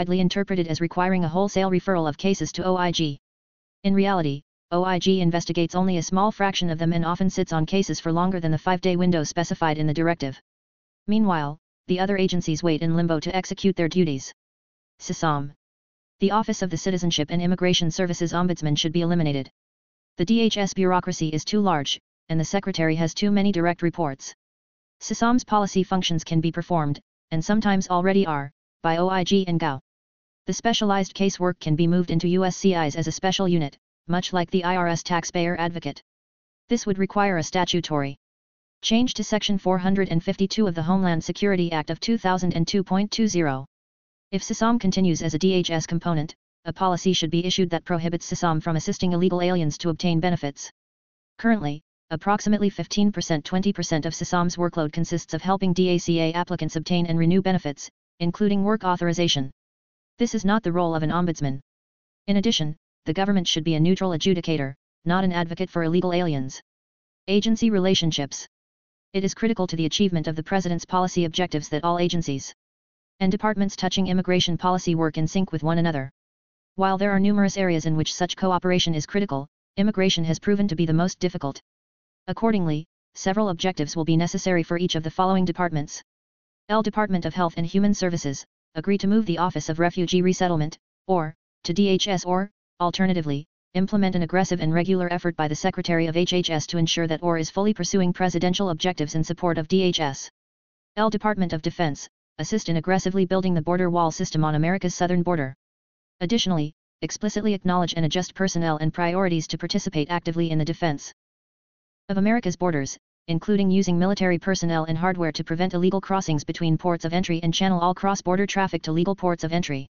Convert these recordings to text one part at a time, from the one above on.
widely interpreted as requiring a wholesale referral of cases to OIG. In reality, OIG investigates only a small fraction of them and often sits on cases for longer than the five-day window specified in the directive. Meanwhile, the other agencies wait in limbo to execute their duties. CISOM. The Office of the Citizenship and Immigration Services Ombudsman should be eliminated. The DHS bureaucracy is too large, and the Secretary has too many direct reports. CISOM's policy functions can be performed, and sometimes already are, by OIG and GAO. The specialized casework can be moved into USCIS as a special unit, much like the IRS taxpayer advocate. This would require a statutory change to Section 452 of the Homeland Security Act of 2002.20. If CISOM continues as a DHS component, a policy should be issued that prohibits CISOM from assisting illegal aliens to obtain benefits. Currently, approximately 15% 20% of CISOM's workload consists of helping DACA applicants obtain and renew benefits, including work authorization. This is not the role of an ombudsman. In addition, the government should be a neutral adjudicator, not an advocate for illegal aliens. Agency relationships. It is critical to the achievement of the President's policy objectives that all agencies and departments touching immigration policy work in sync with one another. While there are numerous areas in which such cooperation is critical, immigration has proven to be the most difficult. Accordingly, several objectives will be necessary for each of the following departments. L Department of Health and Human Services, agree to move the Office of Refugee Resettlement, or, to DHS or, alternatively, implement an aggressive and regular effort by the Secretary of HHS to ensure that OR is fully pursuing presidential objectives in support of DHS. L Department of Defense, assist in aggressively building the border wall system on America's southern border. Additionally, explicitly acknowledge and adjust personnel and priorities to participate actively in the defense of America's borders, including using military personnel and hardware to prevent illegal crossings between ports of entry and channel all cross-border traffic to legal ports of entry.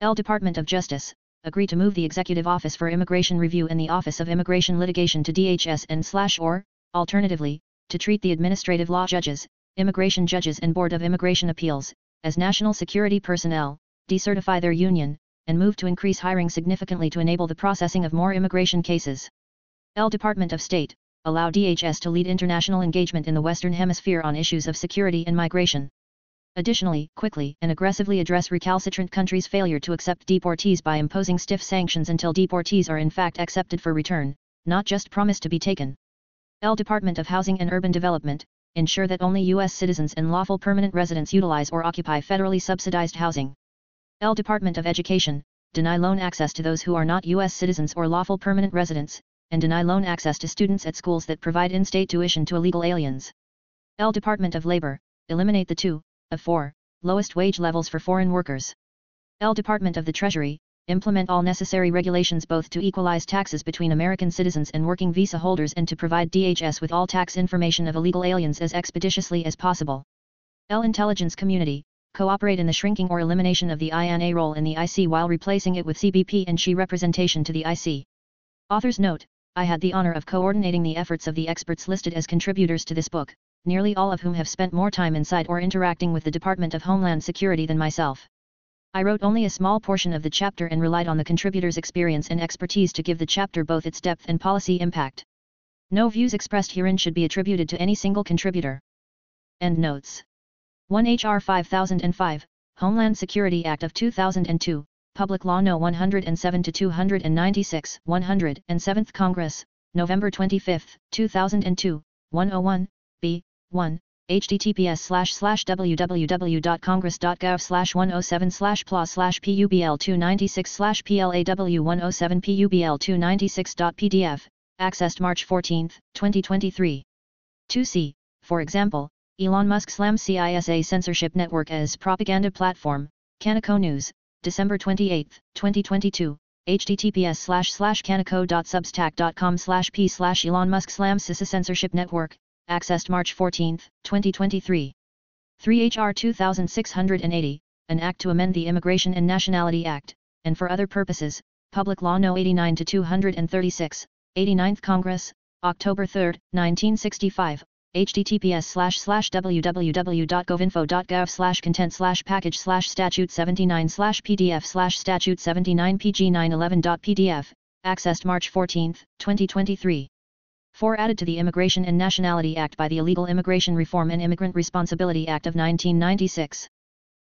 L Department of Justice, agree to move the Executive Office for Immigration Review and the Office of Immigration Litigation to DHS and slash or, alternatively, to treat the administrative law judges, immigration judges and Board of Immigration Appeals, as national security personnel, decertify their union, and move to increase hiring significantly to enable the processing of more immigration cases. L Department of State, allow DHS to lead international engagement in the Western Hemisphere on issues of security and migration. Additionally, quickly and aggressively address recalcitrant countries' failure to accept deportees by imposing stiff sanctions until deportees are in fact accepted for return, not just promised to be taken. L Department of Housing and Urban Development, ensure that only U.S. citizens and lawful permanent residents utilize or occupy federally subsidized housing. L Department of Education, deny loan access to those who are not U.S. citizens or lawful permanent residents, and deny loan access to students at schools that provide in-state tuition to illegal aliens. L Department of Labor, eliminate the two, of 4, lowest wage levels for foreign workers. L Department of the Treasury, implement all necessary regulations both to equalize taxes between American citizens and working visa holders and to provide DHS with all tax information of illegal aliens as expeditiously as possible. L Intelligence Community, cooperate in the shrinking or elimination of the INA role in the IC while replacing it with CBP and SHE representation to the IC. Author's note, I had the honor of coordinating the efforts of the experts listed as contributors to this book nearly all of whom have spent more time inside or interacting with the Department of Homeland Security than myself. I wrote only a small portion of the chapter and relied on the contributors' experience and expertise to give the chapter both its depth and policy impact. No views expressed herein should be attributed to any single contributor. End notes. 1 HR 5005, Homeland Security Act of 2002, Public Law No. 107 to 296, 107th Congress, November 25, 2002, 101, b. 1 https slash slash www.congress.gov slash 107 slash pla slash publ 296 slash plaw 107 publ 296.pdf, accessed March 14, 2023. 2c, for example, Elon Musk slams CISA censorship network as propaganda platform, Kanekoa News, December 28, 2022, https slash slash kanekoa.substack.com slash p slash Elon Musk slams CISA censorship network, accessed March 14, 2023. 3 HR 2680, an act to amend the Immigration and Nationality Act, and for other purposes, Public Law No. 89 to 236, 89th Congress, October 3, 1965, https slash slash www.govinfo.gov slash content slash package slash statute 79 slash pdf slash statute 79 pg911.pdf, accessed March 14, 2023. 4 added to the Immigration and Nationality Act by the Illegal Immigration Reform and Immigrant Responsibility Act of 1996.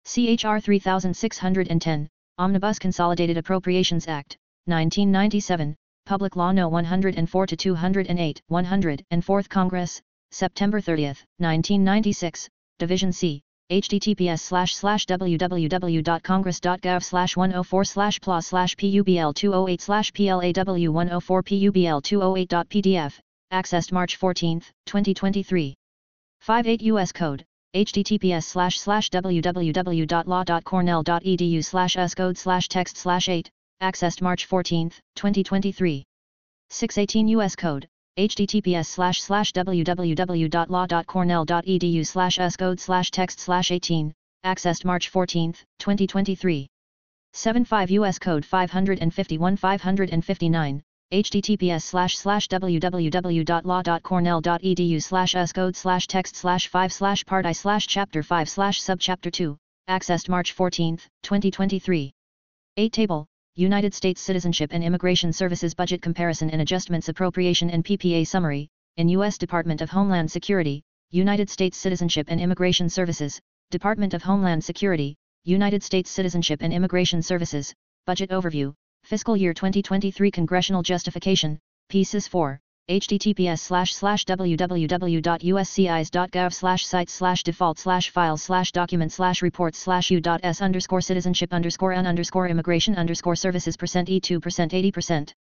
CHR 3610, Omnibus Consolidated Appropriations Act, 1997, Public Law No. 104 to 208, 104th Congress, September 30, 1996, Division C, https slash slash www.congress.gov slash 104 slash plus slash publ 208 slash plaw 104 publ 208.pdf, accessed March 14, 2023. 58 U.S. Code, https slash slash www.law.cornell.edu slash uscode slash text slash 8, accessed March 14, 2023. 618 U.S. Code, https slash slash www.law.cornell.edu slash uscode slash text slash 18, accessed March 14, 2023. 75 U.S. Code 551 559, https slash slash www.law.cornell.edu slash uscode slash text slash 5 slash part i slash chapter 5 slash subchapter 2, accessed March 14, 2023. 8 Table, United States Citizenship and Immigration Services Budget Comparison and Adjustments Appropriation and PPA Summary, in U.S. Department of Homeland Security, United States Citizenship and Immigration Services, Department of Homeland Security, United States Citizenship and Immigration Services, Budget Overview, Fiscal Year 2023 Congressional Justification, Pieces 4, https slash slash www.uscis.gov slash sites slash default slash files slash document slash reports slash u.s underscore citizenship underscore n underscore immigration underscore services percent e2 percent 80 percent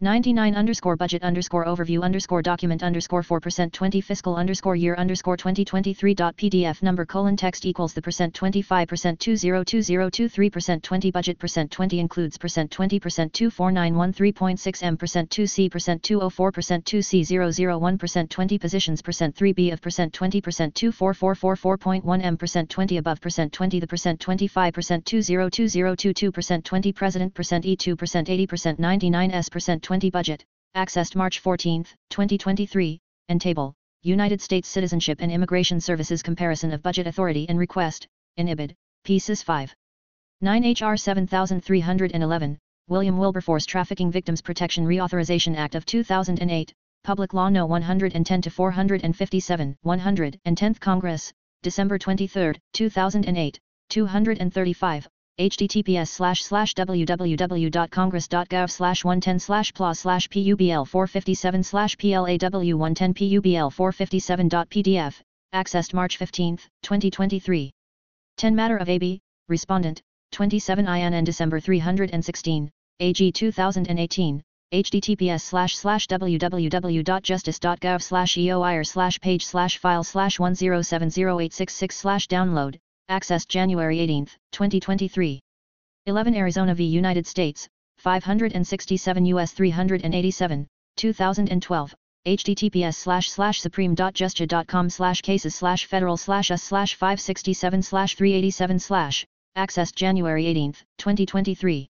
99 underscore budget underscore overview underscore document underscore 4% 20 fiscal underscore year underscore 2023 dot pdf number colon text equals the percent 25 percent 202023 percent 20 budget percent 20 includes percent 20 percent 24913.6 m percent 2 c percent 204 percent 2 c 001 percent 20 positions percent 3 b of percent 20 percent 24444.1 m percent 20 above percent 20 the percent 25 percent 202022 percent 20 president percent e2 percent 80 percent 99 s percent 20 budget, accessed March 14, 2023, and Table, United States Citizenship and Immigration Services Comparison of Budget Authority and Request, in IBID, Pieces 5. 9 HR 7311, William Wilberforce Trafficking Victims Protection Reauthorization Act of 2008, Public Law No. 110 to 457, 110th Congress, December 23, 2008, 235, https slash slash www.congress.gov slash 110 slash pla slash publ 457 slash plaw 110 publ 457.pdf, accessed March 15, 2023. 10 Matter of AB, Respondent, 27 INN December 316, AG 2018, https slash slash www.justice.gov slash eoir slash page slash file slash 1070866 slash download, Accessed January 18, 2023. 11 Arizona v. United States, 567 U.S. 387, 2012, https slash slash supreme.justia.com slash cases slash federal slash us slash 567 slash 387 slash, accessed January 18, 2023.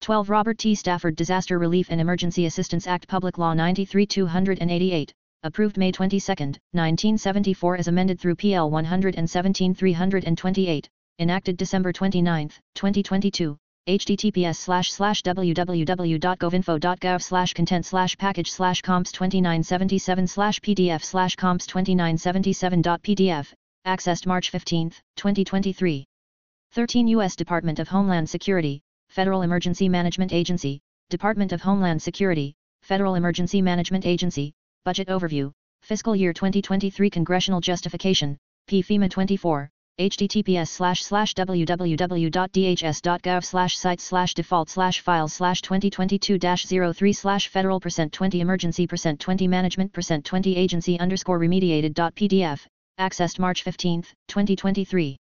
12 Robert T. Stafford Disaster Relief and Emergency Assistance Act Public Law 93 288, approved May 22, 1974 as amended through PL 117-328, enacted December 29, 2022, https slash slash www.govinfo.gov slash content slash package slash comps 2977 slash pdf slash comps 2977.pdf, accessed March 15, 2023. 13 U.S. Department of Homeland Security, Federal Emergency Management Agency, Department of Homeland Security, Federal Emergency Management Agency, Budget Overview, Fiscal Year 2023 Congressional Justification, PFEMA 24, https slash slash www.dhs.gov slash sites slash default slash files slash 2022-03 slash federal percent 20 emergency percent 20 management percent 20 agency underscore remediated.pdf, accessed March 15, 2023.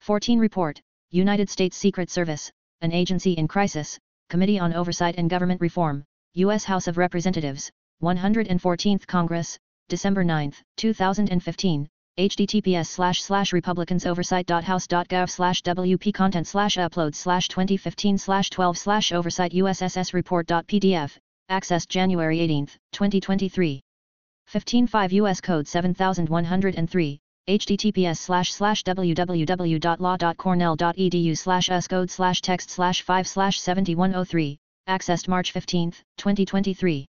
14 Report, United States Secret Service, an agency in crisis, Committee on Oversight and Government Reform, U.S. House of Representatives, 114th Congress, December 9, 2015, https slash slash republicansoversight.house.gov slash wp content slash upload slash 2015 slash 12 slash oversight usss report.pdf, accessed January 18, 2023. 15.5 U.S. Code 7103, https slash slash www.law.cornell.edu slash uscode slash text slash 5 slash 7103, accessed March 15, 2023.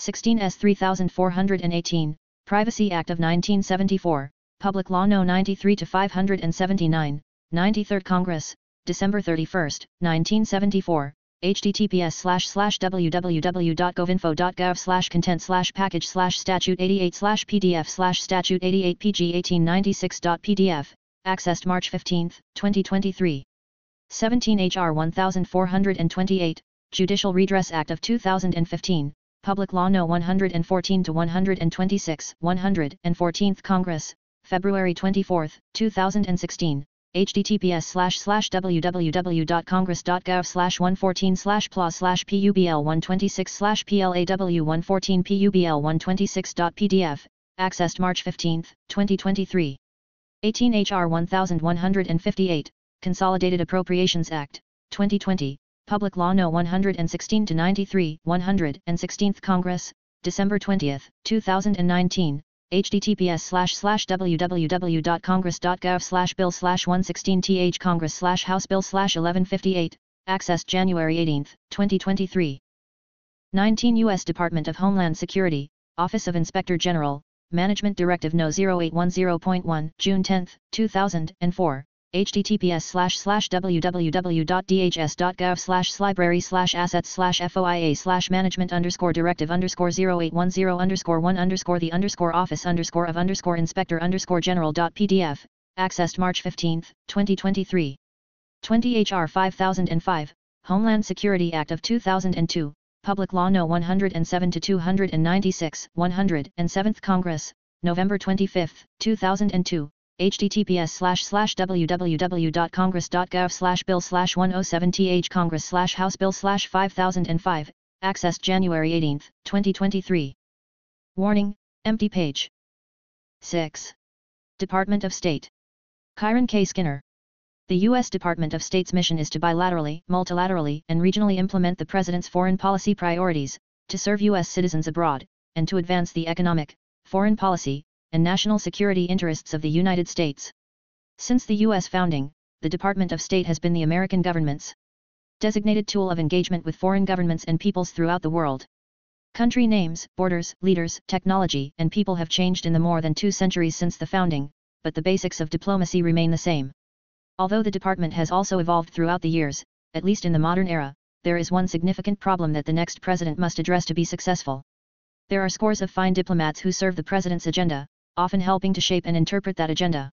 16 S 3418, Privacy Act of 1974, Public Law No. 93 to 579, 93rd Congress, December 31, 1974, https slash slash www.govinfo.gov slash content slash package slash statute 88 slash pdf slash statute 88 pg 1896.pdf, accessed March 15, 2023. 17 HR 1428, Judicial Redress Act of 2015, Public Law No. 114 to 126, 114th Congress, February 24, 2016, https slash slash www.congress.gov slash 114 slash PLA slash PUBL 126 slash PLAW 114 PUBL 126.pdf, accessed March 15, 2023. 18 HR 1158, Consolidated Appropriations Act, 2020, Public Law No. 116 to 93, 116th Congress, December 20, 2019, https slash slash www.congress.gov slash bill slash 116 th congress slash house bill slash 1158 accessed january 18 2023 19 u.s department of homeland security office of inspector general management directive no. 0810.1 june 10 2004 https slash slash www.dhs.gov slash library slash assets slash foia slash management underscore directive underscore 0810 underscore 1 underscore the underscore office underscore of underscore inspector underscore general dot pdf, accessed March 15, 2023. 20 HR 5005, Homeland Security Act of 2002, Public Law No 107 to 296, 107th Congress, November 25, 2002 https slash slash www.congress.gov slash bill slash 107 th congress slash house bill slash 5005 accessed january 18 2023 warning empty page 6 department of state Kiron K. Skinner the U.S. Department of State's mission is to bilaterally, multilaterally, and regionally implement the President's foreign policy priorities, to serve U.S. citizens abroad, and to advance the economic, foreign policy, and national security interests of the United States. Since the U.S. founding, the Department of State has been the American government's designated tool of engagement with foreign governments and peoples throughout the world. Country names, borders, leaders, technology, and people have changed in the more than two centuries since the founding, but the basics of diplomacy remain the same. Although the department has also evolved throughout the years, at least in the modern era, there is one significant problem that the next president must address to be successful. There are scores of fine diplomats who serve the president's agenda, often helping to shape and interpret that agenda.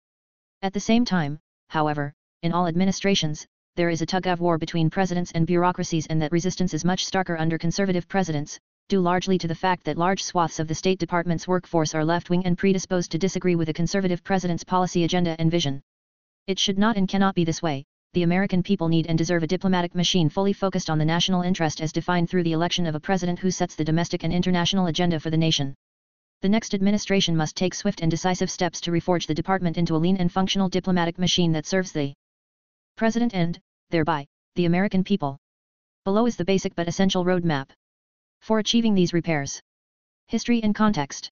At the same time, however, in all administrations, there is a tug-of-war between presidents and bureaucracies and that resistance is much starker under conservative presidents, due largely to the fact that large swaths of the State Department's workforce are left-wing and predisposed to disagree with a conservative president's policy agenda and vision. It should not and cannot be this way, the American people need and deserve a diplomatic machine fully focused on the national interest as defined through the election of a president who sets the domestic and international agenda for the nation. The next administration must take swift and decisive steps to reforge the department into a lean and functional diplomatic machine that serves the President and, thereby, the American people. Below is the basic but essential roadmap for achieving these repairs. History and context.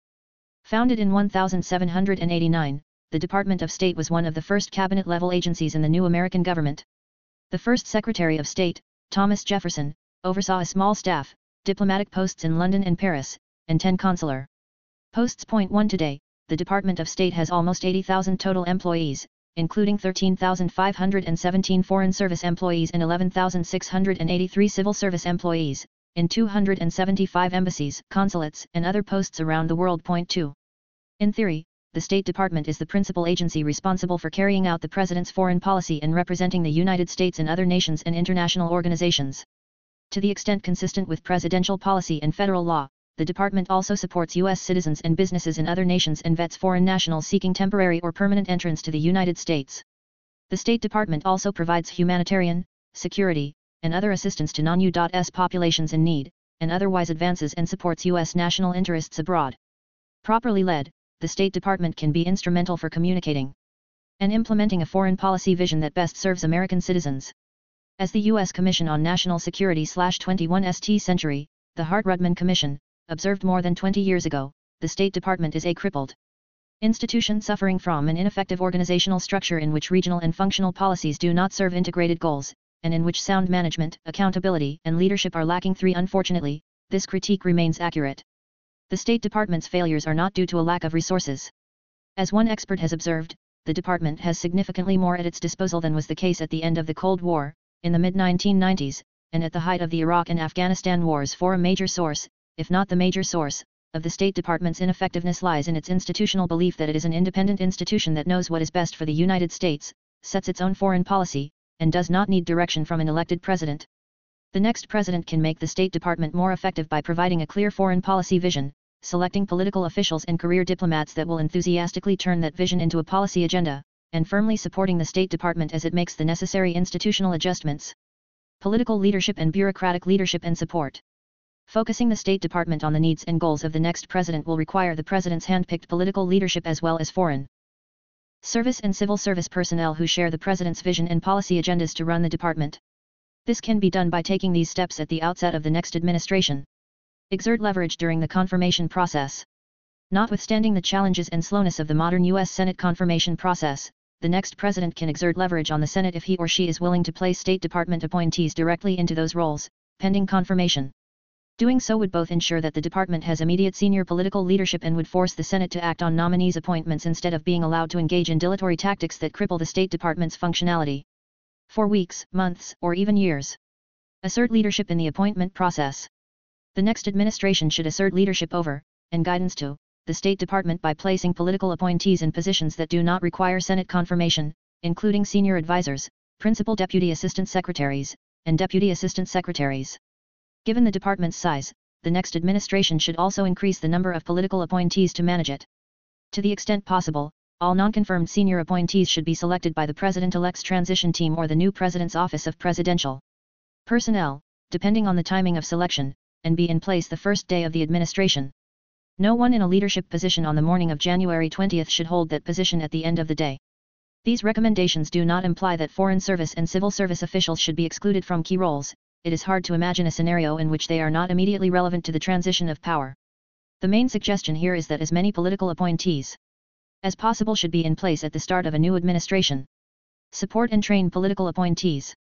Founded in 1789, the Department of State was one of the first cabinet-level agencies in the new American government. The first Secretary of State, Thomas Jefferson, oversaw a small staff, diplomatic posts in London and Paris, and 10 consular Posts. Point 1 Today, the Department of State has almost 80,000 total employees, including 13,517 Foreign Service employees and 11,683 Civil Service employees, in 275 embassies, consulates, and other posts around the world. Point 2. In theory, the State Department is the principal agency responsible for carrying out the President's foreign policy and representing the United States in other nations and international organizations. To the extent consistent with presidential policy and federal law, the department also supports U.S. citizens and businesses in other nations and vets foreign nationals seeking temporary or permanent entrance to the United States. The State Department also provides humanitarian, security, and other assistance to non-U.S. populations in need, and otherwise advances and supports U.S. national interests abroad. Properly led, the State Department can be instrumental for communicating and implementing a foreign policy vision that best serves American citizens. As the U.S. Commission on National Security 21 St. Century, the Hart-Rudman Commission, observed more than 20 years ago, the State Department is a crippled institution suffering from an ineffective organizational structure in which regional and functional policies do not serve integrated goals, and in which sound management, accountability, and leadership are lacking. 3 Unfortunately, this critique remains accurate. The State Department's failures are not due to a lack of resources. As one expert has observed, the department has significantly more at its disposal than was the case at the end of the Cold War, in the mid-1990s, and at the height of the Iraq and Afghanistan wars for a major source, if not the major source, of the State Department's ineffectiveness lies in its institutional belief that it is an independent institution that knows what is best for the United States, sets its own foreign policy, and does not need direction from an elected president. The next president can make the State Department more effective by providing a clear foreign policy vision, selecting political officials and career diplomats that will enthusiastically turn that vision into a policy agenda, and firmly supporting the State Department as it makes the necessary institutional adjustments. Political leadership and bureaucratic leadership and support. Focusing the State Department on the needs and goals of the next president will require the president's handpicked political leadership as well as foreign service and civil service personnel who share the president's vision and policy agendas to run the department. This can be done by taking these steps at the outset of the next administration. Exert leverage during the confirmation process. Notwithstanding the challenges and slowness of the modern U.S. Senate confirmation process, the next president can exert leverage on the Senate if he or she is willing to place State Department appointees directly into those roles, pending confirmation. Doing so would both ensure that the department has immediate senior political leadership and would force the Senate to act on nominees' appointments instead of being allowed to engage in dilatory tactics that cripple the State Department's functionality for weeks, months, or even years. Assert leadership in the appointment process. The next administration should assert leadership over, and guidance to, the State Department by placing political appointees in positions that do not require Senate confirmation, including senior advisors, principal deputy assistant secretaries, and deputy assistant secretaries. Given the department's size, the next administration should also increase the number of political appointees to manage it. To the extent possible, all non-confirmed senior appointees should be selected by the President-elect's transition team or the new President's Office of Presidential Personnel, depending on the timing of selection, and be in place the first day of the administration. No one in a leadership position on the morning of January 20 should hold that position at the end of the day. These recommendations do not imply that foreign service and civil service officials should be excluded from key roles, it is hard to imagine a scenario in which they are not immediately relevant to the transition of power. The main suggestion here is that as many political appointees as possible should be in place at the start of a new administration. Support and train political appointees.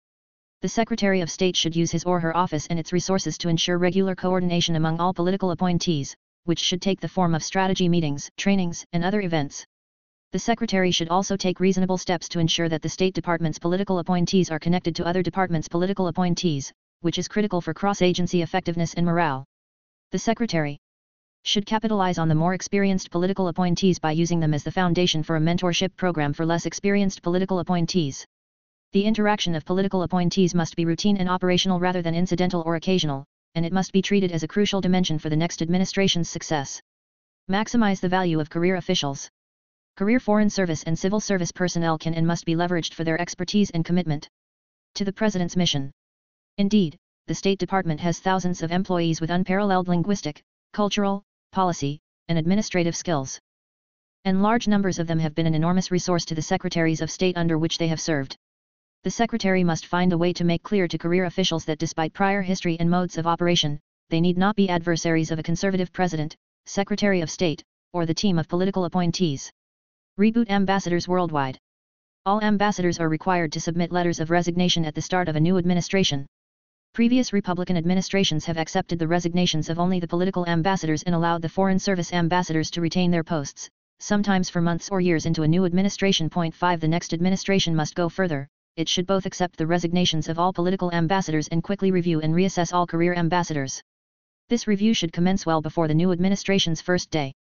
The Secretary of State should use his or her office and its resources to ensure regular coordination among all political appointees, which should take the form of strategy meetings, trainings, and other events. The Secretary should also take reasonable steps to ensure that the State Department's political appointees are connected to other departments' political appointees, which is critical for cross-agency effectiveness and morale. The Secretary should capitalize on the more experienced political appointees by using them as the foundation for a mentorship program for less experienced political appointees. The interaction of political appointees must be routine and operational rather than incidental or occasional, and it must be treated as a crucial dimension for the next administration's success. Maximize the value of career officials. Career foreign service and civil service personnel can and must be leveraged for their expertise and commitment to the President's mission. Indeed, the State Department has thousands of employees with unparalleled linguistic, cultural, policy, and administrative skills. And large numbers of them have been an enormous resource to the secretaries of state under which they have served. The secretary must find a way to make clear to career officials that despite prior history and modes of operation, they need not be adversaries of a conservative president, secretary of state, or the team of political appointees. Reboot ambassadors worldwide. All ambassadors are required to submit letters of resignation at the start of a new administration. Previous Republican administrations have accepted the resignations of only the political ambassadors and allowed the Foreign Service ambassadors to retain their posts, sometimes for months or years into a new administration. Point 5 The next administration must go further, it should both accept the resignations of all political ambassadors and quickly review and reassess all career ambassadors. This review should commence well before the new administration's first day.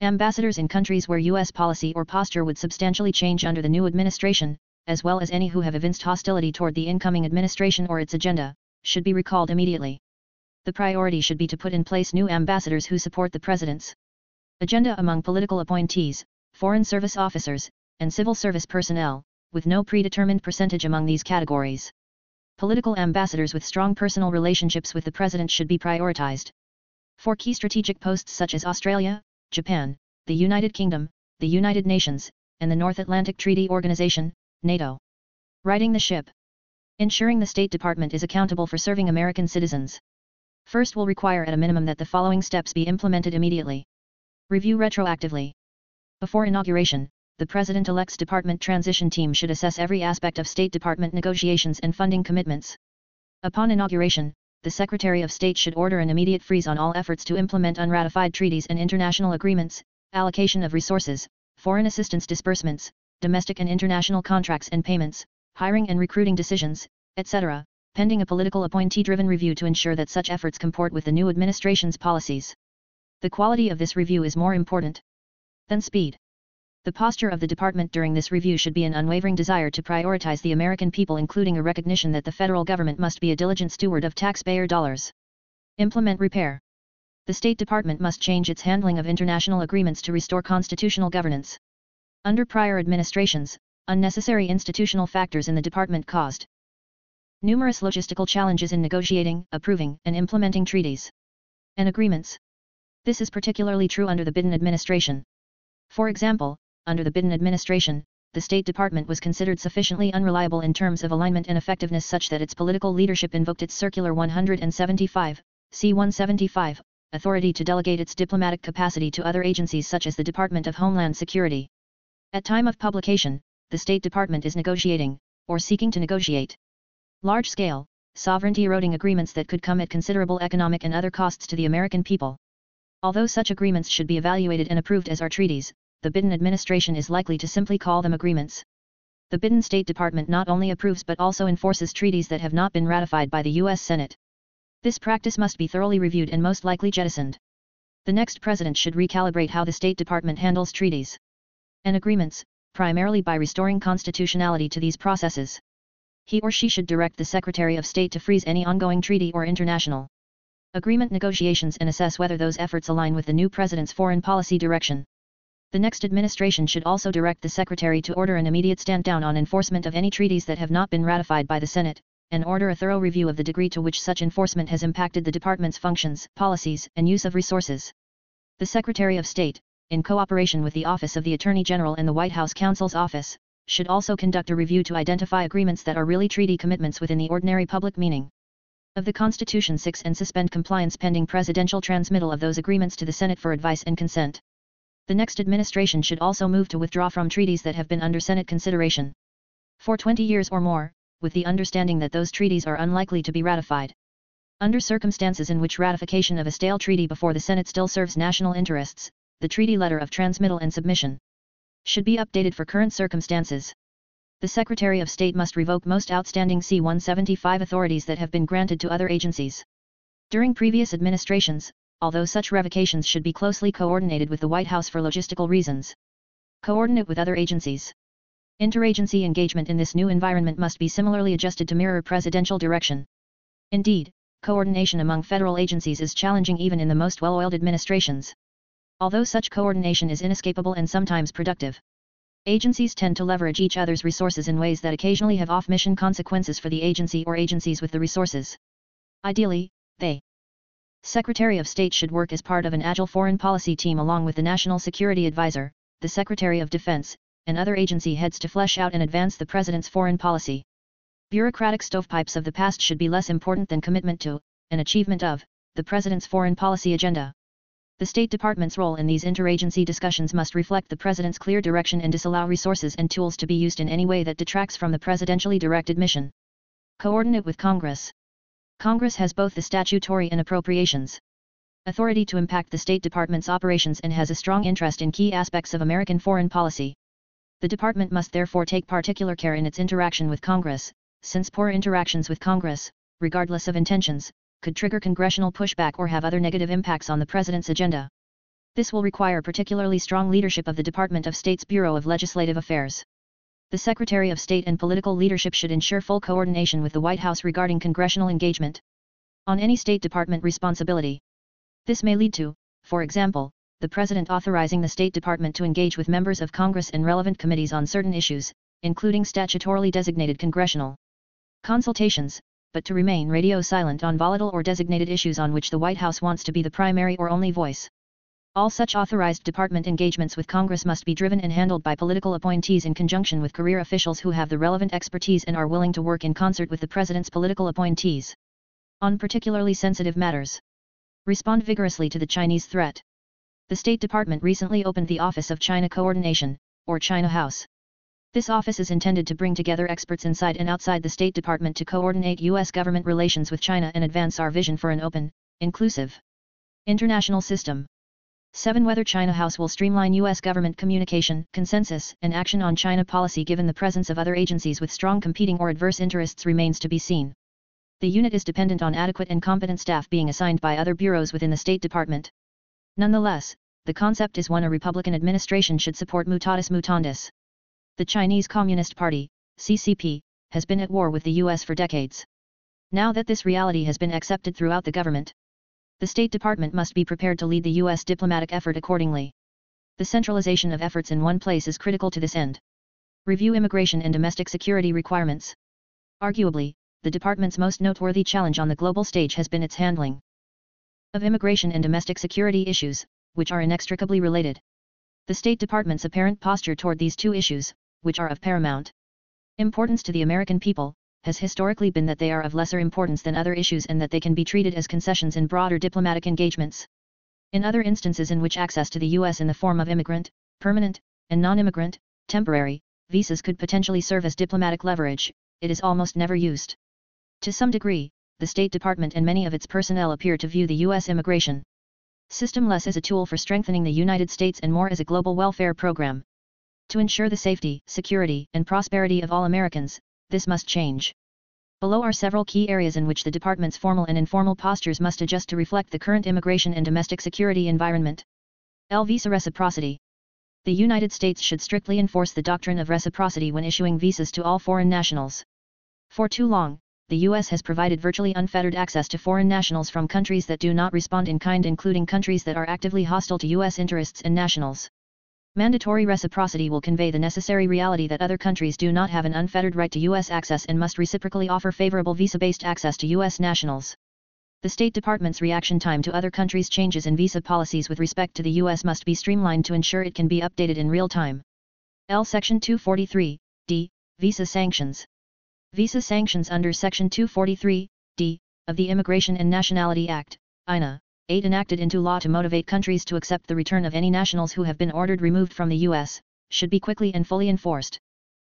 Ambassadors in countries where U.S. policy or posture would substantially change under the new administration, as well as any who have evinced hostility toward the incoming administration or its agenda, should be recalled immediately. The priority should be to put in place new ambassadors who support the president's agenda among political appointees, foreign service officers, and civil service personnel, with no predetermined percentage among these categories. Political ambassadors with strong personal relationships with the president should be prioritized. For key strategic posts such as Australia, Japan, the United Kingdom, the United Nations, and the North Atlantic Treaty Organization, NATO. Riding the ship. Ensuring the State Department is accountable for serving American citizens. First will require at a minimum that the following steps be implemented immediately. Review retroactively. Before inauguration, the President-elect's department transition team should assess every aspect of State Department negotiations and funding commitments. Upon inauguration, the Secretary of State should order an immediate freeze on all efforts to implement unratified treaties and international agreements, allocation of resources, foreign assistance disbursements, domestic and international contracts and payments, hiring and recruiting decisions, etc., pending a political appointee-driven review to ensure that such efforts comport with the new administration's policies. The quality of this review is more important than speed. The posture of the department during this review should be an unwavering desire to prioritize the American people including a recognition that the federal government must be a diligent steward of taxpayer dollars. Implement repair. The State Department must change its handling of international agreements to restore constitutional governance. Under prior administrations, unnecessary institutional factors in the department caused numerous logistical challenges in negotiating, approving, and implementing treaties and agreements. This is particularly true under the Biden administration. For example, under the Biden administration, the State Department was considered sufficiently unreliable in terms of alignment and effectiveness such that its political leadership invoked its Circular 175, C-175, authority to delegate its diplomatic capacity to other agencies such as the Department of Homeland Security. At time of publication, the State Department is negotiating, or seeking to negotiate, large-scale, sovereignty-eroding agreements that could come at considerable economic and other costs to the American people. Although such agreements should be evaluated and approved as our treaties, the Biden administration is likely to simply call them agreements. The Biden State Department not only approves but also enforces treaties that have not been ratified by the U.S. Senate. This practice must be thoroughly reviewed and most likely jettisoned. The next president should recalibrate how the State Department handles treaties and agreements, primarily by restoring constitutionality to these processes. He or she should direct the Secretary of State to freeze any ongoing treaty or international agreement negotiations and assess whether those efforts align with the new president's foreign policy direction. The next administration should also direct the Secretary to order an immediate stand down on enforcement of any treaties that have not been ratified by the Senate, and order a thorough review of the degree to which such enforcement has impacted the department's functions, policies, and use of resources. The Secretary of State, in cooperation with the Office of the Attorney General and the White House Counsel's Office, should also conduct a review to identify agreements that are really treaty commitments within the ordinary public meaning of the Constitution 6 and suspend compliance pending presidential transmittal of those agreements to the Senate for advice and consent. The next administration should also move to withdraw from treaties that have been under Senate consideration for 20 years or more, with the understanding that those treaties are unlikely to be ratified. Under circumstances in which ratification of a stale treaty before the Senate still serves national interests, the treaty letter of transmittal and submission should be updated for current circumstances the Secretary of State must revoke most outstanding C-175 authorities that have been granted to other agencies. During previous administrations, although such revocations should be closely coordinated with the White House for logistical reasons. Coordinate with other agencies. Interagency engagement in this new environment must be similarly adjusted to mirror presidential direction. Indeed, coordination among federal agencies is challenging even in the most well-oiled administrations. Although such coordination is inescapable and sometimes productive, Agencies tend to leverage each other's resources in ways that occasionally have off-mission consequences for the agency or agencies with the resources. Ideally, they Secretary of State should work as part of an agile foreign policy team along with the National Security Advisor, the Secretary of Defense, and other agency heads to flesh out and advance the President's foreign policy. Bureaucratic stovepipes of the past should be less important than commitment to, and achievement of, the President's foreign policy agenda. The State Department's role in these interagency discussions must reflect the President's clear direction and disallow resources and tools to be used in any way that detracts from the presidentially directed mission. Coordinate with Congress. Congress has both the statutory and appropriations authority to impact the State Department's operations and has a strong interest in key aspects of American foreign policy. The department must therefore take particular care in its interaction with Congress, since poor interactions with Congress, regardless of intentions, could trigger congressional pushback or have other negative impacts on the President's agenda. This will require particularly strong leadership of the Department of State's Bureau of Legislative Affairs. The Secretary of State and political leadership should ensure full coordination with the White House regarding congressional engagement on any State Department responsibility. This may lead to, for example, the President authorizing the State Department to engage with members of Congress and relevant committees on certain issues, including statutorily designated congressional consultations, but to remain radio silent on volatile or designated issues on which the White House wants to be the primary or only voice. All such authorized department engagements with Congress must be driven and handled by political appointees in conjunction with career officials who have the relevant expertise and are willing to work in concert with the President's political appointees. On particularly sensitive matters. Respond vigorously to the Chinese threat. The State Department recently opened the Office of China Coordination, or China House. This office is intended to bring together experts inside and outside the State Department to coordinate U.S. government relations with China and advance our vision for an open, inclusive, international system. 7. Whether China House will streamline U.S. government communication, consensus, and action on China policy given the presence of other agencies with strong competing or adverse interests remains to be seen. The unit is dependent on adequate and competent staff being assigned by other bureaus within the State Department. Nonetheless, the concept is one a Republican administration should support mutatis mutandis. The Chinese Communist Party, CCP, has been at war with the US for decades. Now that this reality has been accepted throughout the government, the State Department must be prepared to lead the U.S. diplomatic effort accordingly. The centralization of efforts in one place is critical to this end. Review immigration and domestic security requirements. Arguably, the department's most noteworthy challenge on the global stage has been its handling of immigration and domestic security issues, which are inextricably related. The State Department's apparent posture toward these two issues, which are of paramount importance to the American people, has historically been that they are of lesser importance than other issues and that they can be treated as concessions in broader diplomatic engagements. In other instances in which access to the U.S. in the form of immigrant, permanent, and non-immigrant, temporary, visas could potentially serve as diplomatic leverage, it is almost never used. To some degree, the State Department and many of its personnel appear to view the U.S. immigration system less as a tool for strengthening the United States and more as a global welfare program. To ensure the safety, security, and prosperity of all Americans, this must change. Below are several key areas in which the department's formal and informal postures must adjust to reflect the current immigration and domestic security environment. L. Visa reciprocity. The United States should strictly enforce the doctrine of reciprocity when issuing visas to all foreign nationals. For too long, the U.S. has provided virtually unfettered access to foreign nationals from countries that do not respond in kind including countries that are actively hostile to U.S. interests and nationals. Mandatory reciprocity will convey the necessary reality that other countries do not have an unfettered right to U.S. access and must reciprocally offer favorable visa-based access to U.S. nationals. The State Department's reaction time to other countries' changes in visa policies with respect to the U.S. must be streamlined to ensure it can be updated in real time. L. Section 243, D. Visa Sanctions. Visa sanctions under Section 243, D. of the Immigration and Nationality Act, INA, 8 enacted into law to motivate countries to accept the return of any nationals who have been ordered removed from the U.S., should be quickly and fully enforced.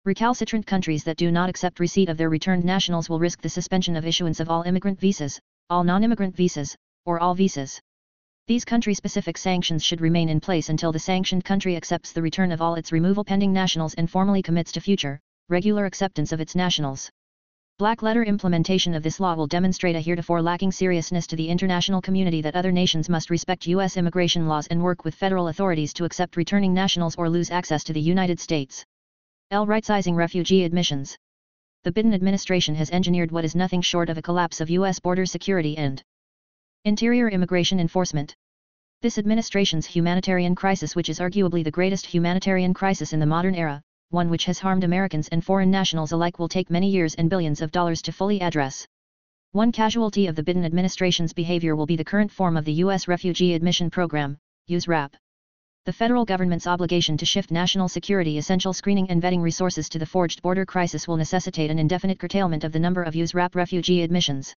Recalcitrant countries that do not accept receipt of their returned nationals will risk the suspension of issuance of all immigrant visas, all non-immigrant visas, or all visas. These country-specific sanctions should remain in place until the sanctioned country accepts the return of all its removal pending nationals and formally commits to future, regular acceptance of its nationals. Black letter implementation of this law will demonstrate a heretofore lacking seriousness to the international community that other nations must respect U.S. immigration laws and work with federal authorities to accept returning nationals or lose access to the United States. L. Right-sizing refugee admissions. The Biden administration has engineered what is nothing short of a collapse of U.S. border security and interior immigration enforcement. This administration's humanitarian crisis which is arguably the greatest humanitarian crisis in the modern era, one which has harmed Americans and foreign nationals alike will take many years and billions of dollars to fully address. One casualty of the Biden administration's behavior will be the current form of the U.S. Refugee Admission Program, USRAP. The federal government's obligation to shift national security essential screening and vetting resources to the forged border crisis will necessitate an indefinite curtailment of the number of USRAP refugee admissions.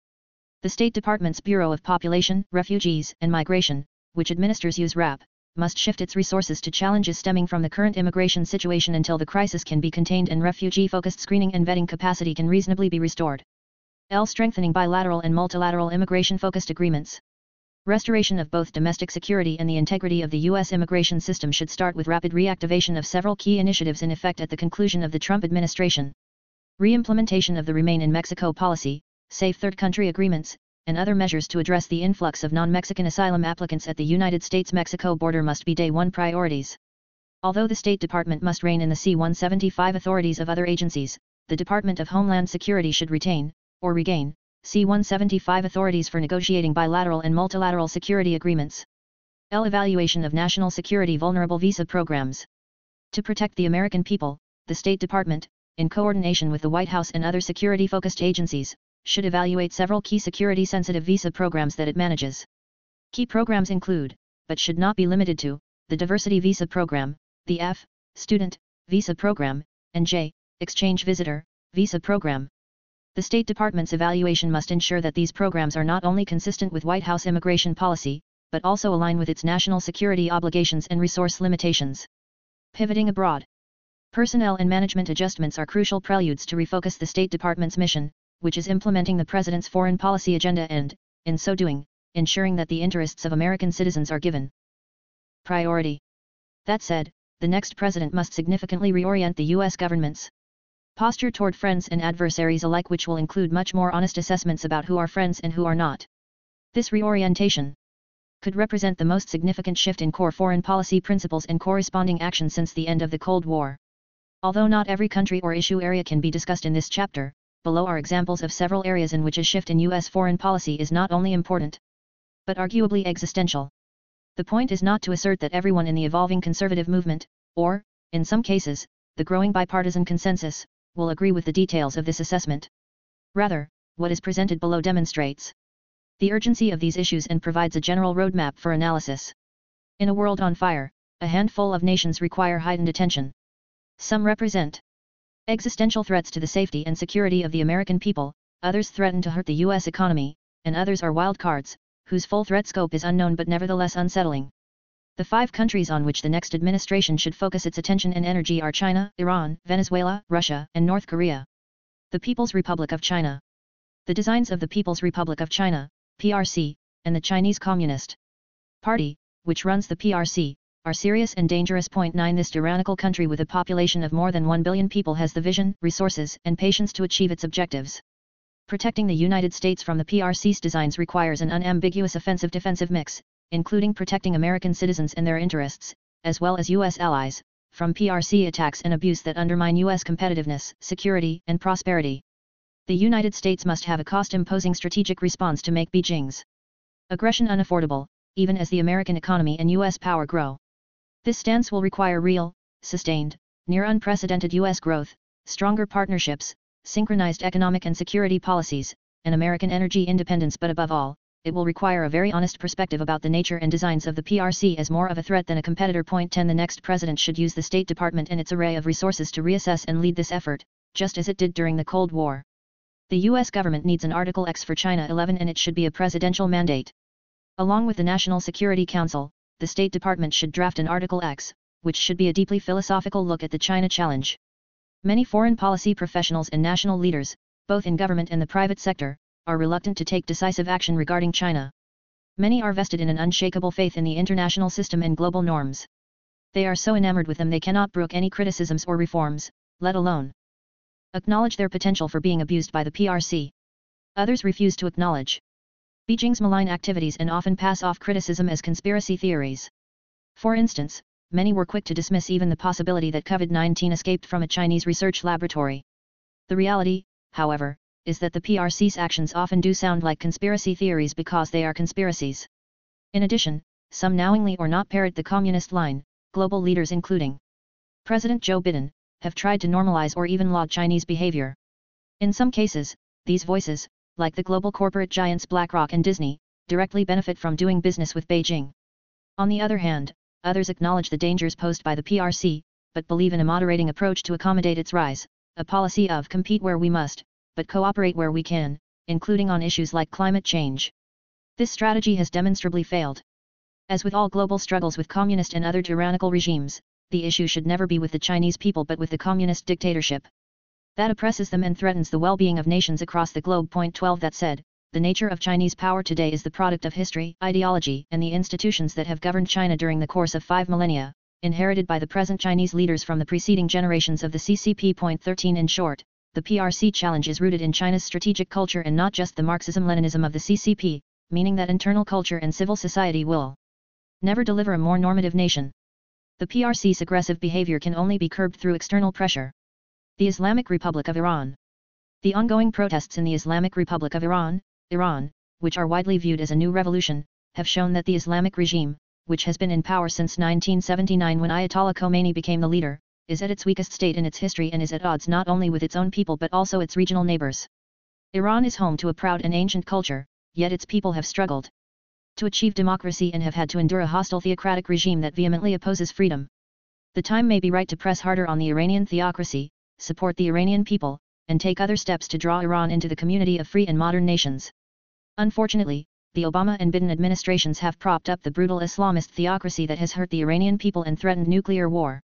The State Department's Bureau of Population, Refugees, and Migration, which administers USRAP, must shift its resources to challenges stemming from the current immigration situation until the crisis can be contained and refugee-focused screening and vetting capacity can reasonably be restored. L. Strengthening bilateral and multilateral immigration-focused agreements. Restoration of both domestic security and the integrity of the U.S. immigration system should start with rapid reactivation of several key initiatives in effect at the conclusion of the Trump administration. Reimplementation of the Remain in Mexico policy, safe third country agreements, and other measures to address the influx of non-Mexican asylum applicants at the United States-Mexico border must be day one priorities. Although the State Department must rein in the C-175 authorities of other agencies, the Department of Homeland Security should retain, or regain, C-175 authorities for negotiating bilateral and multilateral security agreements. L. Evaluation of National Security Vulnerable Visa Programs. To protect the American people, the State Department, in coordination with the White House and other security-focused agencies, should evaluate several key security-sensitive visa programs that it manages. Key programs include, but should not be limited to, the Diversity Visa Program, the F, Student, Visa Program, and J, Exchange Visitor, Visa Program. The State Department's evaluation must ensure that these programs are not only consistent with White House immigration policy, but also align with its national security obligations and resource limitations. Pivoting abroad. Personnel and management adjustments are crucial preludes to refocus the State Department's mission, which is implementing the President's foreign policy agenda and, in so doing, ensuring that the interests of American citizens are given priority. That said, the next president must significantly reorient the US government's posture toward friends and adversaries alike which will include much more honest assessments about who are friends and who are not. This reorientation could represent the most significant shift in core foreign policy principles and corresponding action since the end of the Cold War. Although not every country or issue area can be discussed in this chapter, below are examples of several areas in which a shift in U.S. foreign policy is not only important, but arguably existential. The point is not to assert that everyone in the evolving conservative movement, or, in some cases, the growing bipartisan consensus, will agree with the details of this assessment. Rather, what is presented below demonstrates the urgency of these issues and provides a general roadmap for analysis. In a world on fire, a handful of nations require heightened attention. Some represent existential threats to the safety and security of the American people, others threaten to hurt the U.S. economy, and others are wild cards, whose full threat scope is unknown but nevertheless unsettling. The five countries on which the next administration should focus its attention and energy are China, Iran, Venezuela, Russia, and North Korea. The People's Republic of China. The designs of the People's Republic of China, PRC, and the Chinese Communist Party, which runs the PRC, are serious and dangerous. Point 9 This tyrannical country with a population of more than 1 billion people has the vision, resources, and patience to achieve its objectives. Protecting the United States from the PRC's designs requires an unambiguous offensive-defensive mix, including protecting American citizens and their interests, as well as U.S. allies, from PRC attacks and abuse that undermine U.S. competitiveness, security, and prosperity. The United States must have a cost-imposing strategic response to make Beijing's aggression unaffordable, even as the American economy and U.S. power grow. This stance will require real, sustained, near unprecedented U.S. growth, stronger partnerships, synchronized economic and security policies, and American energy independence but above all, it will require a very honest perspective about the nature and designs of the PRC as more of a threat than a competitor. Point 10 The next president should use the State Department and its array of resources to reassess and lead this effort, just as it did during the Cold War. The US government needs an Article X for China 11 and it should be a presidential mandate. Along with the National Security Council, the State Department should draft an Article X, which should be a deeply philosophical look at the China challenge. Many foreign policy professionals and national leaders, both in government and the private sector, are reluctant to take decisive action regarding China. Many are vested in an unshakable faith in the international system and global norms. They are so enamored with them they cannot brook any criticisms or reforms, let alone acknowledge their potential for being abused by the PRC. Others refuse to acknowledge Beijing's malign activities and often pass off criticism as conspiracy theories. For instance, many were quick to dismiss even the possibility that COVID-19 escaped from a Chinese research laboratory. The reality, however, is that the PRC's actions often do sound like conspiracy theories because they are conspiracies. In addition, some knowingly or not parrot the communist line, global leaders including President Joe Biden, have tried to normalize or even laud Chinese behavior. In some cases, these voices, like the global corporate giants BlackRock and Disney, directly benefit from doing business with Beijing. On the other hand, others acknowledge the dangers posed by the PRC, but believe in a moderating approach to accommodate its rise, a policy of compete where we must, but cooperate where we can, including on issues like climate change. This strategy has demonstrably failed. As with all global struggles with communist and other tyrannical regimes, the issue should never be with the Chinese people but with the communist dictatorship. That oppresses them and threatens the well-being of nations across the globe. Point 12 That said, the nature of Chinese power today is the product of history, ideology, and the institutions that have governed China during the course of five millennia, inherited by the present Chinese leaders from the preceding generations of the CCP. Point 13 In short, the PRC challenge is rooted in China's strategic culture and not just the Marxism-Leninism of the CCP, meaning that internal culture and civil society will never deliver a more normative nation. The PRC's aggressive behavior can only be curbed through external pressure. The Islamic Republic of Iran The ongoing protests in the Islamic Republic of Iran, Iran, which are widely viewed as a new revolution, have shown that the Islamic regime, which has been in power since 1979 when Ayatollah Khomeini became the leader, is at its weakest state in its history and is at odds not only with its own people but also its regional neighbors. Iran is home to a proud and ancient culture, yet its people have struggled to achieve democracy and have had to endure a hostile theocratic regime that vehemently opposes freedom. The time may be right to press harder on the Iranian theocracy, support the Iranian people, and take other steps to draw Iran into the community of free and modern nations. Unfortunately, the Obama and Biden administrations have propped up the brutal Islamist theocracy that has hurt the Iranian people and threatened nuclear war.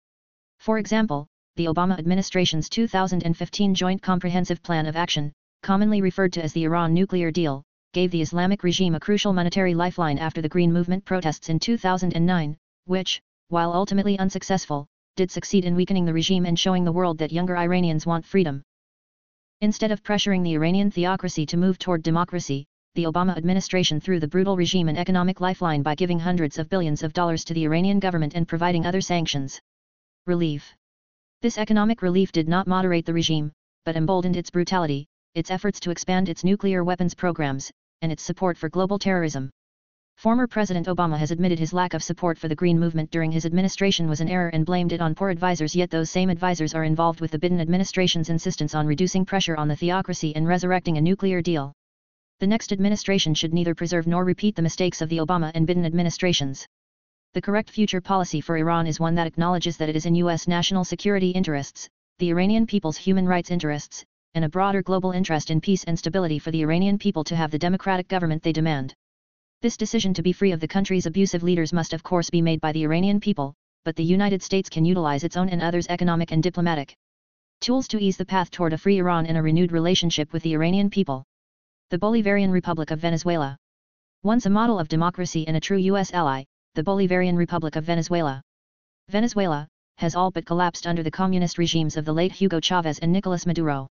For example, the Obama administration's 2015 Joint Comprehensive Plan of Action, commonly referred to as the Iran nuclear deal, gave the Islamic regime a crucial monetary lifeline after the Green Movement protests in 2009, which, while ultimately unsuccessful, did succeed in weakening the regime and showing the world that younger Iranians want freedom. Instead of pressuring the Iranian theocracy to move toward democracy, the Obama administration threw the brutal regime an economic lifeline by giving hundreds of billions of dollars to the Iranian government and providing other sanctions. Relief This economic relief did not moderate the regime, but emboldened its brutality, its efforts to expand its nuclear weapons programs, and its support for global terrorism. Former President Obama has admitted his lack of support for the Green Movement during his administration was an error and blamed it on poor advisers yet those same advisers are involved with the Biden administration's insistence on reducing pressure on the theocracy and resurrecting a nuclear deal the next administration should neither preserve nor repeat the mistakes of the Obama and Biden administrations. The correct future policy for Iran is one that acknowledges that it is in U.S. national security interests, the Iranian people's human rights interests, and a broader global interest in peace and stability for the Iranian people to have the democratic government they demand. This decision to be free of the country's abusive leaders must of course be made by the Iranian people, but the United States can utilize its own and others' economic and diplomatic tools to ease the path toward a free Iran and a renewed relationship with the Iranian people the Bolivarian Republic of Venezuela. Once a model of democracy and a true U.S. ally, the Bolivarian Republic of Venezuela. Venezuela, has all but collapsed under the communist regimes of the late Hugo Chavez and Nicolas Maduro.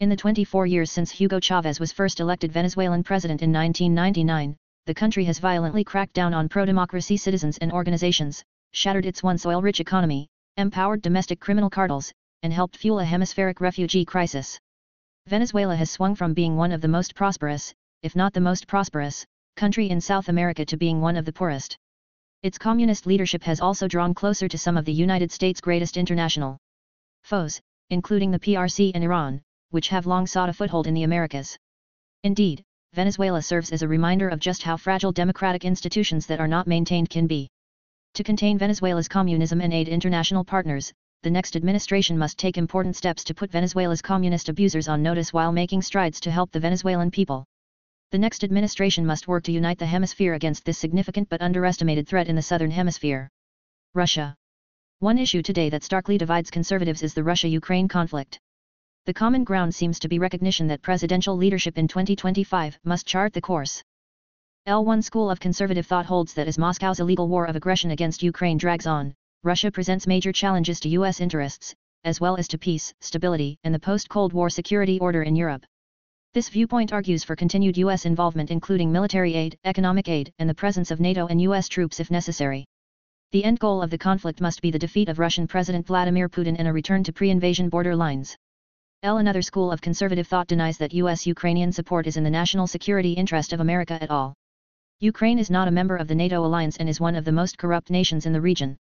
In the 24 years since Hugo Chavez was first elected Venezuelan president in 1999, the country has violently cracked down on pro-democracy citizens and organizations, shattered its once oil-rich economy, empowered domestic criminal cartels, and helped fuel a hemispheric refugee crisis. Venezuela has swung from being one of the most prosperous, if not the most prosperous, country in South America to being one of the poorest. Its communist leadership has also drawn closer to some of the United States' greatest international foes, including the PRC and Iran, which have long sought a foothold in the Americas. Indeed, Venezuela serves as a reminder of just how fragile democratic institutions that are not maintained can be. To contain Venezuela's communism and aid international partners, the next administration must take important steps to put Venezuela's communist abusers on notice while making strides to help the Venezuelan people. The next administration must work to unite the hemisphere against this significant but underestimated threat in the southern hemisphere. Russia. One issue today that starkly divides conservatives is the Russia-Ukraine conflict. The common ground seems to be recognition that presidential leadership in 2025 must chart the course. L1 school of conservative thought holds that as Moscow's illegal war of aggression against Ukraine drags on, Russia presents major challenges to U.S. interests, as well as to peace, stability, and the post-Cold War security order in Europe. This viewpoint argues for continued U.S. involvement including military aid, economic aid, and the presence of NATO and U.S. troops if necessary. The end goal of the conflict must be the defeat of Russian President Vladimir Putin and a return to pre-invasion border lines. L. Another school of conservative thought denies that U.S.-Ukrainian support is in the national security interest of America at all. Ukraine is not a member of the NATO alliance and is one of the most corrupt nations in the region.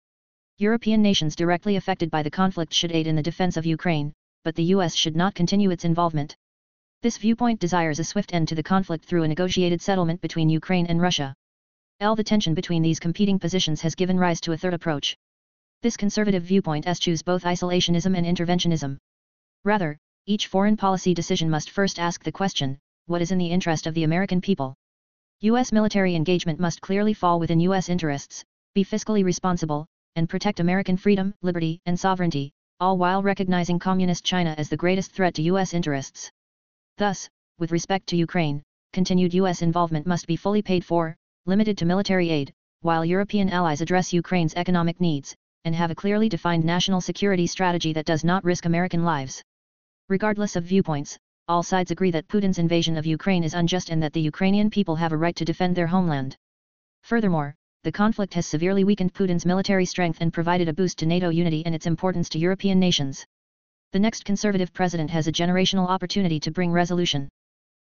European nations directly affected by the conflict should aid in the defense of Ukraine, but the US should not continue its involvement. This viewpoint desires a swift end to the conflict through a negotiated settlement between Ukraine and Russia. L. The tension between these competing positions has given rise to a third approach. This conservative viewpoint eschews both isolationism and interventionism. Rather, each foreign policy decision must first ask the question, what is in the interest of the American people? U.S. military engagement must clearly fall within U.S. interests, be fiscally responsible, and protect American freedom, liberty, and sovereignty, all while recognizing Communist China as the greatest threat to U.S. interests. Thus, with respect to Ukraine, continued U.S. involvement must be fully paid for, limited to military aid, while European allies address Ukraine's economic needs, and have a clearly defined national security strategy that does not risk American lives. Regardless of viewpoints, all sides agree that Putin's invasion of Ukraine is unjust and that the Ukrainian people have a right to defend their homeland. Furthermore, the conflict has severely weakened Putin's military strength and provided a boost to NATO unity and its importance to European nations. The next conservative president has a generational opportunity to bring resolution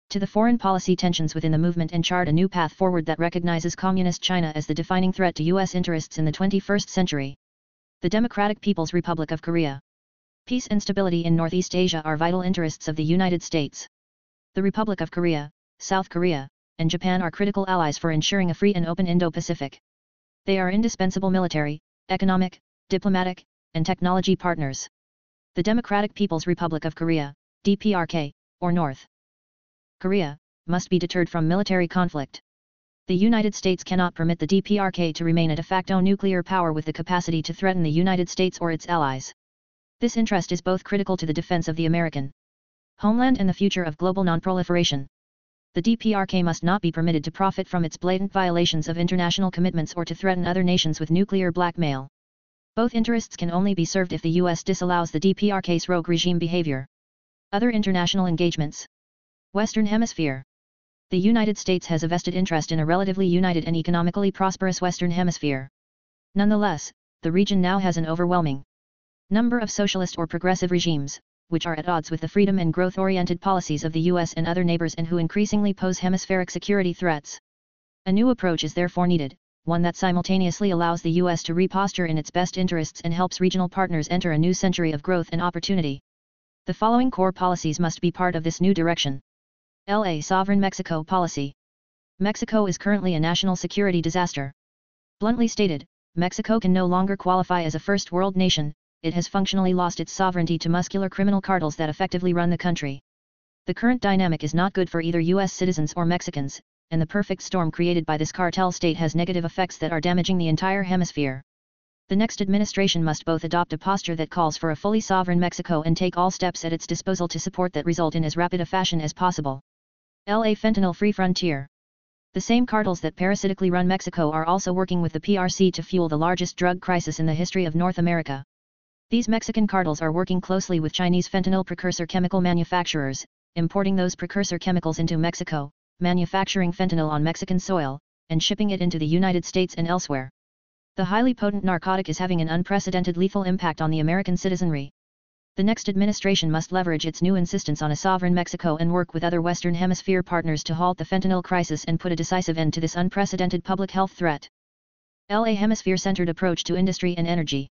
to the foreign policy tensions within the movement and chart a new path forward that recognizes Communist China as the defining threat to U.S. interests in the 21st century. The Democratic People's Republic of Korea. Peace and stability in Northeast Asia are vital interests of the United States. The Republic of Korea, South Korea, and Japan are critical allies for ensuring a free and open Indo-Pacific. They are indispensable military, economic, diplomatic, and technology partners. The Democratic People's Republic of Korea, DPRK, or North Korea, must be deterred from military conflict. The United States cannot permit the DPRK to remain a de facto nuclear power with the capacity to threaten the United States or its allies. This interest is both critical to the defense of the American homeland and the future of global nonproliferation. The DPRK must not be permitted to profit from its blatant violations of international commitments or to threaten other nations with nuclear blackmail. Both interests can only be served if the US disallows the DPRK's rogue regime behavior. Other international engagements. Western Hemisphere. The United States has a vested interest in a relatively united and economically prosperous Western Hemisphere. Nonetheless, the region now has an overwhelming number of socialist or progressive regimes, which are at odds with the freedom and growth-oriented policies of the US and other neighbors and who increasingly pose hemispheric security threats. A new approach is therefore needed, one that simultaneously allows the US to reposture in its best interests and helps regional partners enter a new century of growth and opportunity. The following core policies must be part of this new direction. LA Sovereign Mexico Policy Mexico is currently a national security disaster. Bluntly stated, Mexico can no longer qualify as a first world nation, it has functionally lost its sovereignty to muscular criminal cartels that effectively run the country. The current dynamic is not good for either U.S. citizens or Mexicans, and the perfect storm created by this cartel state has negative effects that are damaging the entire hemisphere. The next administration must both adopt a posture that calls for a fully sovereign Mexico and take all steps at its disposal to support that result in as rapid a fashion as possible. LA Fentanyl Free Frontier The same cartels that parasitically run Mexico are also working with the PRC to fuel the largest drug crisis in the history of North America. These Mexican cartels are working closely with Chinese fentanyl precursor chemical manufacturers, importing those precursor chemicals into Mexico, manufacturing fentanyl on Mexican soil, and shipping it into the United States and elsewhere. The highly potent narcotic is having an unprecedented lethal impact on the American citizenry the next administration must leverage its new insistence on a sovereign Mexico and work with other Western Hemisphere partners to halt the fentanyl crisis and put a decisive end to this unprecedented public health threat. LA Hemisphere-centered approach to industry and energy.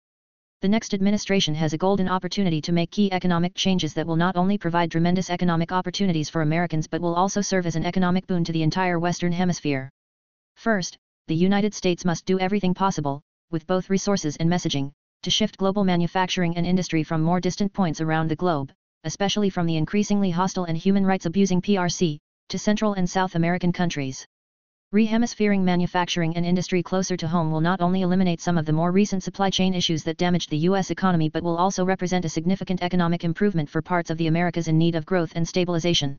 The next administration has a golden opportunity to make key economic changes that will not only provide tremendous economic opportunities for Americans but will also serve as an economic boon to the entire Western Hemisphere. First, the United States must do everything possible, with both resources and messaging, to shift global manufacturing and industry from more distant points around the globe, especially from the increasingly hostile and human rights abusing PRC, to Central and South American countries. Rehemisphering manufacturing and industry closer to home will not only eliminate some of the more recent supply chain issues that damaged the U.S. economy but will also represent a significant economic improvement for parts of the Americas in need of growth and stabilization.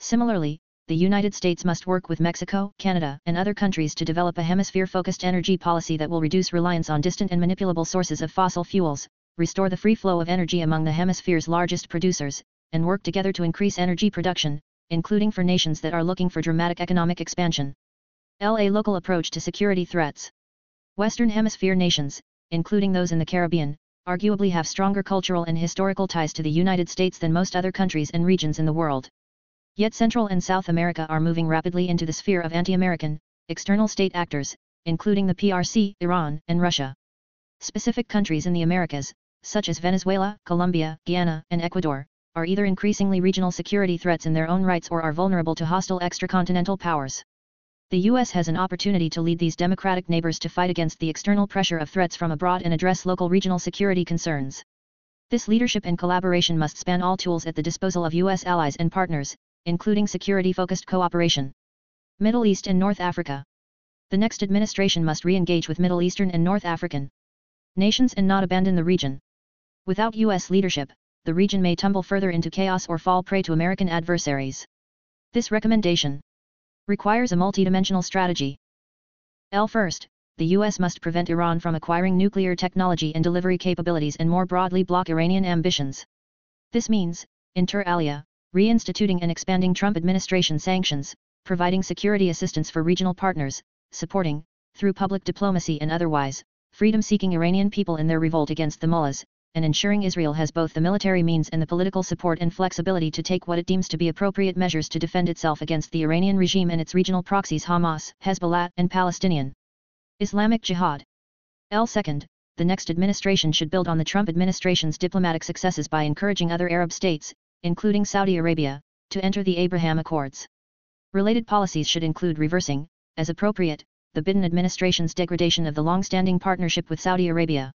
Similarly, the United States must work with Mexico, Canada, and other countries to develop a hemisphere-focused energy policy that will reduce reliance on distant and manipulable sources of fossil fuels, restore the free flow of energy among the hemisphere's largest producers, and work together to increase energy production, including for nations that are looking for dramatic economic expansion. LA Local Approach to Security Threats Western Hemisphere nations, including those in the Caribbean, arguably have stronger cultural and historical ties to the United States than most other countries and regions in the world. Yet Central and South America are moving rapidly into the sphere of anti-American, external state actors, including the PRC, Iran, and Russia. Specific countries in the Americas, such as Venezuela, Colombia, Guyana, and Ecuador, are either increasingly regional security threats in their own rights or are vulnerable to hostile extracontinental powers. The U.S. has an opportunity to lead these democratic neighbors to fight against the external pressure of threats from abroad and address local regional security concerns. This leadership and collaboration must span all tools at the disposal of U.S. allies and partners, including security-focused cooperation. Middle East and North Africa. The next administration must re-engage with Middle Eastern and North African nations and not abandon the region. Without U.S. leadership, the region may tumble further into chaos or fall prey to American adversaries. This recommendation requires a multidimensional strategy. L. First, the U.S. must prevent Iran from acquiring nuclear technology and delivery capabilities and more broadly block Iranian ambitions. This means, inter alia, reinstituting and expanding Trump administration sanctions, providing security assistance for regional partners, supporting, through public diplomacy and otherwise, freedom-seeking Iranian people in their revolt against the mullahs, and ensuring Israel has both the military means and the political support and flexibility to take what it deems to be appropriate measures to defend itself against the Iranian regime and its regional proxies Hamas, Hezbollah, and Palestinian Islamic Jihad. L. Second, the next administration should build on the Trump administration's diplomatic successes by encouraging other Arab states, including Saudi Arabia, to enter the Abraham Accords. Related policies should include reversing, as appropriate, the Biden administration's degradation of the long-standing partnership with Saudi Arabia.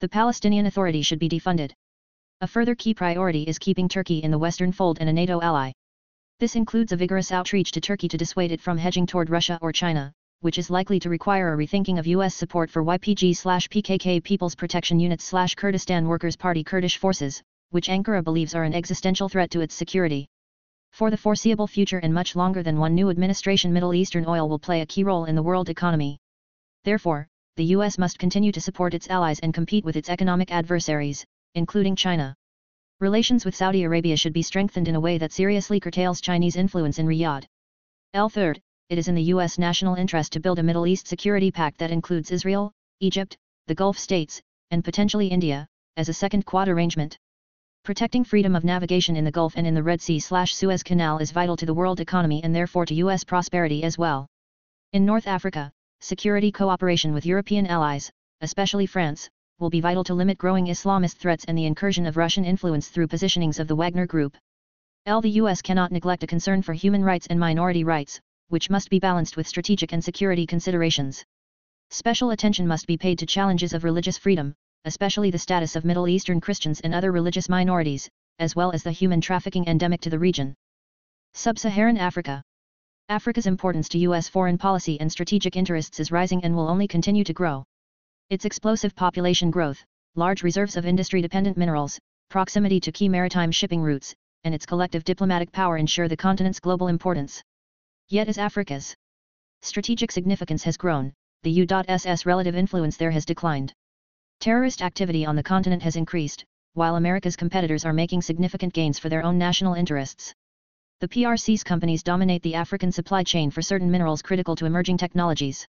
The Palestinian Authority should be defunded. A further key priority is keeping Turkey in the Western fold and a NATO ally. This includes a vigorous outreach to Turkey to dissuade it from hedging toward Russia or China, which is likely to require a rethinking of U.S. support for YPG-PKK People's Protection Units-Kurdistan Workers' Party Kurdish forces, which Ankara believes are an existential threat to its security. For the foreseeable future and much longer than one new administration Middle Eastern oil will play a key role in the world economy. Therefore, the US must continue to support its allies and compete with its economic adversaries, including China. Relations with Saudi Arabia should be strengthened in a way that seriously curtails Chinese influence in Riyadh. L. Third, it is in the U.S. national interest to build a Middle East security pact that includes Israel, Egypt, the Gulf states, and potentially India, as a second Quad arrangement. Protecting freedom of navigation in the Gulf and in the Red Sea-Suez Canal is vital to the world economy and therefore to U.S. prosperity as well. In North Africa, security cooperation with European allies, especially France, will be vital to limit growing Islamist threats and the incursion of Russian influence through positionings of the Wagner Group. L. The U.S. cannot neglect a concern for human rights and minority rights, which must be balanced with strategic and security considerations. Special attention must be paid to challenges of religious freedom, especially the status of Middle Eastern Christians and other religious minorities, as well as the human trafficking endemic to the region. Sub-Saharan Africa Africa's importance to U.S. foreign policy and strategic interests is rising and will only continue to grow. Its explosive population growth, large reserves of industry-dependent minerals, proximity to key maritime shipping routes, and its collective diplomatic power ensure the continent's global importance. Yet as Africa's strategic significance has grown, the U.SS relative influence there has declined. Terrorist activity on the continent has increased, while America's competitors are making significant gains for their own national interests. The PRC's companies dominate the African supply chain for certain minerals critical to emerging technologies.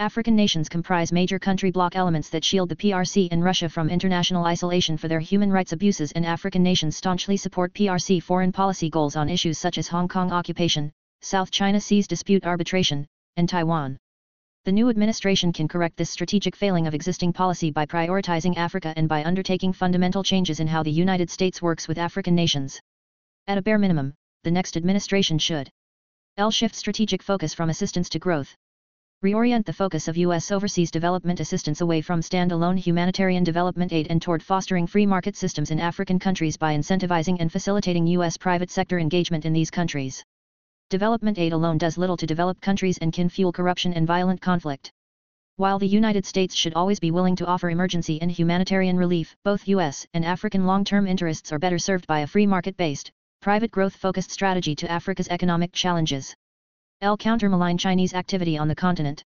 African nations comprise major country bloc elements that shield the PRC and Russia from international isolation for their human rights abuses and African nations staunchly support PRC foreign policy goals on issues such as Hong Kong occupation, South China Seas dispute arbitration, and Taiwan. The new administration can correct this strategic failing of existing policy by prioritizing Africa and by undertaking fundamental changes in how the United States works with African nations. At a bare minimum, the next administration should L shift strategic focus from assistance to growth. Reorient the focus of U.S. overseas development assistance away from standalone humanitarian development aid and toward fostering free market systems in African countries by incentivizing and facilitating U.S. private sector engagement in these countries. Development aid alone does little to develop countries and can fuel corruption and violent conflict. While the United States should always be willing to offer emergency and humanitarian relief, both U.S. and African long-term interests are better served by a free market-based, private growth-focused strategy to Africa's economic challenges. L. Counter malign Chinese activity on the continent.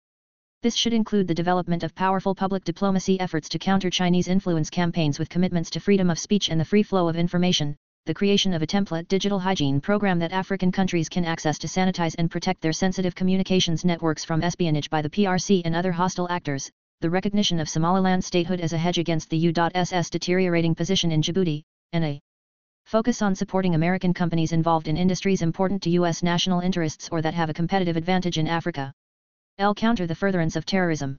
This should include the development of powerful public diplomacy efforts to counter Chinese influence campaigns with commitments to freedom of speech and the free flow of information, the creation of a template digital hygiene program that African countries can access to sanitize and protect their sensitive communications networks from espionage by the PRC and other hostile actors, the recognition of Somaliland statehood as a hedge against the U.SS deteriorating position in Djibouti, and a focus on supporting American companies involved in industries important to U.S. national interests or that have a competitive advantage in Africa. L. Counter the furtherance of terrorism.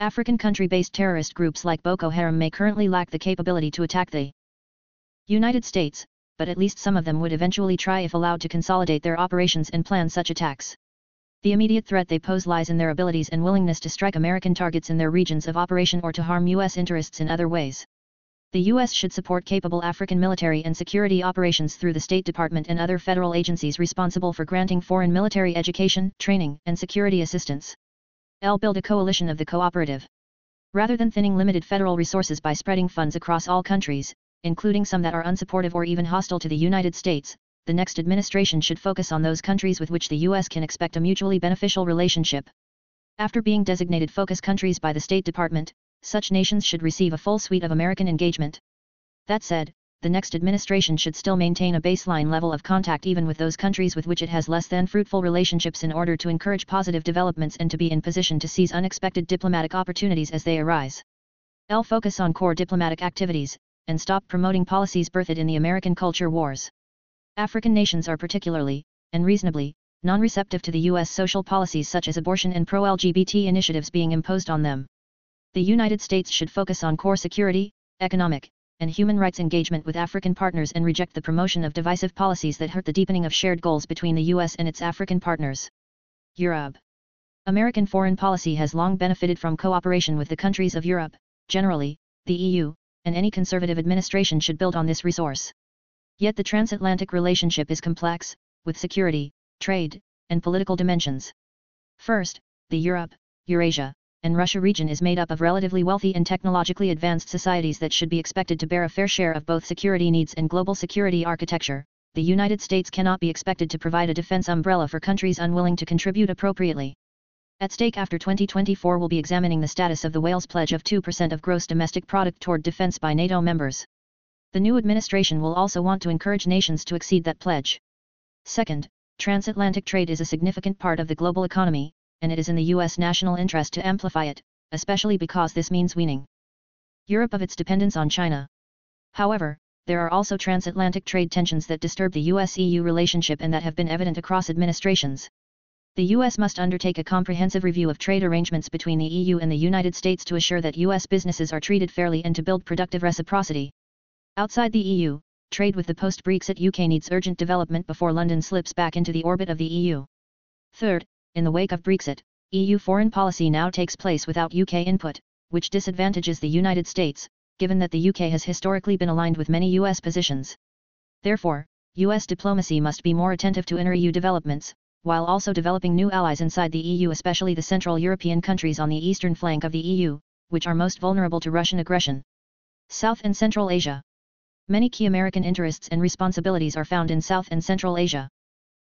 African country-based terrorist groups like Boko Haram may currently lack the capability to attack the United States, but at least some of them would eventually try if allowed to consolidate their operations and plan such attacks. The immediate threat they pose lies in their abilities and willingness to strike American targets in their regions of operation or to harm U.S. interests in other ways. The U.S. should support capable African military and security operations through the State Department and other federal agencies responsible for granting foreign military education, training, and security assistance. L. Build a coalition of the cooperative. Rather than thinning limited federal resources by spreading funds across all countries, including some that are unsupportive or even hostile to the United States, the next administration should focus on those countries with which the U.S. can expect a mutually beneficial relationship. After being designated focus countries by the State Department, such nations should receive a full suite of American engagement. That said, the next administration should still maintain a baseline level of contact even with those countries with which it has less than fruitful relationships in order to encourage positive developments and to be in position to seize unexpected diplomatic opportunities as they arise. L. Focus on core diplomatic activities, and stop promoting policies birthed in the American culture wars. African nations are particularly, and reasonably, non-receptive to the U.S. social policies such as abortion and pro-LGBT initiatives being imposed on them. The United States should focus on core security, economic, and human rights engagement with African partners and reject the promotion of divisive policies that hurt the deepening of shared goals between the U.S. and its African partners. Europe American foreign policy has long benefited from cooperation with the countries of Europe, generally, the EU, and any conservative administration should build on this resource. Yet the transatlantic relationship is complex, with security, trade, and political dimensions. First, the Europe, Eurasia, and Russia region is made up of relatively wealthy and technologically advanced societies that should be expected to bear a fair share of both security needs and global security architecture, the United States cannot be expected to provide a defense umbrella for countries unwilling to contribute appropriately. At stake after 2024 will be examining the status of the Wales pledge of 2% of gross domestic product toward defense by NATO members. The new administration will also want to encourage nations to exceed that pledge. Second, transatlantic trade is a significant part of the global economy, and it is in the U.S. national interest to amplify it, especially because this means weaning Europe of its dependence on China. However, there are also transatlantic trade tensions that disturb the US-EU relationship and that have been evident across administrations. The US must undertake a comprehensive review of trade arrangements between the EU and the United States to assure that US businesses are treated fairly and to build productive reciprocity. Outside the EU, trade with the post-Brexit UK needs urgent development before London slips back into the orbit of the EU. Third, in the wake of Brexit, EU foreign policy now takes place without UK input, which disadvantages the United States, given that the UK has historically been aligned with many US positions. Therefore, US diplomacy must be more attentive to inter-EU developments, while also developing new allies inside the EU especially the Central European countries on the eastern flank of the EU, which are most vulnerable to Russian aggression. South and Central Asia. Many key American interests and responsibilities are found in South and Central Asia.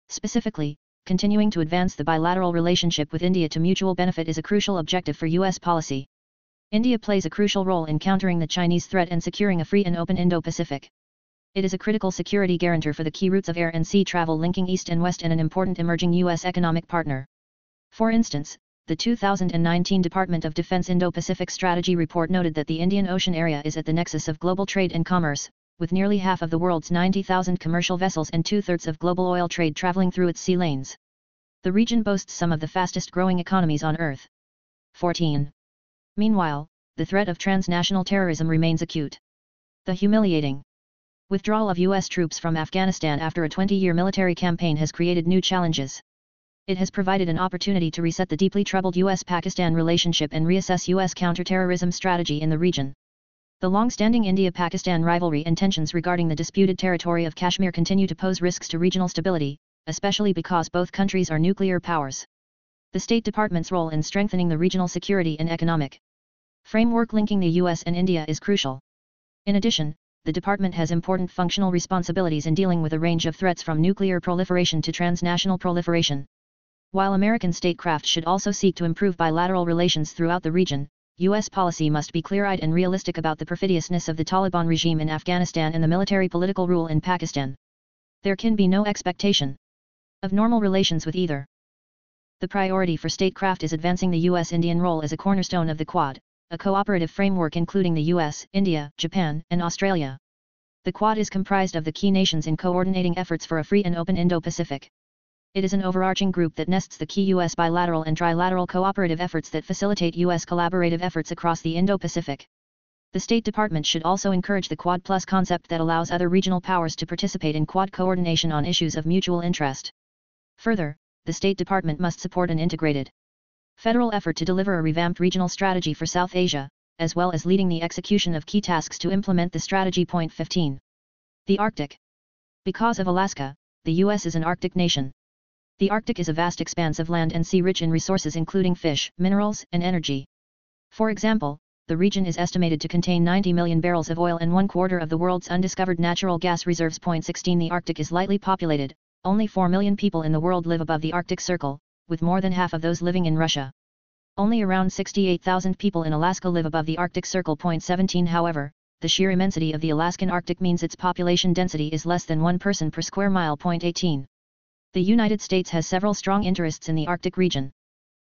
Specifically, continuing to advance the bilateral relationship with India to mutual benefit is a crucial objective for US policy. India plays a crucial role in countering the Chinese threat and securing a free and open Indo-Pacific. It is a critical security guarantor for the key routes of air and sea travel linking East and West and an important emerging U.S. economic partner. For instance, the 2019 Department of Defense Indo-Pacific Strategy Report noted that the Indian Ocean area is at the nexus of global trade and commerce, with nearly half of the world's 90,000 commercial vessels and two-thirds of global oil trade traveling through its sea lanes. The region boasts some of the fastest growing economies on Earth. 14. Meanwhile, the threat of transnational terrorism remains acute. The humiliating withdrawal of U.S. troops from Afghanistan after a 20-year military campaign has created new challenges. It has provided an opportunity to reset the deeply troubled U.S.-Pakistan relationship and reassess U.S. counterterrorism strategy in the region. The long-standing India-Pakistan rivalry and tensions regarding the disputed territory of Kashmir continue to pose risks to regional stability, especially because both countries are nuclear powers. The State Department's role in strengthening the regional security and economic framework linking the US and India is crucial. In addition, the department has important functional responsibilities in dealing with a range of threats from nuclear proliferation to transnational proliferation. While American statecraft should also seek to improve bilateral relations throughout the region, U.S. policy must be clear-eyed and realistic about the perfidiousness of the Taliban regime in Afghanistan and the military political rule in Pakistan. There can be no expectation of normal relations with either. The priority for statecraft is advancing the U.S.-Indian role as a cornerstone of the Quad, a cooperative framework including the US, India, Japan, and Australia. The Quad is comprised of the key nations in coordinating efforts for a free and open Indo-Pacific. It is an overarching group that nests the key U.S. bilateral and trilateral cooperative efforts that facilitate U.S. collaborative efforts across the Indo-Pacific. The State Department should also encourage the Quad Plus concept that allows other regional powers to participate in Quad coordination on issues of mutual interest. Further, the State Department must support an integrated federal effort to deliver a revamped regional strategy for South Asia, as well as leading the execution of key tasks to implement the strategy. Point 15. The Arctic. Because of Alaska, the U.S. is an Arctic nation. The Arctic is a vast expanse of land and sea rich in resources including fish, minerals, and energy. For example, the region is estimated to contain 90 million barrels of oil and one quarter of the world's undiscovered natural gas reserves. Point 16 The Arctic is lightly populated, only 4 million people in the world live above the Arctic Circle, with more than half of those living in Russia. Only around 68,000 people in Alaska live above the Arctic Circle. Point 17 However, the sheer immensity of the Alaskan Arctic means its population density is less than one person per square mile. Point 18. The United States has several strong interests in the Arctic region.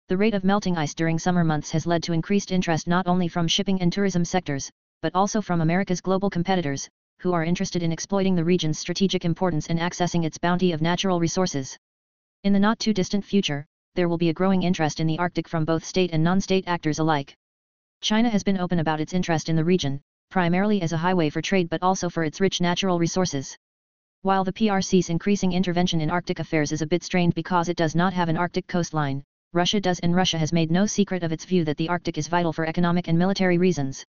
The rate of melting ice during summer months has led to increased interest not only from shipping and tourism sectors, but also from America's global competitors, who are interested in exploiting the region's strategic importance and accessing its bounty of natural resources. In the not too distant future, there will be a growing interest in the Arctic from both state and non-state actors alike. China has been open about its interest in the region, primarily as a highway for trade but also for its rich natural resources. While the PRC's increasing intervention in Arctic affairs is a bit strained because it does not have an Arctic coastline, Russia does and Russia has made no secret of its view that the Arctic is vital for economic and military reasons.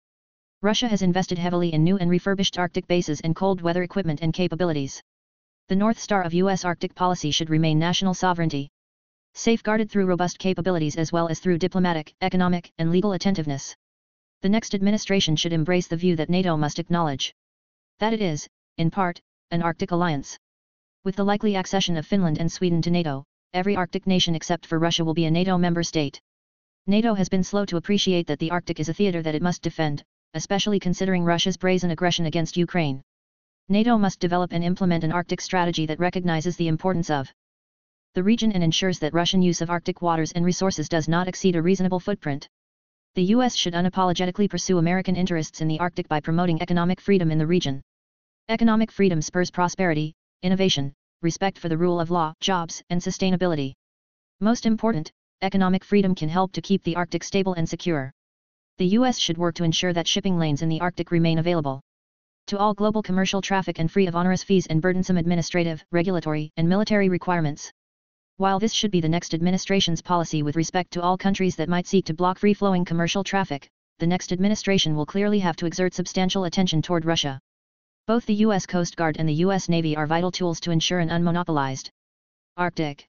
Russia has invested heavily in new and refurbished Arctic bases and cold weather equipment and capabilities. The North Star of U.S. Arctic policy should remain national sovereignty. Safeguarded through robust capabilities as well as through diplomatic, economic, and legal attentiveness. The next administration should embrace the view that NATO must acknowledge that it is, in part, an Arctic alliance. With the likely accession of Finland and Sweden to NATO, every Arctic nation except for Russia will be a NATO member state. NATO has been slow to appreciate that the Arctic is a theater that it must defend, especially considering Russia's brazen aggression against Ukraine. NATO must develop and implement an Arctic strategy that recognizes the importance of the region and ensures that Russian use of Arctic waters and resources does not exceed a reasonable footprint. The U.S. should unapologetically pursue American interests in the Arctic by promoting economic freedom in the region. Economic freedom spurs prosperity, innovation, respect for the rule of law, jobs, and sustainability. Most important, economic freedom can help to keep the Arctic stable and secure. The U.S. should work to ensure that shipping lanes in the Arctic remain available to all global commercial traffic and free of onerous fees and burdensome administrative, regulatory, and military requirements. While this should be the next administration's policy with respect to all countries that might seek to block free-flowing commercial traffic, the next administration will clearly have to exert substantial attention toward Russia. Both the U.S. Coast Guard and the U.S. Navy are vital tools to ensure an unmonopolized Arctic.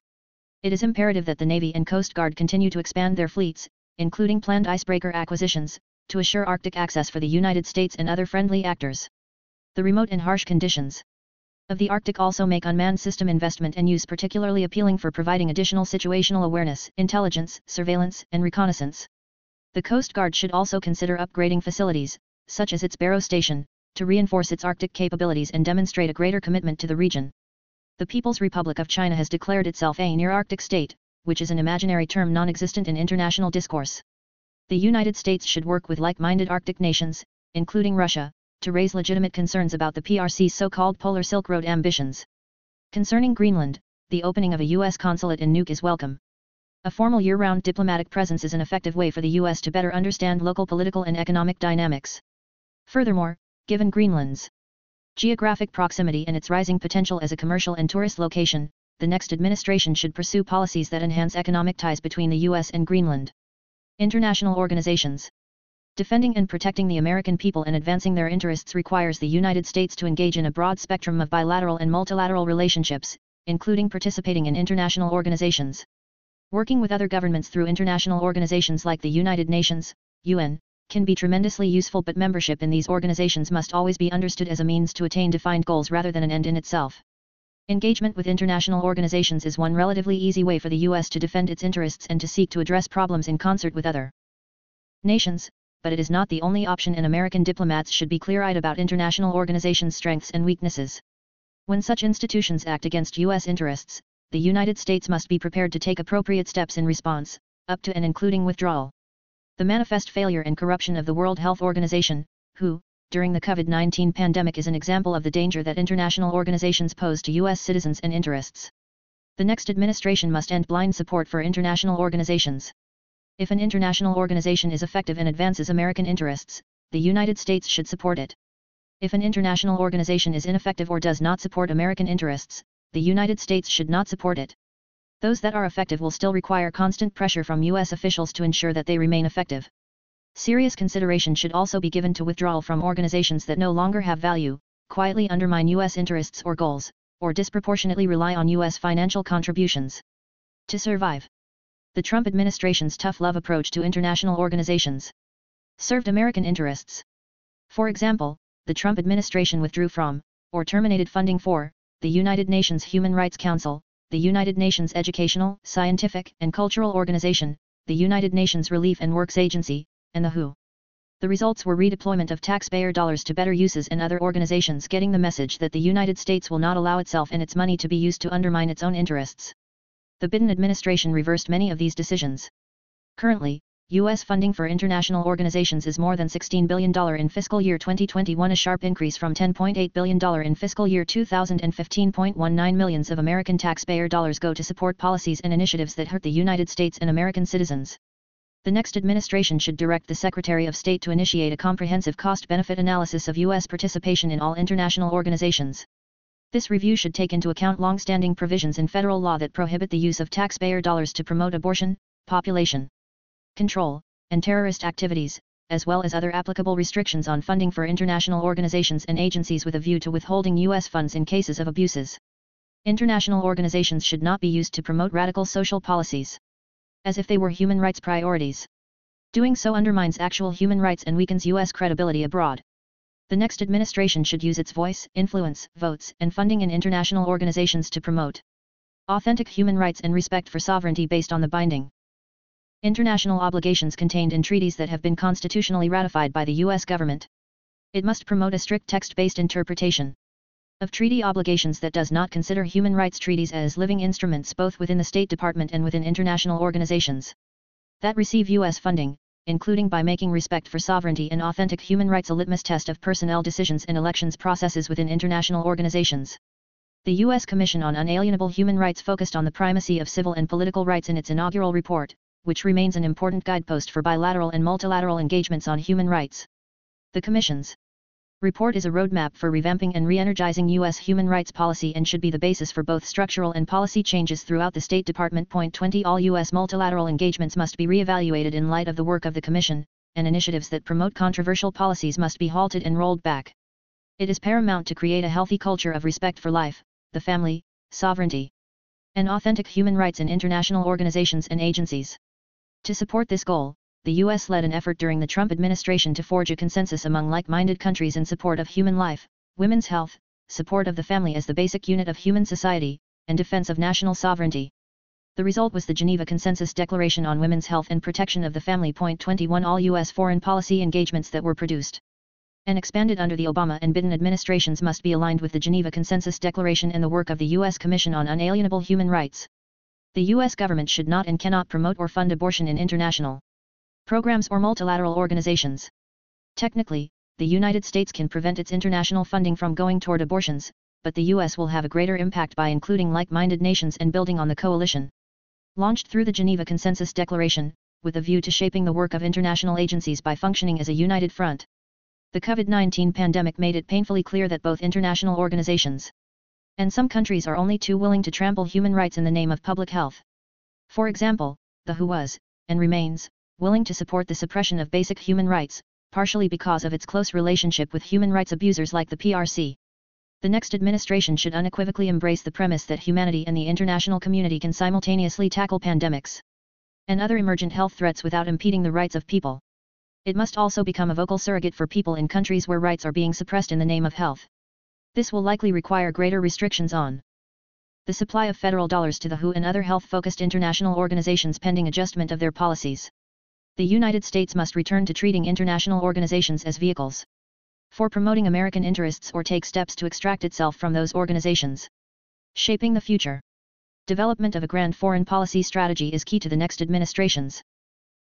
It is imperative that the Navy and Coast Guard continue to expand their fleets, including planned icebreaker acquisitions, to assure Arctic access for the United States and other friendly actors. The remote and harsh conditions of the Arctic also make unmanned system investment and use particularly appealing for providing additional situational awareness, intelligence, surveillance, and reconnaissance. The Coast Guard should also consider upgrading facilities, such as its Barrow Station, to reinforce its Arctic capabilities and demonstrate a greater commitment to the region. The People's Republic of China has declared itself a near-Arctic state, which is an imaginary term non-existent in international discourse. The United States should work with like-minded Arctic nations, including Russia, to raise legitimate concerns about the PRC's so-called Polar Silk Road ambitions. Concerning Greenland, the opening of a U.S. consulate in Nuuk is welcome. A formal year-round diplomatic presence is an effective way for the U.S. to better understand local political and economic dynamics. Furthermore, given Greenland's geographic proximity and its rising potential as a commercial and tourist location, the next administration should pursue policies that enhance economic ties between the U.S. and Greenland. International organizations Defending and protecting the American people and advancing their interests requires the United States to engage in a broad spectrum of bilateral and multilateral relationships, including participating in international organizations. Working with other governments through international organizations like the United Nations, UN, can be tremendously useful but membership in these organizations must always be understood as a means to attain defined goals rather than an end in itself. Engagement with international organizations is one relatively easy way for the U.S. to defend its interests and to seek to address problems in concert with other nations, but it is not the only option and American diplomats should be clear-eyed about international organizations' strengths and weaknesses. When such institutions act against U.S. interests, the United States must be prepared to take appropriate steps in response, up to and including withdrawal. The manifest failure and corruption of the World Health Organization, WHO, during the COVID-19 pandemic is an example of the danger that international organizations pose to U.S. citizens and interests. The next administration must end blind support for international organizations. If an international organization is effective and advances American interests, the United States should support it. If an international organization is ineffective or does not support American interests, the United States should not support it. Those that are effective will still require constant pressure from U.S. officials to ensure that they remain effective. Serious consideration should also be given to withdrawal from organizations that no longer have value, quietly undermine U.S. interests or goals, or disproportionately rely on U.S. financial contributions. To survive the Trump administration's tough love approach to international organizations served American interests. For example, the Trump administration withdrew from, or terminated funding for, the United Nations Human Rights Council, the United Nations Educational, Scientific, and Cultural Organization, the United Nations Relief and Works Agency, and the WHO. The results were redeployment of taxpayer dollars to better uses and other organizations getting the message that the United States will not allow itself and its money to be used to undermine its own interests the Biden administration reversed many of these decisions. Currently, U.S. funding for international organizations is more than $16 billion in fiscal year 2021 a sharp increase from $10.8 billion in fiscal year 2015.19 millions of American taxpayer dollars go to support policies and initiatives that hurt the United States and American citizens. The next administration should direct the Secretary of State to initiate a comprehensive cost-benefit analysis of U.S. participation in all international organizations. This review should take into account long-standing provisions in federal law that prohibit the use of taxpayer dollars to promote abortion, population control, and terrorist activities, as well as other applicable restrictions on funding for international organizations and agencies with a view to withholding U.S. funds in cases of abuses. International organizations should not be used to promote radical social policies. As if they were human rights priorities. Doing so undermines actual human rights and weakens U.S. credibility abroad. The next administration should use its voice, influence, votes, and funding in international organizations to promote authentic human rights and respect for sovereignty based on the binding international obligations contained in treaties that have been constitutionally ratified by the U.S. government. It must promote a strict text-based interpretation of treaty obligations that does not consider human rights treaties as living instruments both within the State Department and within international organizations that receive U.S. funding, including by making respect for sovereignty and authentic human rights a litmus test of personnel decisions and elections processes within international organizations. The U.S. Commission on Unalienable Human Rights focused on the primacy of civil and political rights in its inaugural report, which remains an important guidepost for bilateral and multilateral engagements on human rights. The Commission's report is a roadmap for revamping and re-energizing U.S. human rights policy and should be the basis for both structural and policy changes throughout the State Department. Point 20 All U.S. multilateral engagements must be re-evaluated in light of the work of the Commission, and initiatives that promote controversial policies must be halted and rolled back. It is paramount to create a healthy culture of respect for life, the family, sovereignty, and authentic human rights in international organizations and agencies. To support this goal, the U.S. led an effort during the Trump administration to forge a consensus among like-minded countries in support of human life, women's health, support of the family as the basic unit of human society, and defense of national sovereignty. The result was the Geneva Consensus Declaration on Women's Health and Protection of the Family. Point 21 All U.S. foreign policy engagements that were produced and expanded under the Obama and Biden administrations must be aligned with the Geneva Consensus Declaration and the work of the U.S. Commission on Unalienable Human Rights. The U.S. government should not and cannot promote or fund abortion in international programs or multilateral organizations. Technically, the United States can prevent its international funding from going toward abortions, but the U.S. will have a greater impact by including like-minded nations and building on the coalition. Launched through the Geneva Consensus Declaration, with a view to shaping the work of international agencies by functioning as a united front. The COVID-19 pandemic made it painfully clear that both international organizations and some countries are only too willing to trample human rights in the name of public health. For example, the WHO was, and remains, willing to support the suppression of basic human rights, partially because of its close relationship with human rights abusers like the PRC. The next administration should unequivocally embrace the premise that humanity and the international community can simultaneously tackle pandemics and other emergent health threats without impeding the rights of people. It must also become a vocal surrogate for people in countries where rights are being suppressed in the name of health. This will likely require greater restrictions on the supply of federal dollars to the WHO and other health-focused international organizations pending adjustment of their policies the United States must return to treating international organizations as vehicles for promoting American interests or take steps to extract itself from those organizations. Shaping the future. Development of a grand foreign policy strategy is key to the next administration's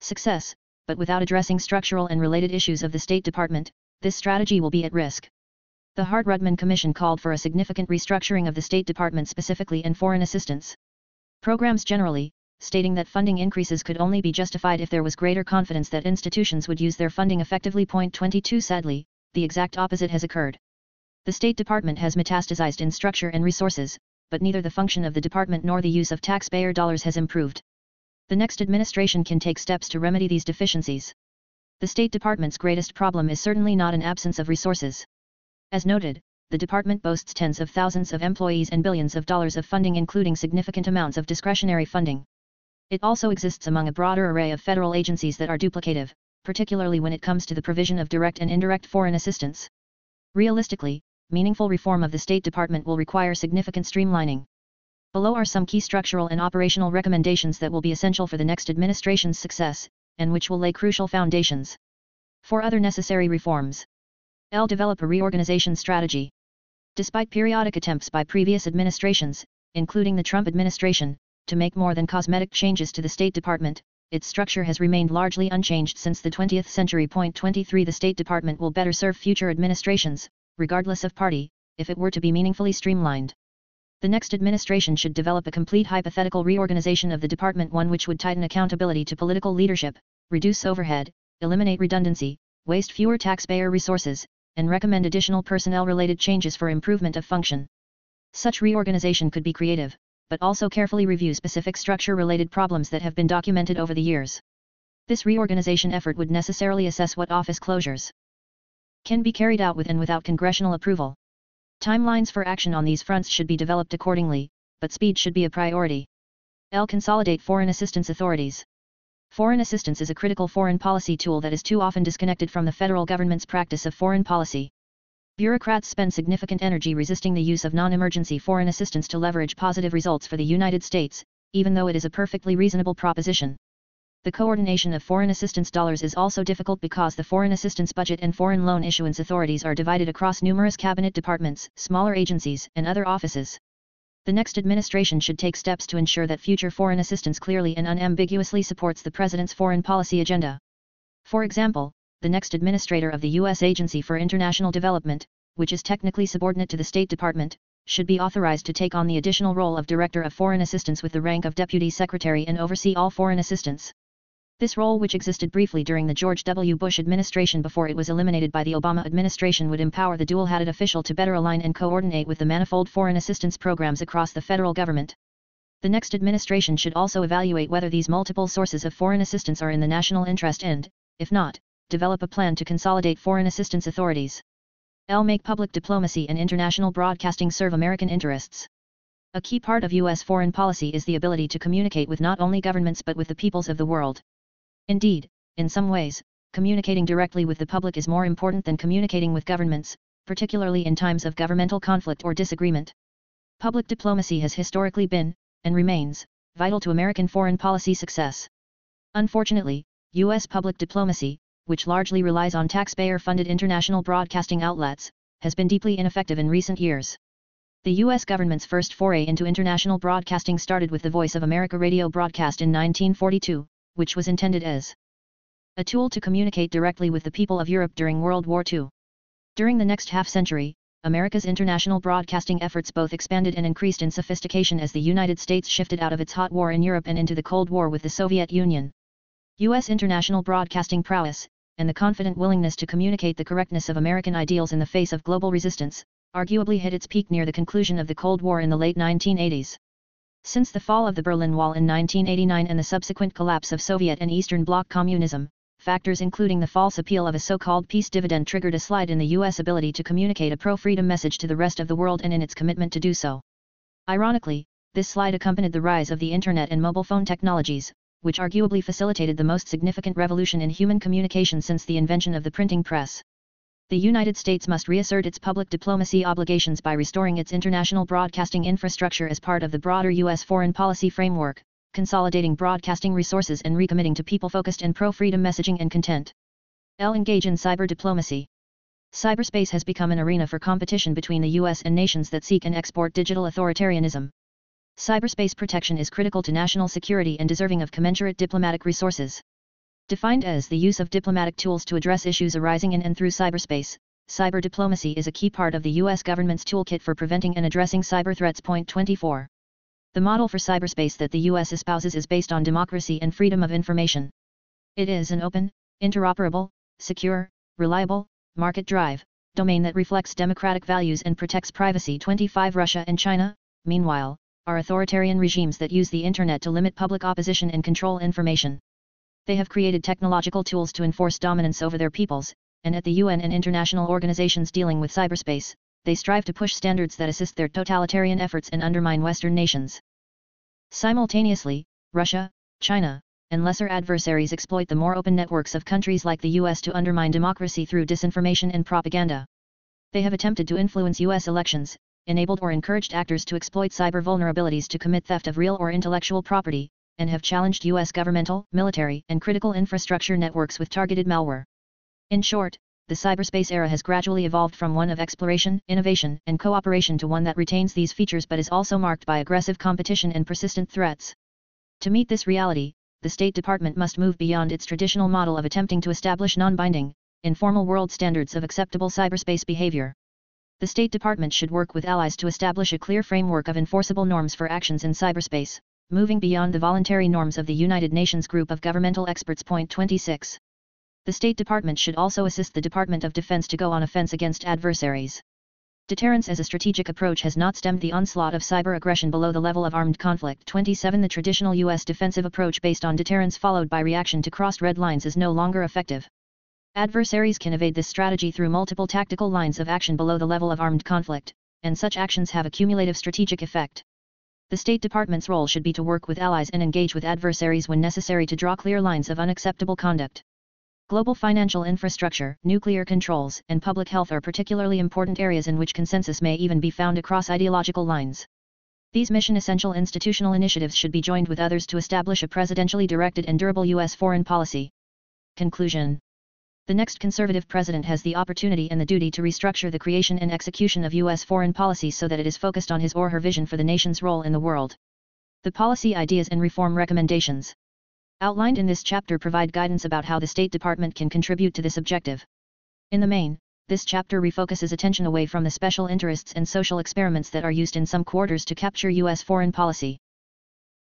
success, but without addressing structural and related issues of the State Department, this strategy will be at risk. The Hart-Rudman Commission called for a significant restructuring of the State Department specifically and foreign assistance programs generally, stating that funding increases could only be justified if there was greater confidence that institutions would use their funding effectively. Point 22 Sadly, the exact opposite has occurred. The State Department has metastasized in structure and resources, but neither the function of the department nor the use of taxpayer dollars has improved. The next administration can take steps to remedy these deficiencies. The State Department's greatest problem is certainly not an absence of resources. As noted, the department boasts tens of thousands of employees and billions of dollars of funding including significant amounts of discretionary funding. It also exists among a broader array of federal agencies that are duplicative, particularly when it comes to the provision of direct and indirect foreign assistance. Realistically, meaningful reform of the State Department will require significant streamlining. Below are some key structural and operational recommendations that will be essential for the next administration's success, and which will lay crucial foundations for other necessary reforms. L. Develop a reorganization strategy. Despite periodic attempts by previous administrations, including the Trump administration, to make more than cosmetic changes to the State Department, its structure has remained largely unchanged since the 20th century. Point 23 The State Department will better serve future administrations, regardless of party, if it were to be meaningfully streamlined. The next administration should develop a complete hypothetical reorganization of the department one which would tighten accountability to political leadership, reduce overhead, eliminate redundancy, waste fewer taxpayer resources, and recommend additional personnel-related changes for improvement of function. Such reorganization could be creative, but also carefully review specific structure-related problems that have been documented over the years. This reorganization effort would necessarily assess what office closures can be carried out with and without congressional approval. Timelines for action on these fronts should be developed accordingly, but speed should be a priority. L. Consolidate foreign assistance authorities. Foreign assistance is a critical foreign policy tool that is too often disconnected from the federal government's practice of foreign policy. Bureaucrats spend significant energy resisting the use of non-emergency foreign assistance to leverage positive results for the United States, even though it is a perfectly reasonable proposition. The coordination of foreign assistance dollars is also difficult because the foreign assistance budget and foreign loan issuance authorities are divided across numerous cabinet departments, smaller agencies, and other offices. The next administration should take steps to ensure that future foreign assistance clearly and unambiguously supports the President's foreign policy agenda. For example, the next administrator of the U.S. Agency for International Development, which is technically subordinate to the State Department, should be authorized to take on the additional role of Director of Foreign Assistance with the rank of Deputy Secretary and oversee all foreign assistance. This role which existed briefly during the George W. Bush administration before it was eliminated by the Obama administration would empower the dual-hatted official to better align and coordinate with the manifold foreign assistance programs across the federal government. The next administration should also evaluate whether these multiple sources of foreign assistance are in the national interest and, if not, develop a plan to consolidate foreign assistance authorities. L. Make public diplomacy and international broadcasting serve American interests. A key part of U.S. foreign policy is the ability to communicate with not only governments but with the peoples of the world. Indeed, in some ways, communicating directly with the public is more important than communicating with governments, particularly in times of governmental conflict or disagreement. Public diplomacy has historically been, and remains, vital to American foreign policy success. Unfortunately, U.S. public diplomacy, which largely relies on taxpayer-funded international broadcasting outlets, has been deeply ineffective in recent years. The U.S. government's first foray into international broadcasting started with the Voice of America radio broadcast in 1942, which was intended as a tool to communicate directly with the people of Europe during World War II. During the next half-century, America's international broadcasting efforts both expanded and increased in sophistication as the United States shifted out of its hot war in Europe and into the Cold War with the Soviet Union. U.S. international broadcasting prowess, and the confident willingness to communicate the correctness of American ideals in the face of global resistance, arguably hit its peak near the conclusion of the Cold War in the late 1980s. Since the fall of the Berlin Wall in 1989 and the subsequent collapse of Soviet and Eastern Bloc communism, factors including the false appeal of a so-called peace dividend triggered a slide in the U.S. ability to communicate a pro-freedom message to the rest of the world and in its commitment to do so. Ironically, this slide accompanied the rise of the Internet and mobile phone technologies, which arguably facilitated the most significant revolution in human communication since the invention of the printing press the United States must reassert its public diplomacy obligations by restoring its international broadcasting infrastructure as part of the broader U.S. foreign policy framework, consolidating broadcasting resources and recommitting to people-focused and pro-freedom messaging and content. L. Engage in cyber diplomacy. Cyberspace has become an arena for competition between the U.S. and nations that seek and export digital authoritarianism. Cyberspace protection is critical to national security and deserving of commensurate diplomatic resources. Defined as the use of diplomatic tools to address issues arising in and through cyberspace, cyber diplomacy is a key part of the U.S. government's toolkit for preventing and addressing cyber threats. Point 24. The model for cyberspace that the U.S. espouses is based on democracy and freedom of information. It is an open, interoperable, secure, reliable, market drive, domain that reflects democratic values and protects privacy. 25 Russia and China, meanwhile, are authoritarian regimes that use the Internet to limit public opposition and control information. They have created technological tools to enforce dominance over their peoples, and at the UN and international organizations dealing with cyberspace, they strive to push standards that assist their totalitarian efforts and undermine Western nations. Simultaneously, Russia, China, and lesser adversaries exploit the more open networks of countries like the US to undermine democracy through disinformation and propaganda. They have attempted to influence US elections, enabled or encouraged actors to exploit cyber vulnerabilities to commit theft of real or intellectual property, and have challenged U.S. governmental, military, and critical infrastructure networks with targeted malware. In short, the cyberspace era has gradually evolved from one of exploration, innovation, and cooperation to one that retains these features but is also marked by aggressive competition and persistent threats. To meet this reality, the State Department must move beyond its traditional model of attempting to establish non-binding, informal world standards of acceptable cyberspace behavior. The State Department should work with allies to establish a clear framework of enforceable norms for actions in cyberspace, moving beyond the voluntary norms of the United Nations Group of Governmental Experts. Point 26. The State Department should also assist the Department of Defense to go on offense against adversaries. Deterrence as a strategic approach has not stemmed the onslaught of cyber aggression below the level of armed conflict. 27 The traditional U.S. defensive approach based on deterrence followed by reaction to crossed red lines is no longer effective. Adversaries can evade this strategy through multiple tactical lines of action below the level of armed conflict, and such actions have a cumulative strategic effect. The State Department's role should be to work with allies and engage with adversaries when necessary to draw clear lines of unacceptable conduct. Global financial infrastructure, nuclear controls, and public health are particularly important areas in which consensus may even be found across ideological lines. These mission-essential institutional initiatives should be joined with others to establish a presidentially directed and durable U.S. foreign policy. Conclusion The next conservative president has the opportunity and the duty to restructure the creation and execution of U.S. foreign policy so that it is focused on his or her vision for the nation's role in the world. The policy ideas and reform recommendations outlined in this chapter provide guidance about how the State Department can contribute to this objective. In the main, this chapter refocuses attention away from the special interests and social experiments that are used in some quarters to capture U.S. foreign policy.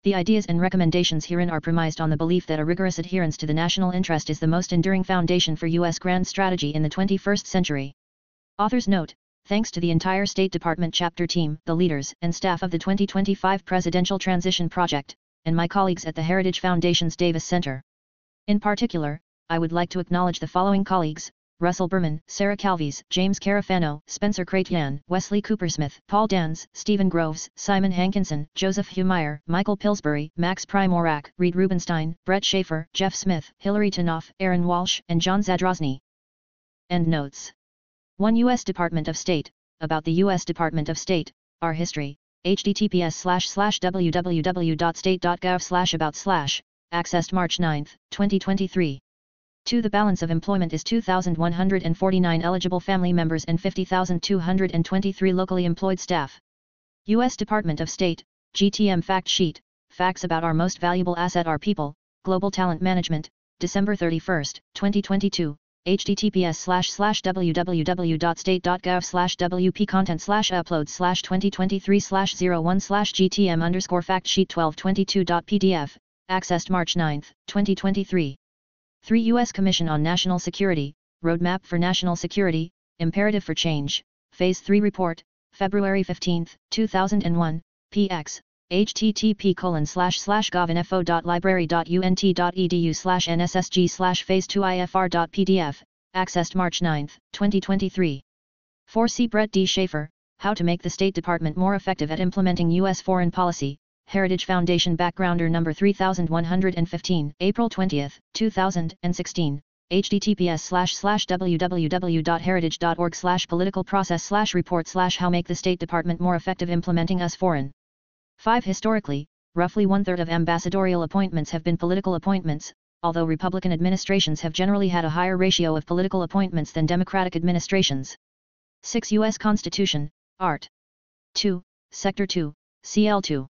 The ideas and recommendations herein are premised on the belief that a rigorous adherence to the national interest is the most enduring foundation for U.S. grand strategy in the 21st century. Authors note, thanks to the entire State Department chapter team, the leaders and staff of the 2025 Presidential Transition Project, and my colleagues at the Heritage Foundation's Davis Center. In particular, I would like to acknowledge the following colleagues, Russell Berman, Sarah Calvis, James Carafano, Spencer Chretien, Wesley Coopersmith, Paul Dans, Stephen Groves, Simon Hankinson, Joseph Humire, Michael Pillsbury, Max Primorac, Reed Rubinstein, Brett Schaefer, Jeff Smith, Hilary Tanoff, Aaron Walsh, and John Zadrozny. End notes. 1 U.S. Department of State, about the U.S. Department of State, our history, https slash slash www.state.gov slash about slash, accessed March 9, 2023. 2. The balance of employment is 2,149 eligible family members and 50,223 locally employed staff. U.S. Department of State, GTM Fact Sheet, Facts about our most valuable asset our people, Global Talent Management, December 31, 2022, https slash slash www.state.gov slash wp content slash upload slash 2023 slash 01 slash gtm underscore fact sheet 1222.pdf, accessed March 9, 2023. 3. U.S. Commission on National Security, Roadmap for National Security, Imperative for Change, Phase 3 Report, February 15, 2001, px, http colon slash slash govinfo.library.unt.edu slash nssg slash phase 2 ifr.pdf, accessed March 9, 2023. 4. C. Brett D. Schaefer, How to Make the State Department More Effective at Implementing U.S. Foreign Policy, Heritage Foundation Backgrounder number 3115, April 20, 2016, https slash slash www.heritage.org slash political process slash report slash how make the State Department more effective implementing US foreign. 5. Historically, roughly one-third of ambassadorial appointments have been political appointments, although Republican administrations have generally had a higher ratio of political appointments than Democratic administrations. 6. U.S. Constitution, Art. 2, Sector 2, CL2.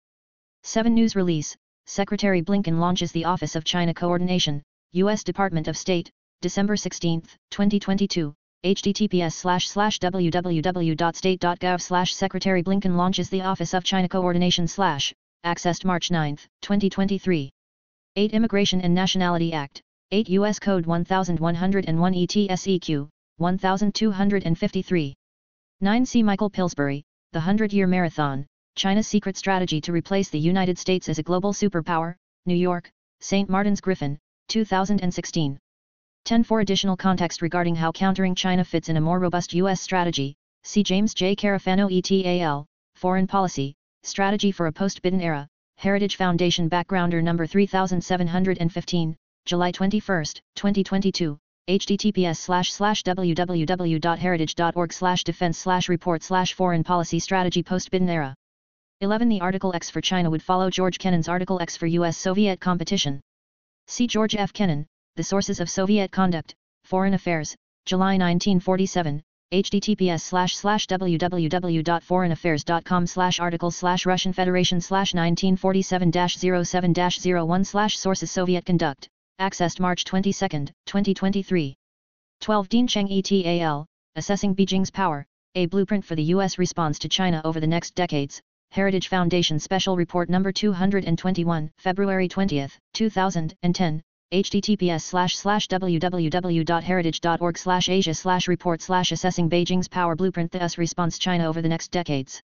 7 News Release, Secretary Blinken launches the Office of China Coordination, U.S. Department of State, December 16, 2022, https slash slash www.state.gov slash Secretary Blinken launches the Office of China Coordination slash, accessed March 9, 2023. 8 Immigration and Nationality Act, 8 U.S. Code 1101 ETSEQ, 1253. 9 C. Michael Pillsbury, The Hundred Year Marathon, China's secret strategy to replace the United States as a global superpower, New York, St. Martin's Griffin, 2016. 10 For additional context regarding how countering China fits in a more robust U.S. strategy, see James J. Carafano ETAL, Foreign Policy, Strategy for a Post-Biden Era, Heritage Foundation Backgrounder Number 3715, July 21, 2022, https slash slash www.heritage.org slash defense slash report slash foreign policy strategy post-Biden era. 11. The Article X for China would follow George Kennan's Article X for U.S.-Soviet competition. See George F. Kennan, The Sources of Soviet Conduct, Foreign Affairs, July 1947, https slash slash www.foreignaffairs.com slash articles slash Russian Federation slash 1947-07-01 slash Sources Soviet Conduct, accessed March 22, 2023. 12 Dean Cheng ETAL, Assessing Beijing's Power, a blueprint for the U.S. response to China over the next decades, Heritage Foundation Special Report Number 221, February 20, 2010, https slash slash www.heritage.org slash asia slash report slash assessing Beijing's power blueprint the US response China over the next decades.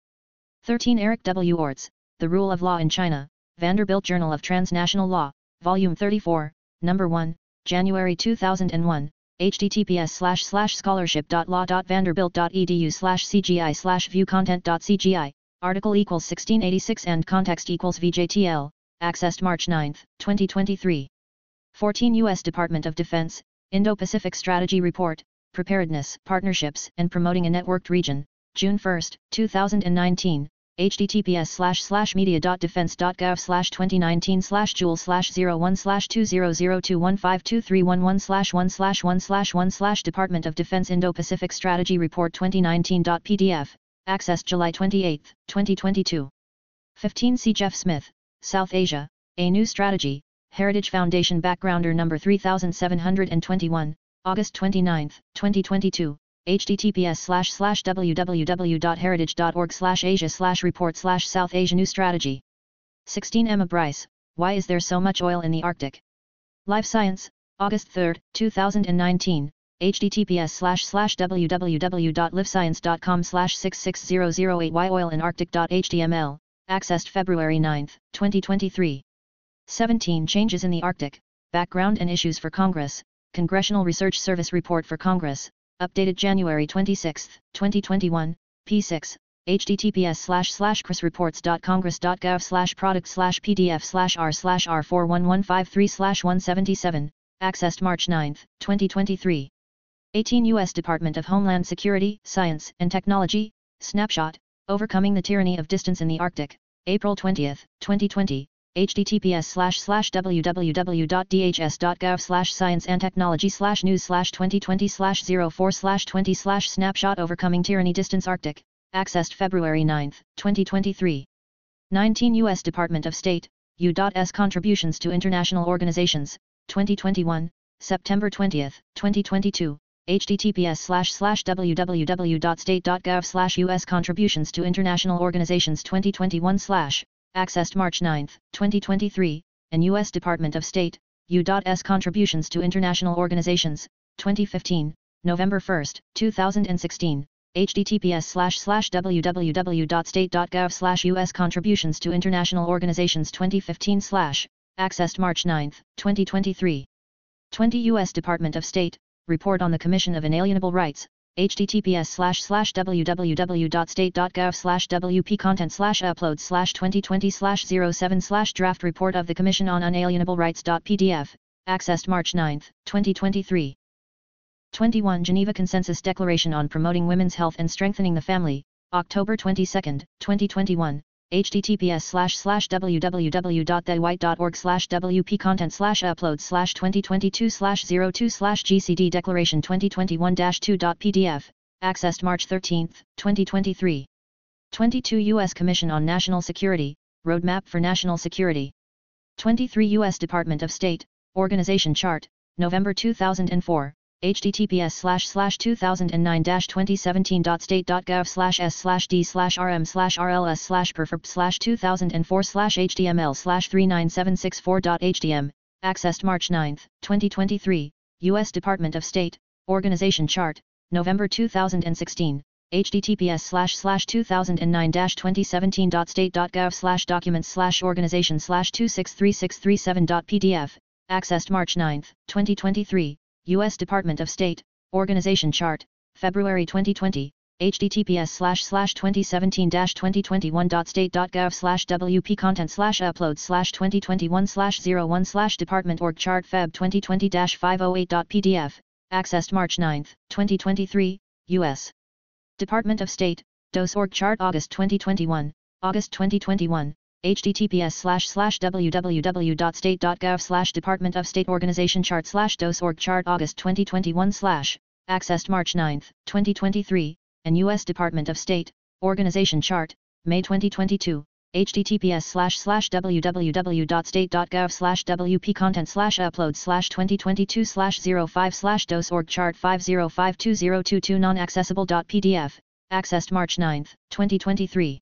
13 Eric W. Orts, The Rule of Law in China, Vanderbilt Journal of Transnational Law, Volume 34, Number 1, January 2001, https slash slash scholarship.law.vanderbilt.edu slash cgi slash viewcontent.cgi article equals 1686 and context equals VJTL, accessed March 9, 2023. 14 U.S. Department of Defense, Indo-Pacific Strategy Report, Preparedness, Partnerships, and Promoting a Networked Region, June 1, 2019, https slash slash media.defense.gov slash 2019 slash joule slash 01 slash 20021523111 slash 1 slash 1 slash 1 slash Department of Defense Indo-Pacific Strategy Report 2019.pdf, accessed July 28, 2022. 15 C. Jeff Smith, South Asia, A New Strategy, Heritage Foundation Backgrounder number 3721, August 29, 2022, https slash slash www.heritage.org slash asia slash report slash South Asia New Strategy. 16 Emma Bryce, Why is there so much oil in the Arctic? Live Science, August 3, 2019, https slash slash www.livescience.com slash 66008 Why oil in Arctic.html, accessed February 9, 2023. 17 Changes in the Arctic, Background and Issues for Congress, Congressional Research Service Report for Congress, updated January 26, 2021, p6, https slash slash chrisreports.congress.gov slash product slash pdf slash r slash r41153 slash 177, accessed March 9, 2023. 18 U.S. Department of Homeland Security, Science and Technology, Snapshot, Overcoming the Tyranny of Distance in the Arctic, April 20, 2020, https slash slash www.dhs.gov slash science and technology slash news slash 2020 slash 04 slash 20 slash snapshot overcoming tyranny distance arctic accessed february 9 2023 19 u.s department of state u.s contributions to international organizations 2021 september 20 2022 https slash slash www.state.gov slash us contributions to international organizations 2021 slash accessed March 9, 2023, and U.S. Department of State, U.S. Contributions to International Organizations, 2015, November 1, 2016, https slash slash www.state.gov slash us contributions to international organizations 2015 slash accessed March 9, 2023. 20 U.S. Department of State, Report on the Commission of Inalienable Rights, https slash slash www.state.gov slash wp content slash upload slash 2020 slash 07 slash draft report of the Commission on Unalienable Rights.pdf, accessed March 9, 2023. 21 Geneva Consensus Declaration on Promoting Women's Health and Strengthening the Family, October 22, 2021, https slash slash www.thewhite.org slash wp content slash upload slash 2022 slash 02 slash gcd declaration 2021-2.pdf, accessed March 13, 2023. 22 U.S. Commission on National Security, Roadmap for National Security. 23 U.S. Department of State, Organization Chart, November 2004, https slash slash 2009-2017.state.gov slash s slash d slash rm slash rls slash perforp slash 2004 slash html slash 39764.htm, accessed March 9, 2023, U.S. Department of State, Organization Chart, November 2016, https slash slash 2009-2017.state.gov slash documents slash organization slash 263637.pdf, accessed March 9, 2023, U.S. Department of State, Organization Chart, February 2020, https slash slash 2017-2021.state.gov slash wp content slash upload slash 2021 slash 01 slash department org chart feb 2020-508.pdf, accessed March 9, 2023, U.S. Department of State, DOS org chart August 2021, August 2021, https slash slash www.state.gov slash Department of State Organization Chart slash DOS org chart August 2021 slash accessed March 9, 2023, and U.S. Department of State, Organization Chart, May 2022, https slash slash www.state.gov slash wp content slash upload slash 2022 slash 05 slash DOS org chart 5052022 non-accessible.pdf, accessed March 9, 2023.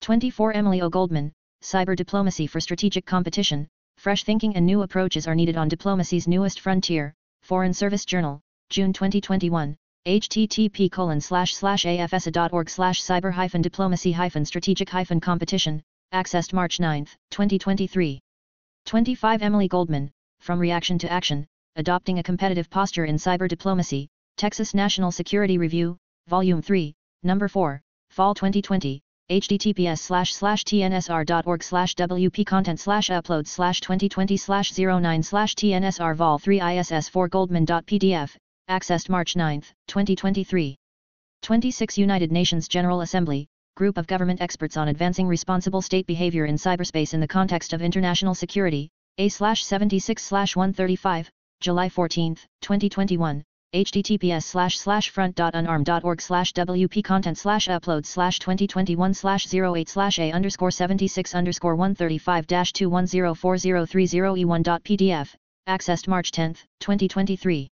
24 Emily O. Goldman, Cyber Diplomacy for Strategic Competition, Fresh Thinking and New Approaches are Needed on Diplomacy's Newest Frontier, Foreign Service Journal, June 2021, http slash cyber diplomacy strategic competition, accessed March 9, 2023. 25 Emily Goldman, From Reaction to Action, Adopting a Competitive Posture in Cyber Diplomacy, Texas National Security Review, Volume 3, Number 4, Fall 2020, https slash slash tnsr.org slash wp content slash upload slash 2020 slash 09 slash tnsr vol 3 iss 4 goldman.pdf, accessed March 9, 2023. 26 United Nations General Assembly, Group of Government Experts on Advancing Responsible State Behavior in Cyberspace in the Context of International Security, A 76 135, July 14, 2021, https slash slash front.unarmed.org slash wp content slash upload slash 2021 slash 08 slash a underscore 76 underscore 135 dash 2104030e1.pdf, accessed March 10, 2023.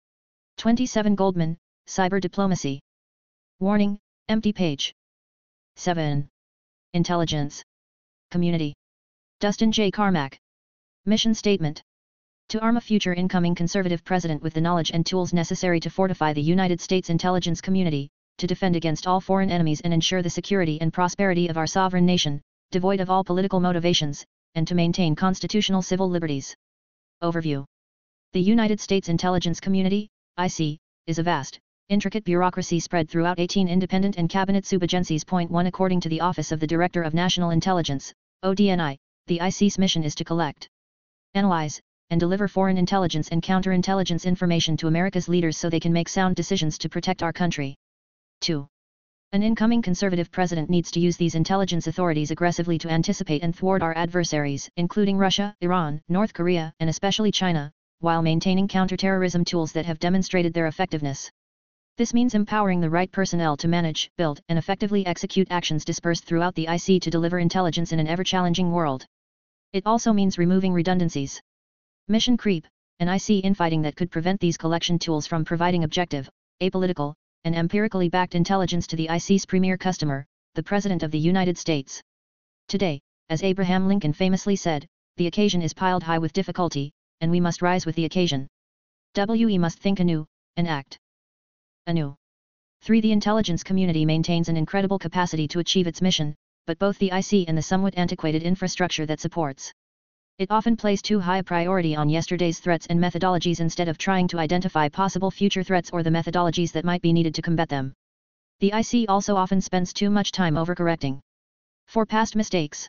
27 Goldman, Cyber Diplomacy. Warning, empty page. 7. Intelligence. Community. Dustin J. Carmack. Mission Statement to arm a future incoming conservative president with the knowledge and tools necessary to fortify the United States intelligence community, to defend against all foreign enemies and ensure the security and prosperity of our sovereign nation, devoid of all political motivations, and to maintain constitutional civil liberties. Overview The United States intelligence community, IC, is a vast, intricate bureaucracy spread throughout 18 independent and cabinet subagencies. Point 1 According to the Office of the Director of National Intelligence, ODNI, the IC's mission is to collect, analyze, and deliver foreign intelligence and counterintelligence information to America's leaders so they can make sound decisions to protect our country. 2. An incoming conservative president needs to use these intelligence authorities aggressively to anticipate and thwart our adversaries, including Russia, Iran, North Korea, and especially China, while maintaining counterterrorism tools that have demonstrated their effectiveness. This means empowering the right personnel to manage, build, and effectively execute actions dispersed throughout the IC to deliver intelligence in an ever-challenging world. It also means removing redundancies. Mission creep, an IC infighting that could prevent these collection tools from providing objective, apolitical, and empirically backed intelligence to the IC's premier customer, the President of the United States. Today, as Abraham Lincoln famously said, the occasion is piled high with difficulty, and we must rise with the occasion. WE must think anew, and act anew. 3. The intelligence community maintains an incredible capacity to achieve its mission, but both the IC and the somewhat antiquated infrastructure that supports it often plays too high a priority on yesterday's threats and methodologies instead of trying to identify possible future threats or the methodologies that might be needed to combat them. The IC also often spends too much time overcorrecting. For past mistakes.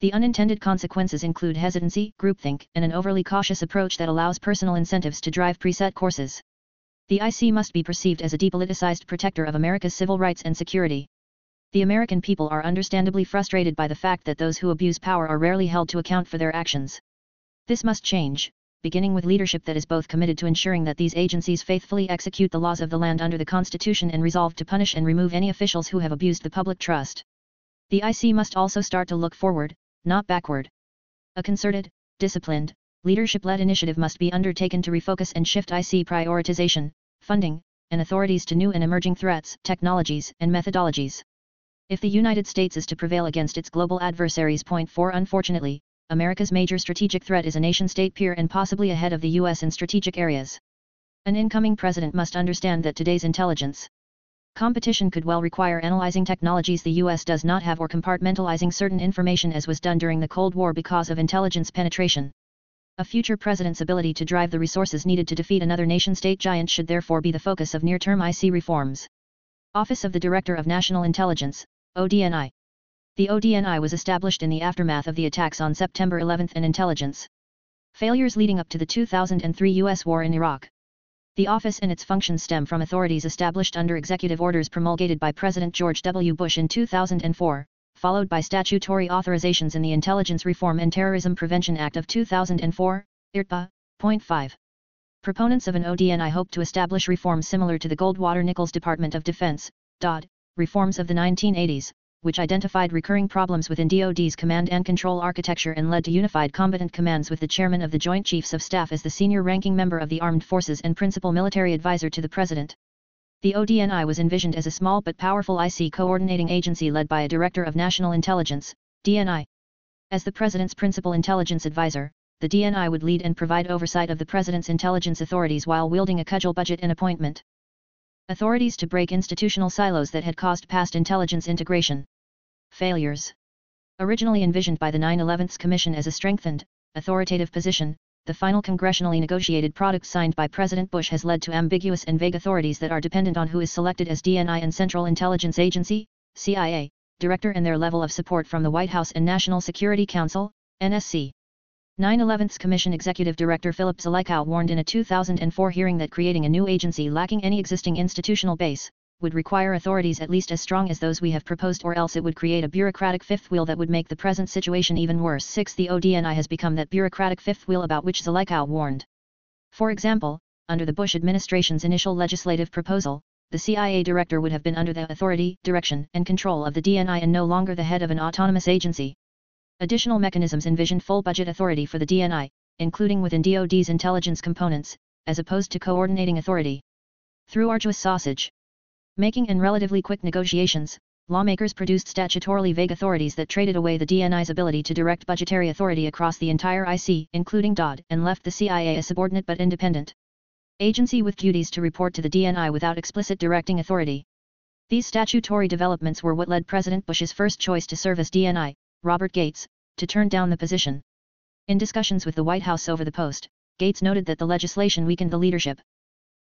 The unintended consequences include hesitancy, groupthink, and an overly cautious approach that allows personal incentives to drive preset courses. The IC must be perceived as a depoliticized protector of America's civil rights and security the American people are understandably frustrated by the fact that those who abuse power are rarely held to account for their actions. This must change, beginning with leadership that is both committed to ensuring that these agencies faithfully execute the laws of the land under the Constitution and resolved to punish and remove any officials who have abused the public trust. The IC must also start to look forward, not backward. A concerted, disciplined, leadership-led initiative must be undertaken to refocus and shift IC prioritization, funding, and authorities to new and emerging threats, technologies, and methodologies. If the United States is to prevail against its global adversaries. Point 4 Unfortunately, America's major strategic threat is a nation-state peer and possibly ahead of the U.S. in strategic areas. An incoming president must understand that today's intelligence competition could well require analyzing technologies the U.S. does not have or compartmentalizing certain information as was done during the Cold War because of intelligence penetration. A future president's ability to drive the resources needed to defeat another nation-state giant should therefore be the focus of near-term IC reforms. Office of the Director of National Intelligence, ODNI. The ODNI was established in the aftermath of the attacks on September 11 and intelligence failures leading up to the 2003 U.S. war in Iraq. The office and its functions stem from authorities established under executive orders promulgated by President George W. Bush in 2004, followed by statutory authorizations in the Intelligence Reform and Terrorism Prevention Act of 2004, IRTPA, Point 5. Proponents of an ODNI hope to establish reforms similar to the Goldwater-Nichols Department of Defense, DOD, reforms of the 1980s, which identified recurring problems within DoD's command and control architecture and led to unified combatant commands with the chairman of the Joint Chiefs of Staff as the senior ranking member of the armed forces and principal military advisor to the president. The ODNI was envisioned as a small but powerful IC coordinating agency led by a Director of National Intelligence, DNI. As the President's principal intelligence advisor, the DNI would lead and provide oversight of the President's intelligence authorities while wielding a cudgel budget and appointment authorities to break institutional silos that had caused past intelligence integration failures. Originally envisioned by the 9/11's Commission as a strengthened, authoritative position, the final congressionally negotiated product signed by President Bush has led to ambiguous and vague authorities that are dependent on who is selected as DNI and Central Intelligence Agency, CIA, director and their level of support from the White House and National Security Council, NSC. 9-11's Commission Executive Director Philip Zelikow warned in a 2004 hearing that creating a new agency lacking any existing institutional base, would require authorities at least as strong as those we have proposed or else it would create a bureaucratic fifth wheel that would make the present situation even worse. 6. The ODNI has become that bureaucratic fifth wheel about which Zelikow warned. For example, under the Bush administration's initial legislative proposal, the CIA director would have been under the authority, direction, and control of the DNI and no longer the head of an autonomous agency. Additional mechanisms envisioned full budget authority for the DNI, including within DoD's intelligence components, as opposed to coordinating authority. Through arduous sausage, Making and relatively quick negotiations, lawmakers produced statutorily vague authorities that traded away the DNI's ability to direct budgetary authority across the entire IC, including DOD, and left the CIA a subordinate but independent agency with duties to report to the DNI without explicit directing authority. These statutory developments were what led President Bush's first choice to serve as DNI, Robert Gates, to turn down the position. In discussions with the White House over the post, Gates noted that the legislation weakened the leadership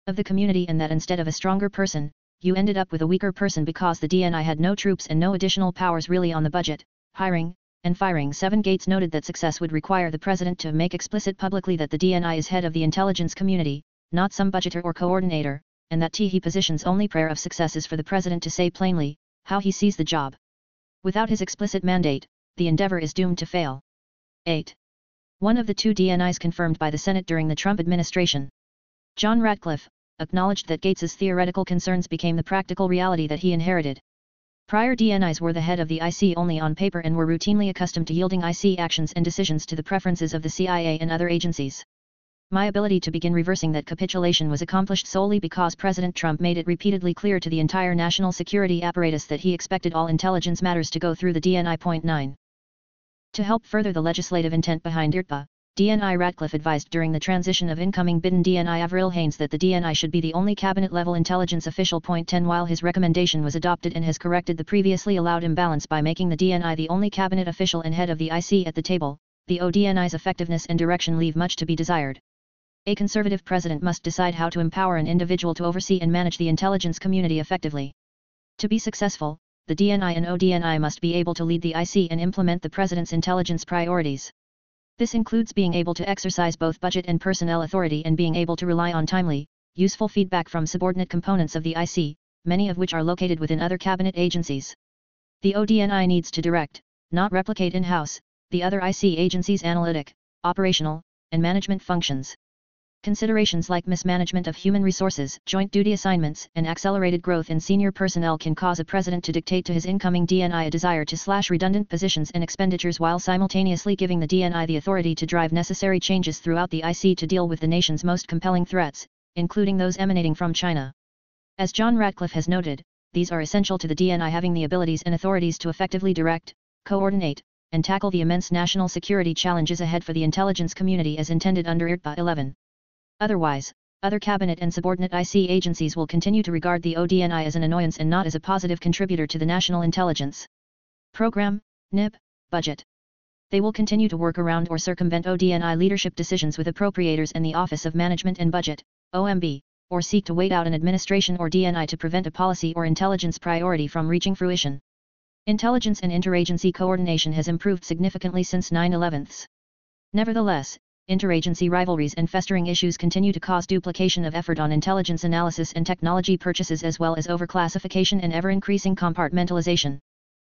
of the community and that instead of a stronger person, you ended up with a weaker person because the DNI had no troops and no additional powers really on the budget, hiring, and firing. 7 Gates noted that success would require the president to make explicit publicly that the DNI is head of the intelligence community, not some budgeter or coordinator, and that T he position's only prayer of success is for the president to say plainly, how he sees the job. Without his explicit mandate, the endeavor is doomed to fail. 8. One of the two DNIs confirmed by the Senate during the Trump administration. John Ratcliffe, acknowledged that Gates's theoretical concerns became the practical reality that he inherited. Prior DNIs were the head of the IC only on paper and were routinely accustomed to yielding IC actions and decisions to the preferences of the CIA and other agencies. My ability to begin reversing that capitulation was accomplished solely because President Trump made it repeatedly clear to the entire national security apparatus that he expected all intelligence matters to go through the DNI.9. To help further the legislative intent behind IRTPA, DNI Ratcliffe advised during the transition of incoming Biden DNI Avril Haines that the DNI should be the only cabinet-level intelligence official. Point 10 While his recommendation was adopted and has corrected the previously allowed imbalance by making the DNI the only cabinet official and head of the IC at the table, the ODNI's effectiveness and direction leave much to be desired. A conservative president must decide how to empower an individual to oversee and manage the intelligence community effectively. To be successful, the DNI and ODNI must be able to lead the IC and implement the president's intelligence priorities. This includes being able to exercise both budget and personnel authority and being able to rely on timely, useful feedback from subordinate components of the IC, many of which are located within other cabinet agencies. The ODNI needs to direct, not replicate in-house, the other IC agencies' analytic, operational, and management functions. Considerations like mismanagement of human resources, joint duty assignments, and accelerated growth in senior personnel can cause a president to dictate to his incoming DNI a desire to slash redundant positions and expenditures while simultaneously giving the DNI the authority to drive necessary changes throughout the IC to deal with the nation's most compelling threats, including those emanating from China. As John Ratcliffe has noted, these are essential to the DNI having the abilities and authorities to effectively direct, coordinate, and tackle the immense national security challenges ahead for the intelligence community as intended under IRTPA 11. Otherwise, other cabinet and subordinate IC agencies will continue to regard the ODNI as an annoyance and not as a positive contributor to the national intelligence program, NIP, budget. They will continue to work around or circumvent ODNI leadership decisions with appropriators and the Office of Management and Budget, OMB, or seek to wait out an administration or DNI to prevent a policy or intelligence priority from reaching fruition. Intelligence and interagency coordination has improved significantly since 9-11. Nevertheless, interagency rivalries and festering issues continue to cause duplication of effort on intelligence analysis and technology purchases as well as overclassification and ever-increasing compartmentalization.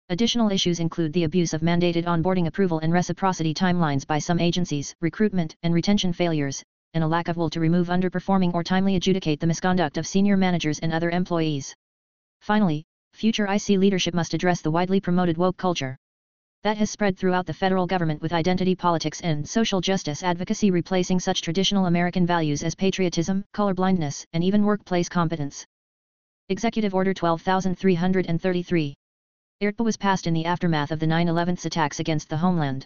Additional issues include the abuse of mandated onboarding approval and reciprocity timelines by some agencies, recruitment and retention failures, and a lack of will to remove underperforming or timely adjudicate the misconduct of senior managers and other employees. Finally, future IC leadership must address the widely promoted woke culture that has spread throughout the federal government with identity politics and social justice advocacy replacing such traditional American values as patriotism, colorblindness, and even workplace competence. Executive Order 12333 IRTPA was passed in the aftermath of the 9-11 attacks against the homeland.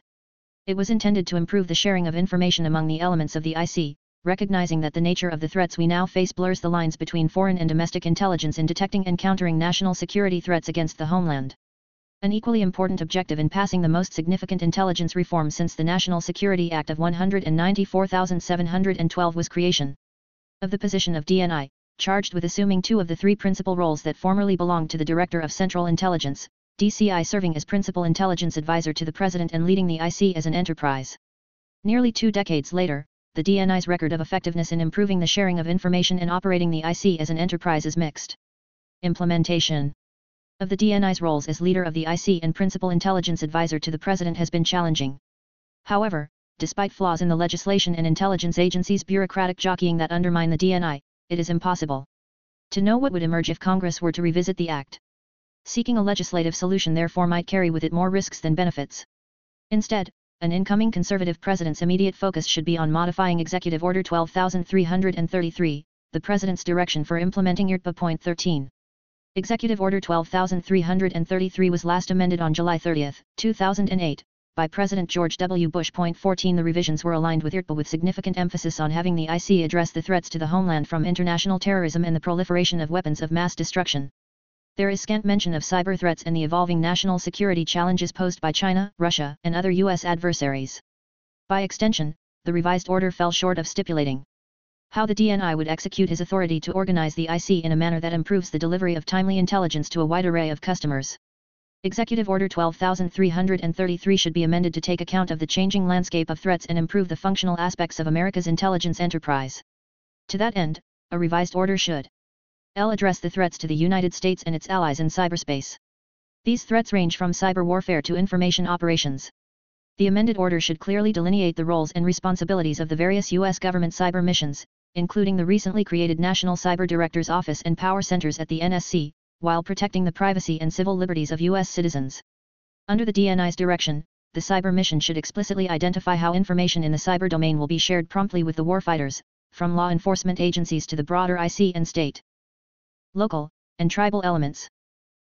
It was intended to improve the sharing of information among the elements of the IC, recognizing that the nature of the threats we now face blurs the lines between foreign and domestic intelligence in detecting and countering national security threats against the homeland. An equally important objective in passing the most significant intelligence reform since the National Security Act of 194712 was creation of the position of DNI, charged with assuming two of the three principal roles that formerly belonged to the Director of Central Intelligence, DCI serving as principal intelligence advisor to the president and leading the IC as an enterprise. Nearly two decades later, the DNI's record of effectiveness in improving the sharing of information and operating the IC as an enterprise is mixed. Implementation of the DNI's roles as leader of the IC and principal intelligence advisor to the president has been challenging. However, despite flaws in the legislation and intelligence agencies' bureaucratic jockeying that undermine the DNI, it is impossible to know what would emerge if Congress were to revisit the act. Seeking a legislative solution therefore might carry with it more risks than benefits. Instead, an incoming conservative president's immediate focus should be on modifying Executive Order 12333, the president's direction for implementing IRTPA.13. Executive Order 12333 was last amended on July 30, 2008, by President George W. Bush. 14 The revisions were aligned with IRTPA with significant emphasis on having the IC address the threats to the homeland from international terrorism and the proliferation of weapons of mass destruction. There is scant mention of cyber threats and the evolving national security challenges posed by China, Russia, and other U.S. adversaries. By extension, the revised order fell short of stipulating how the DNI would execute his authority to organize the IC in a manner that improves the delivery of timely intelligence to a wide array of customers. Executive Order 12333 should be amended to take account of the changing landscape of threats and improve the functional aspects of America's intelligence enterprise. To that end, a revised order should L address the threats to the United States and its allies in cyberspace. These threats range from cyber warfare to information operations. The amended order should clearly delineate the roles and responsibilities of the various U.S. government cyber missions, including the recently created National Cyber Director's Office and power centers at the NSC, while protecting the privacy and civil liberties of U.S. citizens. Under the DNI's direction, the cyber mission should explicitly identify how information in the cyber domain will be shared promptly with the warfighters, from law enforcement agencies to the broader IC and state local, and tribal elements.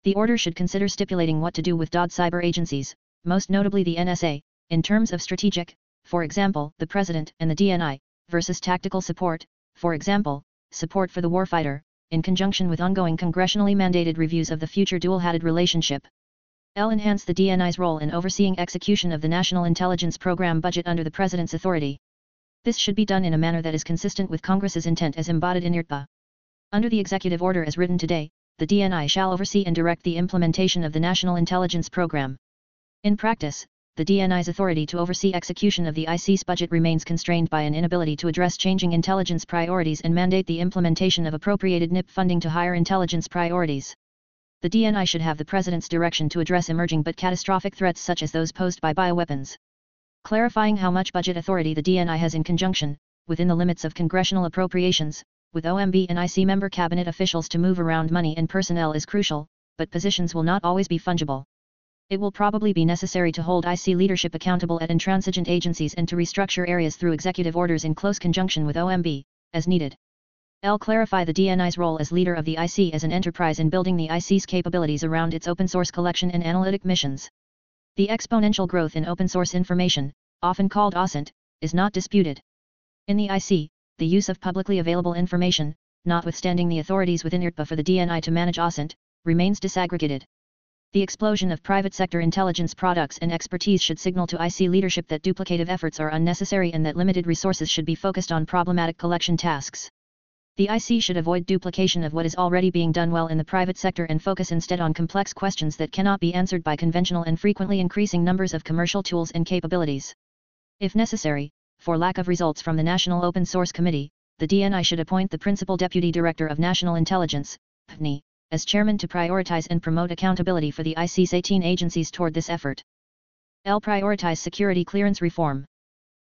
The order should consider stipulating what to do with DoD cyber agencies, most notably the NSA, in terms of strategic, for example, the President and the DNI, versus tactical support, for example, support for the warfighter, in conjunction with ongoing congressionally mandated reviews of the future dual-hatted relationship. L. Enhance the DNI's role in overseeing execution of the National Intelligence Program budget under the President's authority. This should be done in a manner that is consistent with Congress's intent as embodied in IRTPA. Under the executive order as written today, the DNI shall oversee and direct the implementation of the National Intelligence Program. In practice, the DNI's authority to oversee execution of the IC's budget remains constrained by an inability to address changing intelligence priorities and mandate the implementation of appropriated NIP funding to higher intelligence priorities. The DNI should have the President's direction to address emerging but catastrophic threats such as those posed by bioweapons. Clarifying how much budget authority the DNI has in conjunction, within the limits of congressional appropriations, with OMB and IC member cabinet officials to move around money and personnel is crucial, but positions will not always be fungible. It will probably be necessary to hold IC leadership accountable at intransigent agencies and to restructure areas through executive orders in close conjunction with OMB, as needed. L. Clarify the DNI's role as leader of the IC as an enterprise in building the IC's capabilities around its open source collection and analytic missions. The exponential growth in open source information, often called OSINT, is not disputed. In the IC, the use of publicly available information, notwithstanding the authorities within IRTPA for the DNI to manage OSINT, remains disaggregated. The explosion of private sector intelligence products and expertise should signal to IC leadership that duplicative efforts are unnecessary and that limited resources should be focused on problematic collection tasks. The IC should avoid duplication of what is already being done well in the private sector and focus instead on complex questions that cannot be answered by conventional and frequently increasing numbers of commercial tools and capabilities. If necessary, for lack of results from the National Open Source Committee, the DNI should appoint the Principal Deputy Director of National Intelligence, PNI, as chairman to prioritize and promote accountability for the IC's 18 agencies toward this effort. L. Prioritize security clearance reform.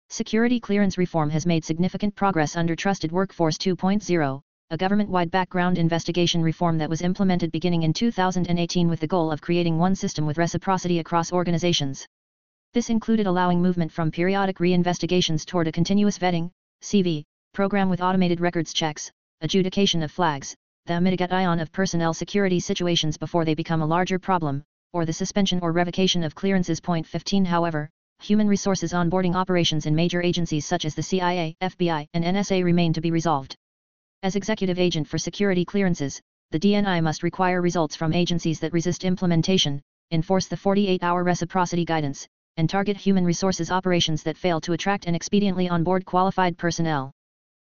Security clearance reform has made significant progress under Trusted Workforce 2.0, a government-wide background investigation reform that was implemented beginning in 2018 with the goal of creating one system with reciprocity across organizations. This included allowing movement from periodic re-investigations toward a continuous vetting, CV, program with automated records checks, adjudication of flags, the mitigation of personnel security situations before they become a larger problem, or the suspension or revocation of clearances. Point 15 However, human resources onboarding operations in major agencies such as the CIA, FBI, and NSA remain to be resolved. As executive agent for security clearances, the DNI must require results from agencies that resist implementation, enforce the 48-hour reciprocity guidance, and target human resources operations that fail to attract and expediently onboard qualified personnel.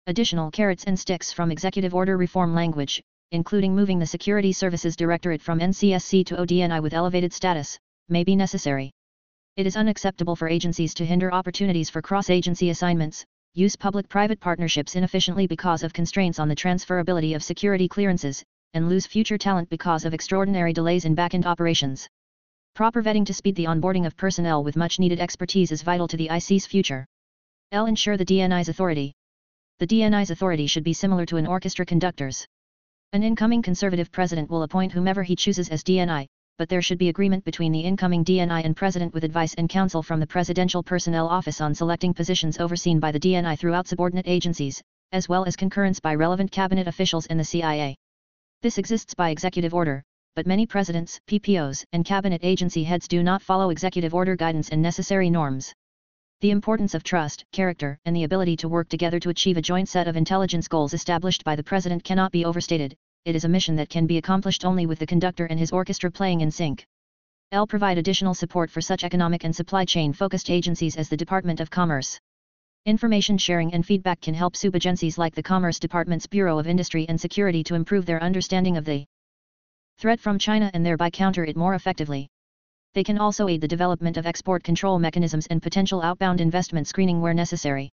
Additional carrots and sticks from executive order reform language, including moving the Security Services Directorate from NCSC to ODNI with elevated status, may be necessary. It is unacceptable for agencies to hinder opportunities for cross-agency assignments, use public-private partnerships inefficiently because of constraints on the transferability of security clearances, and lose future talent because of extraordinary delays in back-end operations. Proper vetting to speed the onboarding of personnel with much needed expertise is vital to the IC's future. L. Ensure the DNI's authority. The DNI's authority should be similar to an orchestra conductor's. An incoming conservative president will appoint whomever he chooses as DNI, but there should be agreement between the incoming DNI and President with advice and counsel from the Presidential Personnel Office on selecting positions overseen by the DNI throughout subordinate agencies, as well as concurrence by relevant cabinet officials in the CIA. This exists by executive order, but many presidents, PPOs, and cabinet agency heads do not follow executive order guidance and necessary norms. The importance of trust, character, and the ability to work together to achieve a joint set of intelligence goals established by the president cannot be overstated, it is a mission that can be accomplished only with the conductor and his orchestra playing in sync. L provide additional support for such economic and supply chain focused agencies as the Department of Commerce. Information sharing and feedback can help subagencies like the Commerce Department's Bureau of Industry and Security to improve their understanding of the threat from China and thereby counter it more effectively. They can also aid the development of export control mechanisms and potential outbound investment screening where necessary.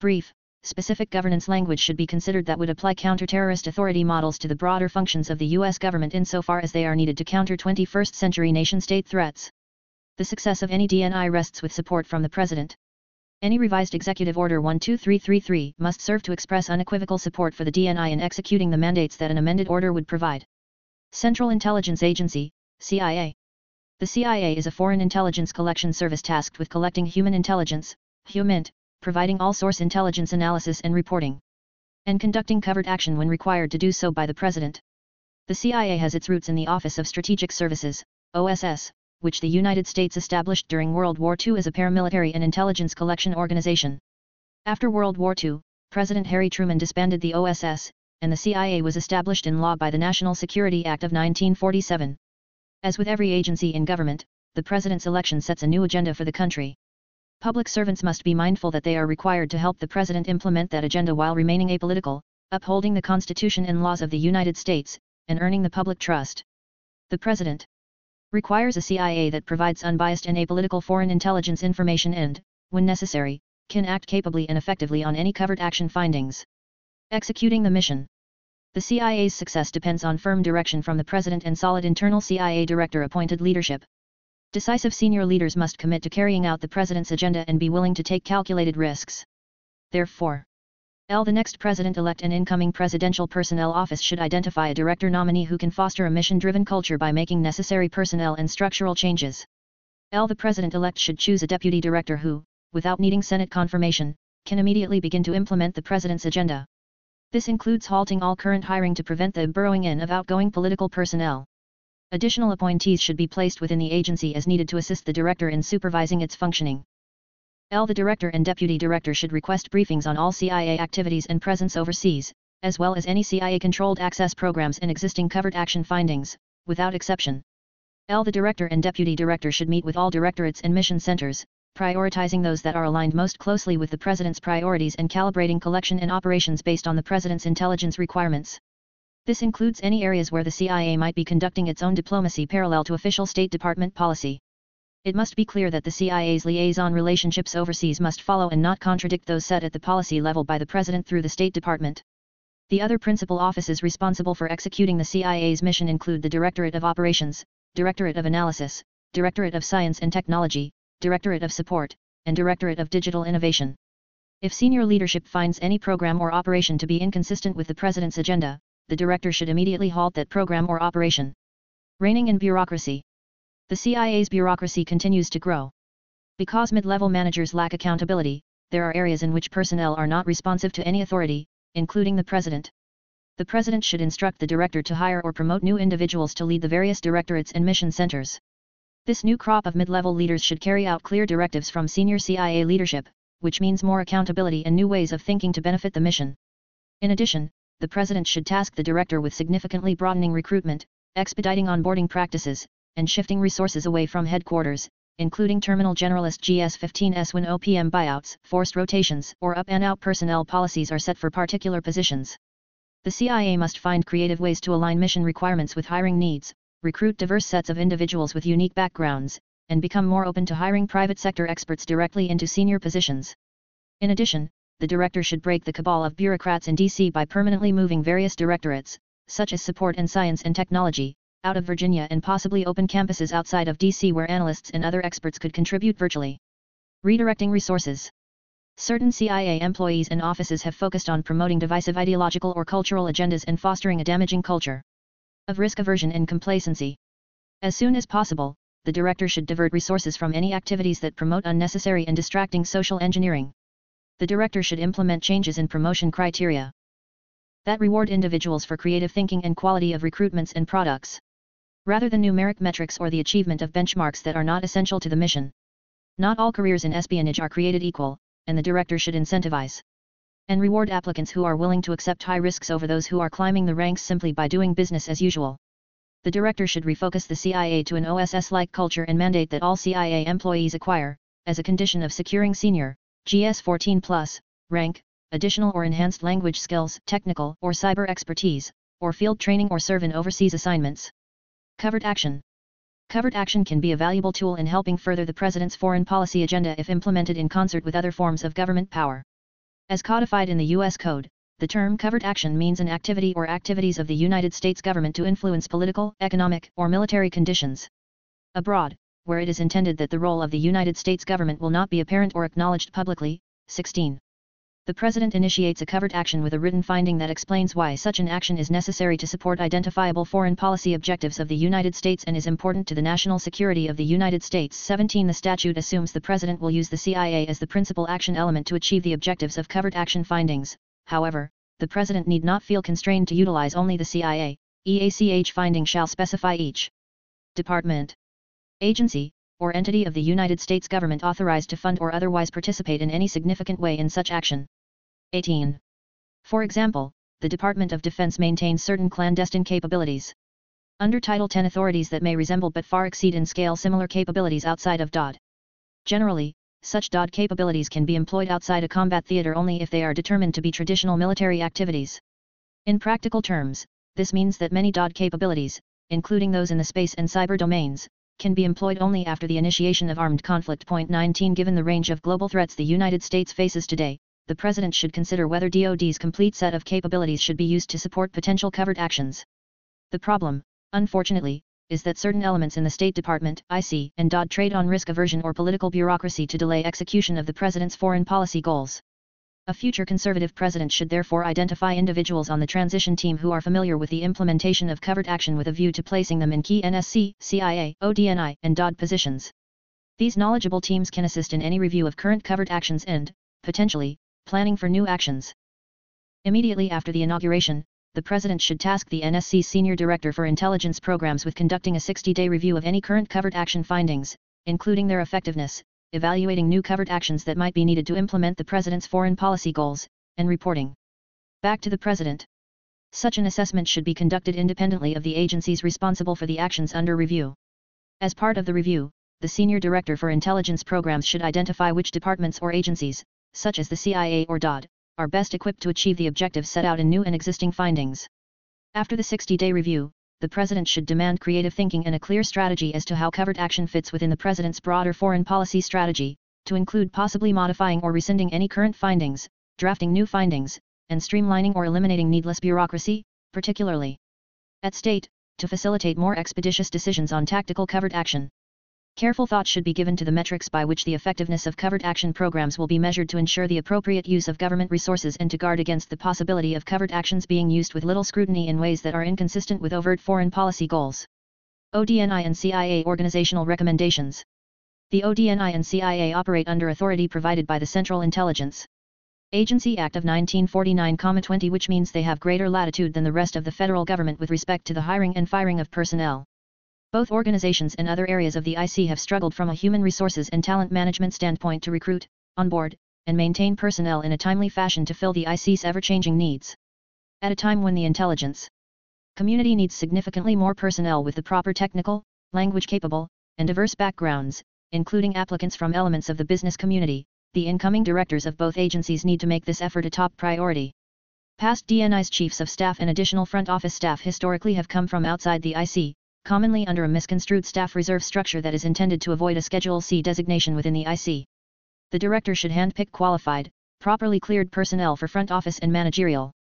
Brief, specific governance language should be considered that would apply counter-terrorist authority models to the broader functions of the U.S. government insofar as they are needed to counter 21st century nation-state threats. The success of any DNI rests with support from the President. Any revised Executive Order 12333 must serve to express unequivocal support for the DNI in executing the mandates that an amended order would provide. Central Intelligence Agency, CIA. The CIA is a foreign intelligence collection service tasked with collecting human intelligence, HUMINT, providing all source intelligence analysis and reporting, and conducting covert action when required to do so by the President. The CIA has its roots in the Office of Strategic Services, OSS, which the United States established during World War II as a paramilitary and intelligence collection organization. After World War II, President Harry Truman disbanded the OSS, and the CIA was established in law by the National Security Act of 1947. As with every agency in government, the President's election sets a new agenda for the country. Public servants must be mindful that they are required to help the President implement that agenda while remaining apolitical, upholding the Constitution and laws of the United States, and earning the public trust. The President requires a CIA that provides unbiased and apolitical foreign intelligence information and, when necessary, can act capably and effectively on any covert action findings. Executing the mission. The CIA's success depends on firm direction from the President and solid internal CIA director appointed leadership. Decisive senior leaders must commit to carrying out the President's agenda and be willing to take calculated risks. Therefore, L. The next President-elect and incoming Presidential Personnel Office should identify a director nominee who can foster a mission-driven culture by making necessary personnel and structural changes. L. The President-elect should choose a deputy director who, without needing Senate confirmation, can immediately begin to implement the President's agenda. This includes halting all current hiring to prevent the burrowing in of outgoing political personnel. Additional appointees should be placed within the agency as needed to assist the director in supervising its functioning. L. The director and deputy director should request briefings on all CIA activities and presence overseas, as well as any CIA-controlled access programs and existing covert action findings, without exception. L. The director and deputy director should meet with all directorates and mission centers, prioritizing those that are aligned most closely with the President's priorities and calibrating collection and operations based on the President's intelligence requirements. This includes any areas where the CIA might be conducting its own diplomacy parallel to official State Department policy. It must be clear that the CIA's liaison relationships overseas must follow and not contradict those set at the policy level by the President through the State Department. The other principal offices responsible for executing the CIA's mission include the Directorate of Operations, Directorate of Analysis, Directorate of Science and Technology, Directorate of Support, and Directorate of Digital Innovation. If senior leadership finds any program or operation to be inconsistent with the President's agenda, the director should immediately halt that program or operation. Reining in bureaucracy. The CIA's bureaucracy continues to grow. Because mid-level managers lack accountability, there are areas in which personnel are not responsive to any authority, including the president. The president should instruct the director to hire or promote new individuals to lead the various directorates and mission centers. This new crop of mid-level leaders should carry out clear directives from senior CIA leadership, which means more accountability and new ways of thinking to benefit the mission. In addition, the President should task the Director with significantly broadening recruitment, expediting onboarding practices, and shifting resources away from headquarters, including terminal generalist GS-15S when OPM buyouts, forced rotations, or up and out personnel policies are set for particular positions. The CIA must find creative ways to align mission requirements with hiring needs, recruit diverse sets of individuals with unique backgrounds, and become more open to hiring private sector experts directly into senior positions. In addition, the director should break the cabal of bureaucrats in DC by permanently moving various directorates, such as support and science and technology, out of Virginia and possibly open campuses outside of DC where analysts and other experts could contribute virtually. Redirecting resources. Certain CIA employees and offices have focused on promoting divisive ideological or cultural agendas and fostering a damaging culture of risk aversion and complacency. As soon as possible, the director should divert resources from any activities that promote unnecessary and distracting social engineering. The director should implement changes in promotion criteria that reward individuals for creative thinking and quality of recruitments and products, rather than numeric metrics or the achievement of benchmarks that are not essential to the mission. Not all careers in espionage are created equal, and the director should incentivize and reward applicants who are willing to accept high risks over those who are climbing the ranks simply by doing business as usual the director should refocus the CIA to an OSS-like culture and mandate that all CIA employees acquire, as a condition of securing senior, GS-14 plus, rank, additional or enhanced language skills, technical or cyber expertise, or field training or serve in overseas assignments. Covert action. Covert action can be a valuable tool in helping further the President's foreign policy agenda if implemented in concert with other forms of government power. As codified in the U.S. Code, the term covert action means an activity or activities of the United States government to influence political, economic, or military conditions. Abroad, where it is intended that the role of the United States government will not be apparent or acknowledged publicly. 16. The President initiates a covert action with a written finding that explains why such an action is necessary to support identifiable foreign policy objectives of the United States and is important to the national security of the United States. 17. The statute assumes the President will use the CIA as the principal action element to achieve the objectives of covert action findings, however, the President need not feel constrained to utilize only the CIA, EACH finding shall specify each department, agency, or entity of the United States government authorized to fund or otherwise participate in any significant way in such action. 18. For example, the Department of Defense maintains certain clandestine capabilities. Under Title 10 authorities that may resemble but far exceed in scale similar capabilities outside of DOD. Generally, such DOD capabilities can be employed outside a combat theater only if they are determined to be traditional military activities. In practical terms, this means that many DOD capabilities, including those in the space and cyber domains, can be employed only after the initiation of armed conflict. Point 19 Given the range of global threats the United States faces today, the President should consider whether DoD's complete set of capabilities should be used to support potential covert actions. The problem, unfortunately, is that certain elements in the State Department, IC, and DOD trade on risk aversion or political bureaucracy to delay execution of the President's foreign policy goals. A future conservative president should therefore identify individuals on the transition team who are familiar with the implementation of covert action with a view to placing them in key NSC, CIA, ODNI, and DOD positions. These knowledgeable teams can assist in any review of current covert actions and, potentially, planning for new actions. Immediately after the inauguration, the President should task the NSC Senior Director for Intelligence Programs with conducting a 60-day review of any current covert action findings, including their effectiveness, evaluating new covert actions that might be needed to implement the President's foreign policy goals, and reporting back to the President. Such an assessment should be conducted independently of the agencies responsible for the actions under review. As part of the review, the Senior Director for Intelligence Programs should identify which departments or agencies, such as the CIA or DOD, are best equipped to achieve the objectives set out in new and existing findings. After the 60-day review, the President should demand creative thinking and a clear strategy as to how covert action fits within the President's broader foreign policy strategy, to include possibly modifying or rescinding any current findings, drafting new findings, and streamlining or eliminating needless bureaucracy, particularly at state, to facilitate more expeditious decisions on tactical covert action. Careful thought should be given to the metrics by which the effectiveness of covert action programs will be measured to ensure the appropriate use of government resources and to guard against the possibility of covert actions being used with little scrutiny in ways that are inconsistent with overt foreign policy goals. ODNI and CIA Organizational Recommendations The ODNI and CIA operate under authority provided by the Central Intelligence Agency Act of 1949-20 which means they have greater latitude than the rest of the federal government with respect to the hiring and firing of personnel. Both organizations and other areas of the IC have struggled from a human resources and talent management standpoint to recruit, onboard, and maintain personnel in a timely fashion to fill the IC's ever-changing needs. At a time when the intelligence community needs significantly more personnel with the proper technical, language-capable, and diverse backgrounds, including applicants from elements of the business community, the incoming directors of both agencies need to make this effort a top priority. Past DNI's chiefs of staff and additional front office staff historically have come from outside the IC, commonly under a misconstrued staff reserve structure that is intended to avoid a Schedule C designation within the IC. The director should handpick qualified, properly cleared personnel for front office and managerial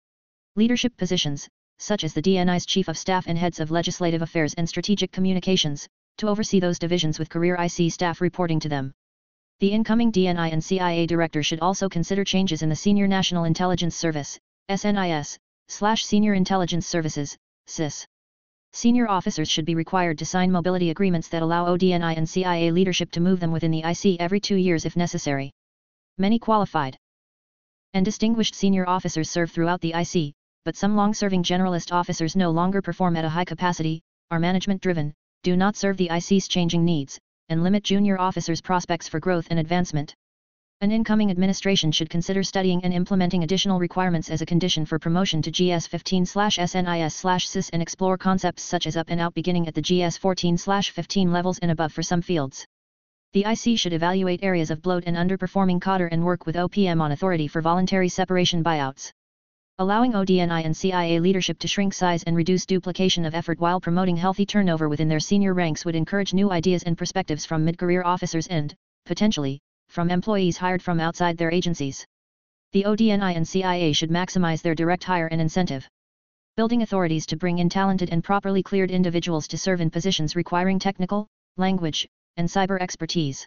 leadership positions, such as the DNI's chief of staff and heads of legislative affairs and strategic communications, to oversee those divisions with career IC staff reporting to them. The incoming DNI and CIA director should also consider changes in the Senior National Intelligence Service, SNIS, slash Senior Intelligence Services, SIS. Senior officers should be required to sign mobility agreements that allow ODNI and CIA leadership to move them within the IC every two years if necessary. Many qualified and distinguished senior officers serve throughout the IC, but some long-serving generalist officers no longer perform at a high capacity, are management-driven, do not serve the IC's changing needs, and limit junior officers' prospects for growth and advancement. An incoming administration should consider studying and implementing additional requirements as a condition for promotion to GS15/SNIS/SIS and explore concepts such as up and out beginning at the GS14/15 levels and above for some fields. The IC should evaluate areas of bloat and underperforming cadre and work with OPM on authority for voluntary separation buyouts. Allowing ODNI and CIA leadership to shrink size and reduce duplication of effort while promoting healthy turnover within their senior ranks would encourage new ideas and perspectives from mid-career officers and, potentially, from employees hired from outside their agencies. The ODNI and CIA should maximize their direct hire and incentive. Building authorities to bring in talented and properly cleared individuals to serve in positions requiring technical, language, and cyber expertise.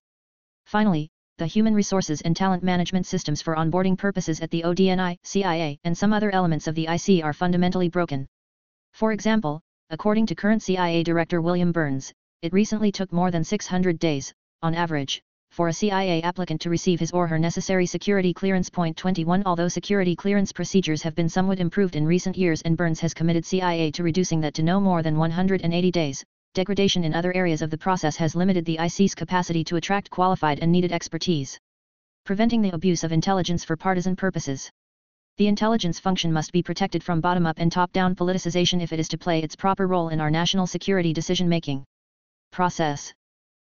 Finally, the human resources and talent management systems for onboarding purposes at the ODNI, CIA, and some other elements of the IC are fundamentally broken. For example, according to current CIA Director William Burns, it recently took more than 600 days, on average, for a CIA applicant to receive his or her necessary security clearance. Point 21 Although security clearance procedures have been somewhat improved in recent years and Burns has committed CIA to reducing that to no more than 180 days, degradation in other areas of the process has limited the IC's capacity to attract qualified and needed expertise. Preventing the abuse of intelligence for partisan purposes. The intelligence function must be protected from bottom-up and top-down politicization if it is to play its proper role in our national security decision-making process.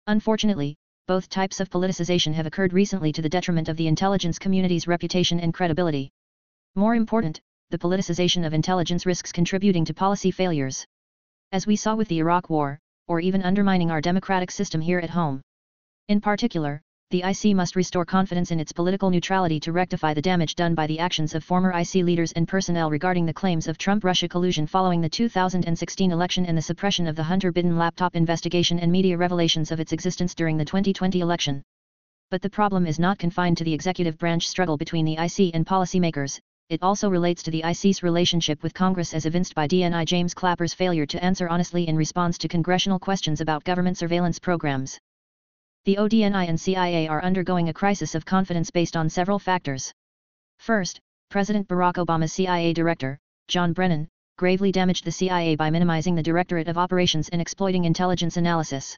Unfortunately, both types of politicization have occurred recently to the detriment of the intelligence community's reputation and credibility. More important, the politicization of intelligence risks contributing to policy failures. As we saw with the Iraq War, or even undermining our democratic system here at home. In particular, the IC must restore confidence in its political neutrality to rectify the damage done by the actions of former IC leaders and personnel regarding the claims of Trump-Russia collusion following the 2016 election and the suppression of the Hunter Biden laptop investigation and media revelations of its existence during the 2020 election. But the problem is not confined to the executive branch struggle between the IC and policymakers, it also relates to the IC's relationship with Congress as evinced by DNI James Clapper's failure to answer honestly in response to congressional questions about government surveillance programs the ODNI and CIA are undergoing a crisis of confidence based on several factors. First, President Barack Obama's CIA director, John Brennan, gravely damaged the CIA by minimizing the Directorate of Operations and exploiting intelligence analysis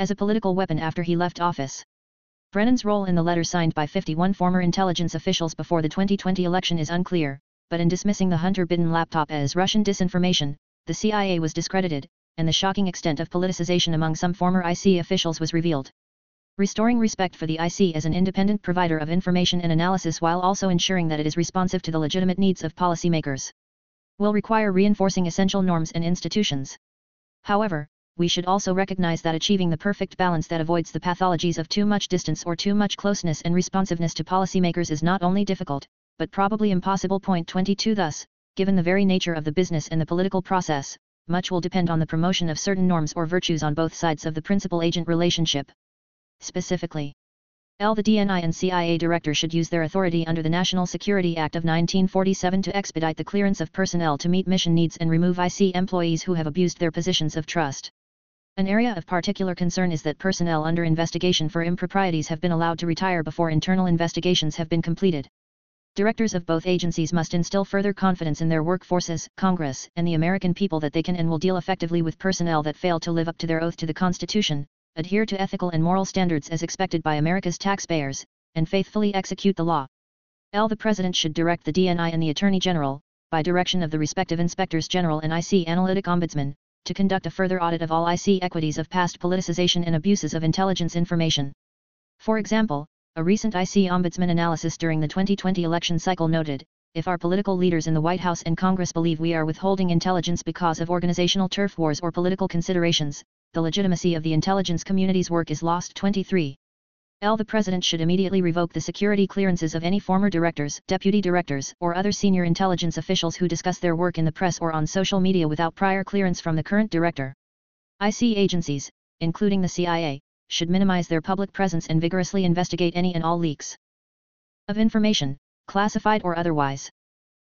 as a political weapon after he left office. Brennan's role in the letter signed by 51 former intelligence officials before the 2020 election is unclear, but in dismissing the Hunter Biden laptop as Russian disinformation, the CIA was discredited, and the shocking extent of politicization among some former IC officials was revealed restoring respect for the IC as an independent provider of information and analysis while also ensuring that it is responsive to the legitimate needs of policymakers. Will require reinforcing essential norms and institutions. However, we should also recognize that achieving the perfect balance that avoids the pathologies of too much distance or too much closeness and responsiveness to policymakers is not only difficult, but probably impossible. Point 22 Thus, given the very nature of the business and the political process, much will depend on the promotion of certain norms or virtues on both sides of the principal-agent relationship specifically. L. The DNI and CIA director should use their authority under the National Security Act of 1947 to expedite the clearance of personnel to meet mission needs and remove IC employees who have abused their positions of trust. An area of particular concern is that personnel under investigation for improprieties have been allowed to retire before internal investigations have been completed. Directors of both agencies must instill further confidence in their workforces, Congress, and the American people that they can and will deal effectively with personnel that fail to live up to their oath to the Constitution, adhere to ethical and moral standards as expected by America's taxpayers, and faithfully execute the law. L. The President should direct the DNI and the Attorney General, by direction of the respective Inspectors General and IC Analytic Ombudsman, to conduct a further audit of all IC equities of past politicization and abuses of intelligence information. For example, a recent IC Ombudsman analysis during the 2020 election cycle noted, if our political leaders in the White House and Congress believe we are withholding intelligence because of organizational turf wars or political considerations, the legitimacy of the intelligence community's work is lost 23. L. The President should immediately revoke the security clearances of any former directors, deputy directors, or other senior intelligence officials who discuss their work in the press or on social media without prior clearance from the current director. IC agencies, including the CIA, should minimize their public presence and vigorously investigate any and all leaks of information, classified or otherwise.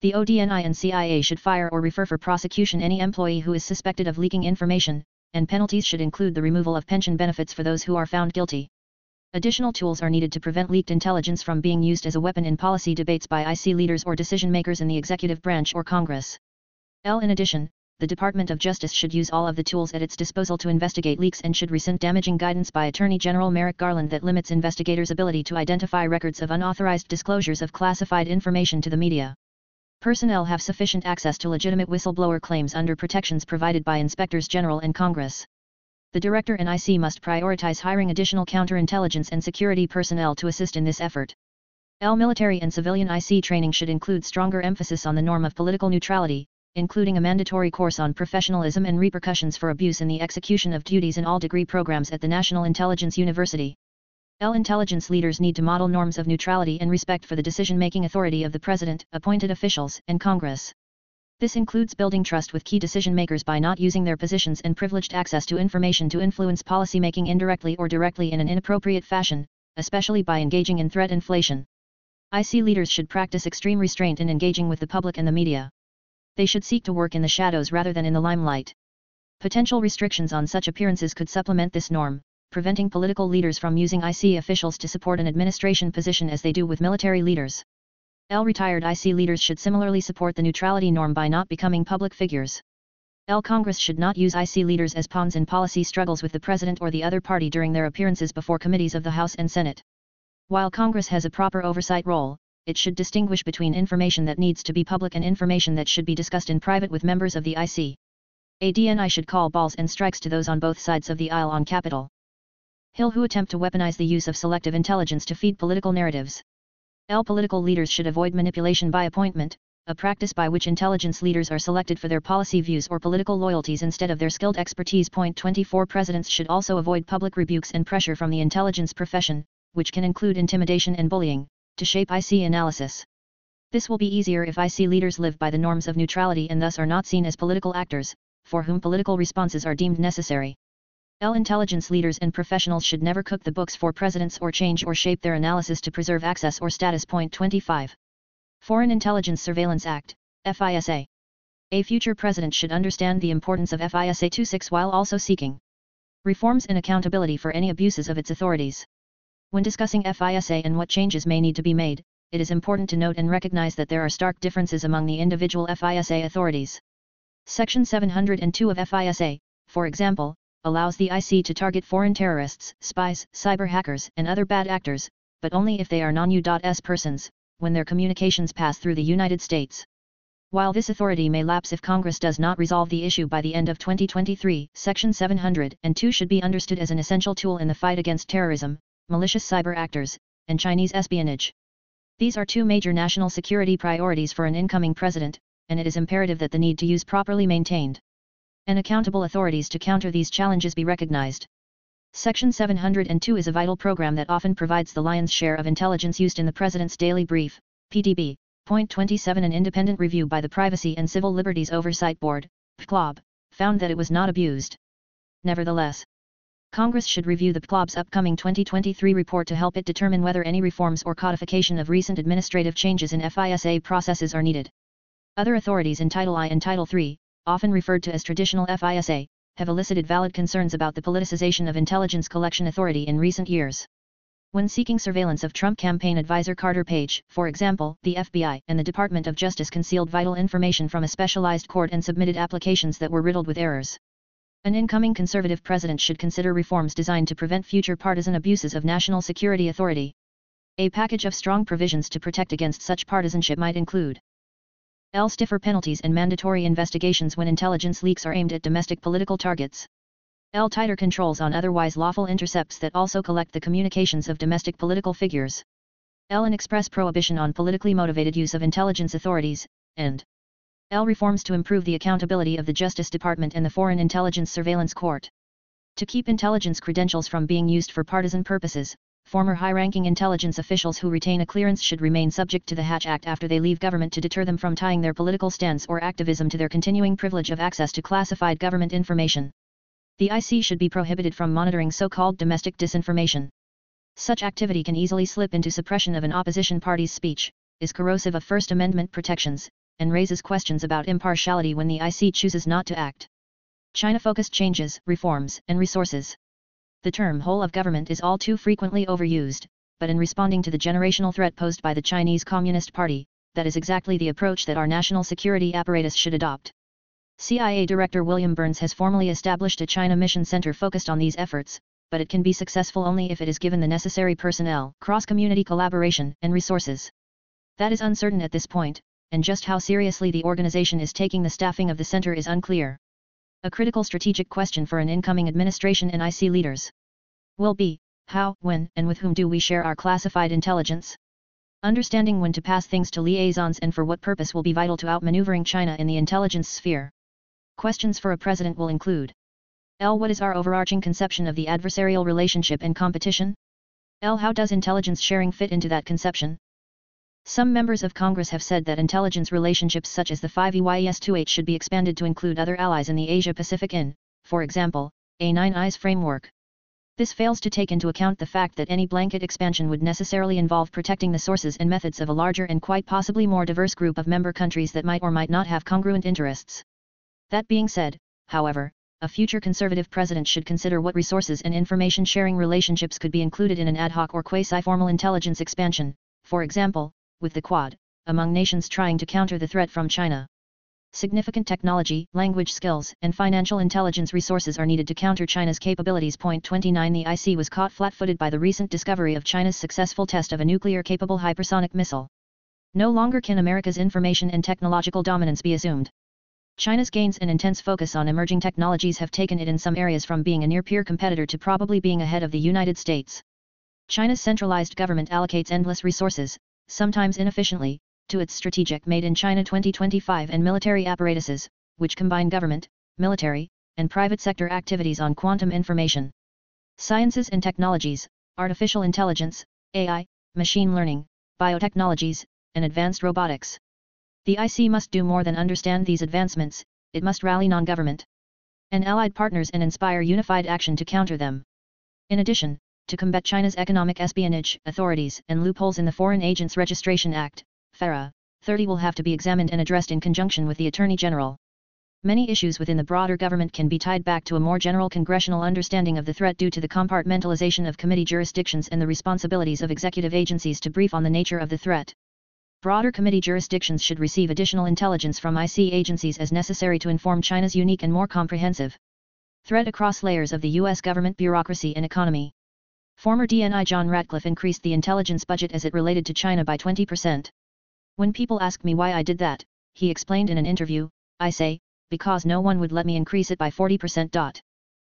The ODNI and CIA should fire or refer for prosecution any employee who is suspected of leaking information, and penalties should include the removal of pension benefits for those who are found guilty. Additional tools are needed to prevent leaked intelligence from being used as a weapon in policy debates by IC leaders or decision makers in the executive branch or Congress. L. In addition, the Department of Justice should use all of the tools at its disposal to investigate leaks and should rescind damaging guidance by Attorney General Merrick Garland that limits investigators' ability to identify records of unauthorized disclosures of classified information to the media. Personnel have sufficient access to legitimate whistleblower claims under protections provided by inspectors general and Congress the Director and IC must prioritize hiring additional counterintelligence and security personnel to assist in this effort. L. Military and civilian IC training should include stronger emphasis on the norm of political neutrality, including a mandatory course on professionalism and repercussions for abuse in the execution of duties in all degree programs at the National Intelligence University. L. Intelligence leaders need to model norms of neutrality and respect for the decision-making authority of the President, appointed officials, and Congress. This includes building trust with key decision makers by not using their positions and privileged access to information to influence policymaking indirectly or directly in an inappropriate fashion, especially by engaging in threat inflation. IC leaders should practice extreme restraint in engaging with the public and the media. They should seek to work in the shadows rather than in the limelight. Potential restrictions on such appearances could supplement this norm, preventing political leaders from using IC officials to support an administration position as they do with military leaders. L. Retired IC leaders should similarly support the neutrality norm by not becoming public figures. L. Congress should not use IC leaders as pawns in policy struggles with the President or the other party during their appearances before committees of the House and Senate. While Congress has a proper oversight role, it should distinguish between information that needs to be public and information that should be discussed in private with members of the IC. ADNI should call balls and strikes to those on both sides of the aisle on Capitol Hill who attempt to weaponize the use of selective intelligence to feed political narratives. L. Political leaders should avoid manipulation by appointment, a practice by which intelligence leaders are selected for their policy views or political loyalties instead of their skilled expertise. Point 24 Presidents should also avoid public rebukes and pressure from the intelligence profession, which can include intimidation and bullying, to shape IC analysis. This will be easier if IC leaders live by the norms of neutrality and thus are not seen as political actors, for whom political responses are deemed necessary. L. Intelligence leaders and professionals should never cook the books for presidents or change or shape their analysis to preserve access or status. Point 25. Foreign Intelligence Surveillance Act, FISA. A future president should understand the importance of FISA 26 while also seeking reforms and accountability for any abuses of its authorities. When discussing FISA and what changes may need to be made, it is important to note and recognize that there are stark differences among the individual FISA authorities. Section 702 of FISA, for example, allows the IC to target foreign terrorists, spies, cyber hackers, and other bad actors, but only if they are non-U.S. persons, when their communications pass through the United States. While this authority may lapse if Congress does not resolve the issue by the end of 2023, Section 702 should be understood as an essential tool in the fight against terrorism, malicious cyber actors, and Chinese espionage. These are two major national security priorities for an incoming president, and it is imperative that the need to use properly maintained and accountable authorities to counter these challenges be recognized. Section 702 is a vital program that often provides the lion's share of intelligence used in the President's Daily Brief, PDB. Point 27 An independent review by the Privacy and Civil Liberties Oversight Board, PCLOB, found that it was not abused. Nevertheless, Congress should review the PCLOB's upcoming 2023 report to help it determine whether any reforms or codification of recent administrative changes in FISA processes are needed. Other authorities in Title I and Title III, often referred to as traditional FISA, have elicited valid concerns about the politicization of intelligence collection authority in recent years. When seeking surveillance of Trump campaign advisor Carter Page, for example, the FBI and the Department of Justice concealed vital information from a specialized court and submitted applications that were riddled with errors. An incoming conservative president should consider reforms designed to prevent future partisan abuses of national security authority. A package of strong provisions to protect against such partisanship might include L. Stiffer penalties and mandatory investigations when intelligence leaks are aimed at domestic political targets. L. Tighter controls on otherwise lawful intercepts that also collect the communications of domestic political figures. L. An express prohibition on politically motivated use of intelligence authorities, and L. Reforms to improve the accountability of the Justice Department and the Foreign Intelligence Surveillance Court. To keep intelligence credentials from being used for partisan purposes, former high-ranking intelligence officials who retain a clearance should remain subject to the Hatch Act after they leave government to deter them from tying their political stance or activism to their continuing privilege of access to classified government information. The IC should be prohibited from monitoring so-called domestic disinformation. Such activity can easily slip into suppression of an opposition party's speech, is corrosive of First Amendment protections, and raises questions about impartiality when the IC chooses not to act. China-focused changes, reforms, and resources. The term whole of government is all too frequently overused, but in responding to the generational threat posed by the Chinese Communist Party, that is exactly the approach that our national security apparatus should adopt. CIA Director William Burns has formally established a China Mission Center focused on these efforts, but it can be successful only if it is given the necessary personnel, cross-community collaboration, and resources. That is uncertain at this point, and just how seriously the organization is taking the staffing of the center is unclear. A critical strategic question for an incoming administration and IC leaders will be, how, when, and with whom do we share our classified intelligence? Understanding when to pass things to liaisons and for what purpose will be vital to outmaneuvering China in the intelligence sphere. Questions for a president will include L. What is our overarching conception of the adversarial relationship and competition? L. How does intelligence sharing fit into that conception? Some members of Congress have said that intelligence relationships such as the 5EYES-28 should be expanded to include other allies in the Asia-Pacific in, for example, a Nine Eyes framework. This fails to take into account the fact that any blanket expansion would necessarily involve protecting the sources and methods of a larger and quite possibly more diverse group of member countries that might or might not have congruent interests. That being said, however, a future conservative president should consider what resources and information sharing relationships could be included in an ad hoc or quasi-formal intelligence expansion, for example, with the Quad, among nations trying to counter the threat from China. Significant technology, language skills, and financial intelligence resources are needed to counter China's capabilities. Point 29 The IC was caught flat-footed by the recent discovery of China's successful test of a nuclear-capable hypersonic missile. No longer can America's information and technological dominance be assumed. China's gains and intense focus on emerging technologies have taken it in some areas from being a near-peer competitor to probably being ahead of the United States. China's centralized government allocates endless resources, sometimes inefficiently, to its strategic Made in China 2025 and military apparatuses, which combine government, military, and private sector activities on quantum information. Sciences and technologies, artificial intelligence, AI, machine learning, biotechnologies, and advanced robotics. The IC must do more than understand these advancements, it must rally non-government and allied partners and inspire unified action to counter them. In addition, to combat China's economic espionage, authorities and loopholes in the Foreign Agents Registration Act, FARA, 30 will have to be examined and addressed in conjunction with the Attorney General. Many issues within the broader government can be tied back to a more general congressional understanding of the threat due to the compartmentalization of committee jurisdictions and the responsibilities of executive agencies to brief on the nature of the threat. Broader committee jurisdictions should receive additional intelligence from IC agencies as necessary to inform China's unique and more comprehensive threat across layers of the U.S. government bureaucracy and economy. Former DNI John Ratcliffe increased the intelligence budget as it related to China by 20%. When people ask me why I did that, he explained in an interview, I say, because no one would let me increase it by 40%.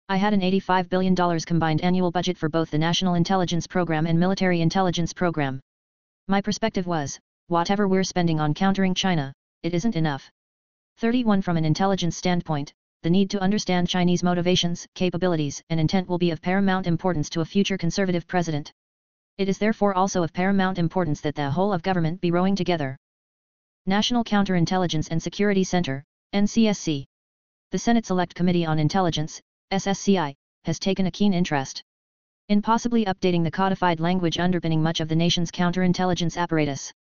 I had an $85 billion combined annual budget for both the National Intelligence Program and Military Intelligence Program. My perspective was, whatever we're spending on countering China, it isn't enough. 31 From an intelligence standpoint, the need to understand Chinese motivations, capabilities, and intent will be of paramount importance to a future conservative president. It is therefore also of paramount importance that the whole of government be rowing together. National Counterintelligence and Security Center, NCSC. The Senate Select Committee on Intelligence, SSCI, has taken a keen interest in possibly updating the codified language underpinning much of the nation's counterintelligence apparatus.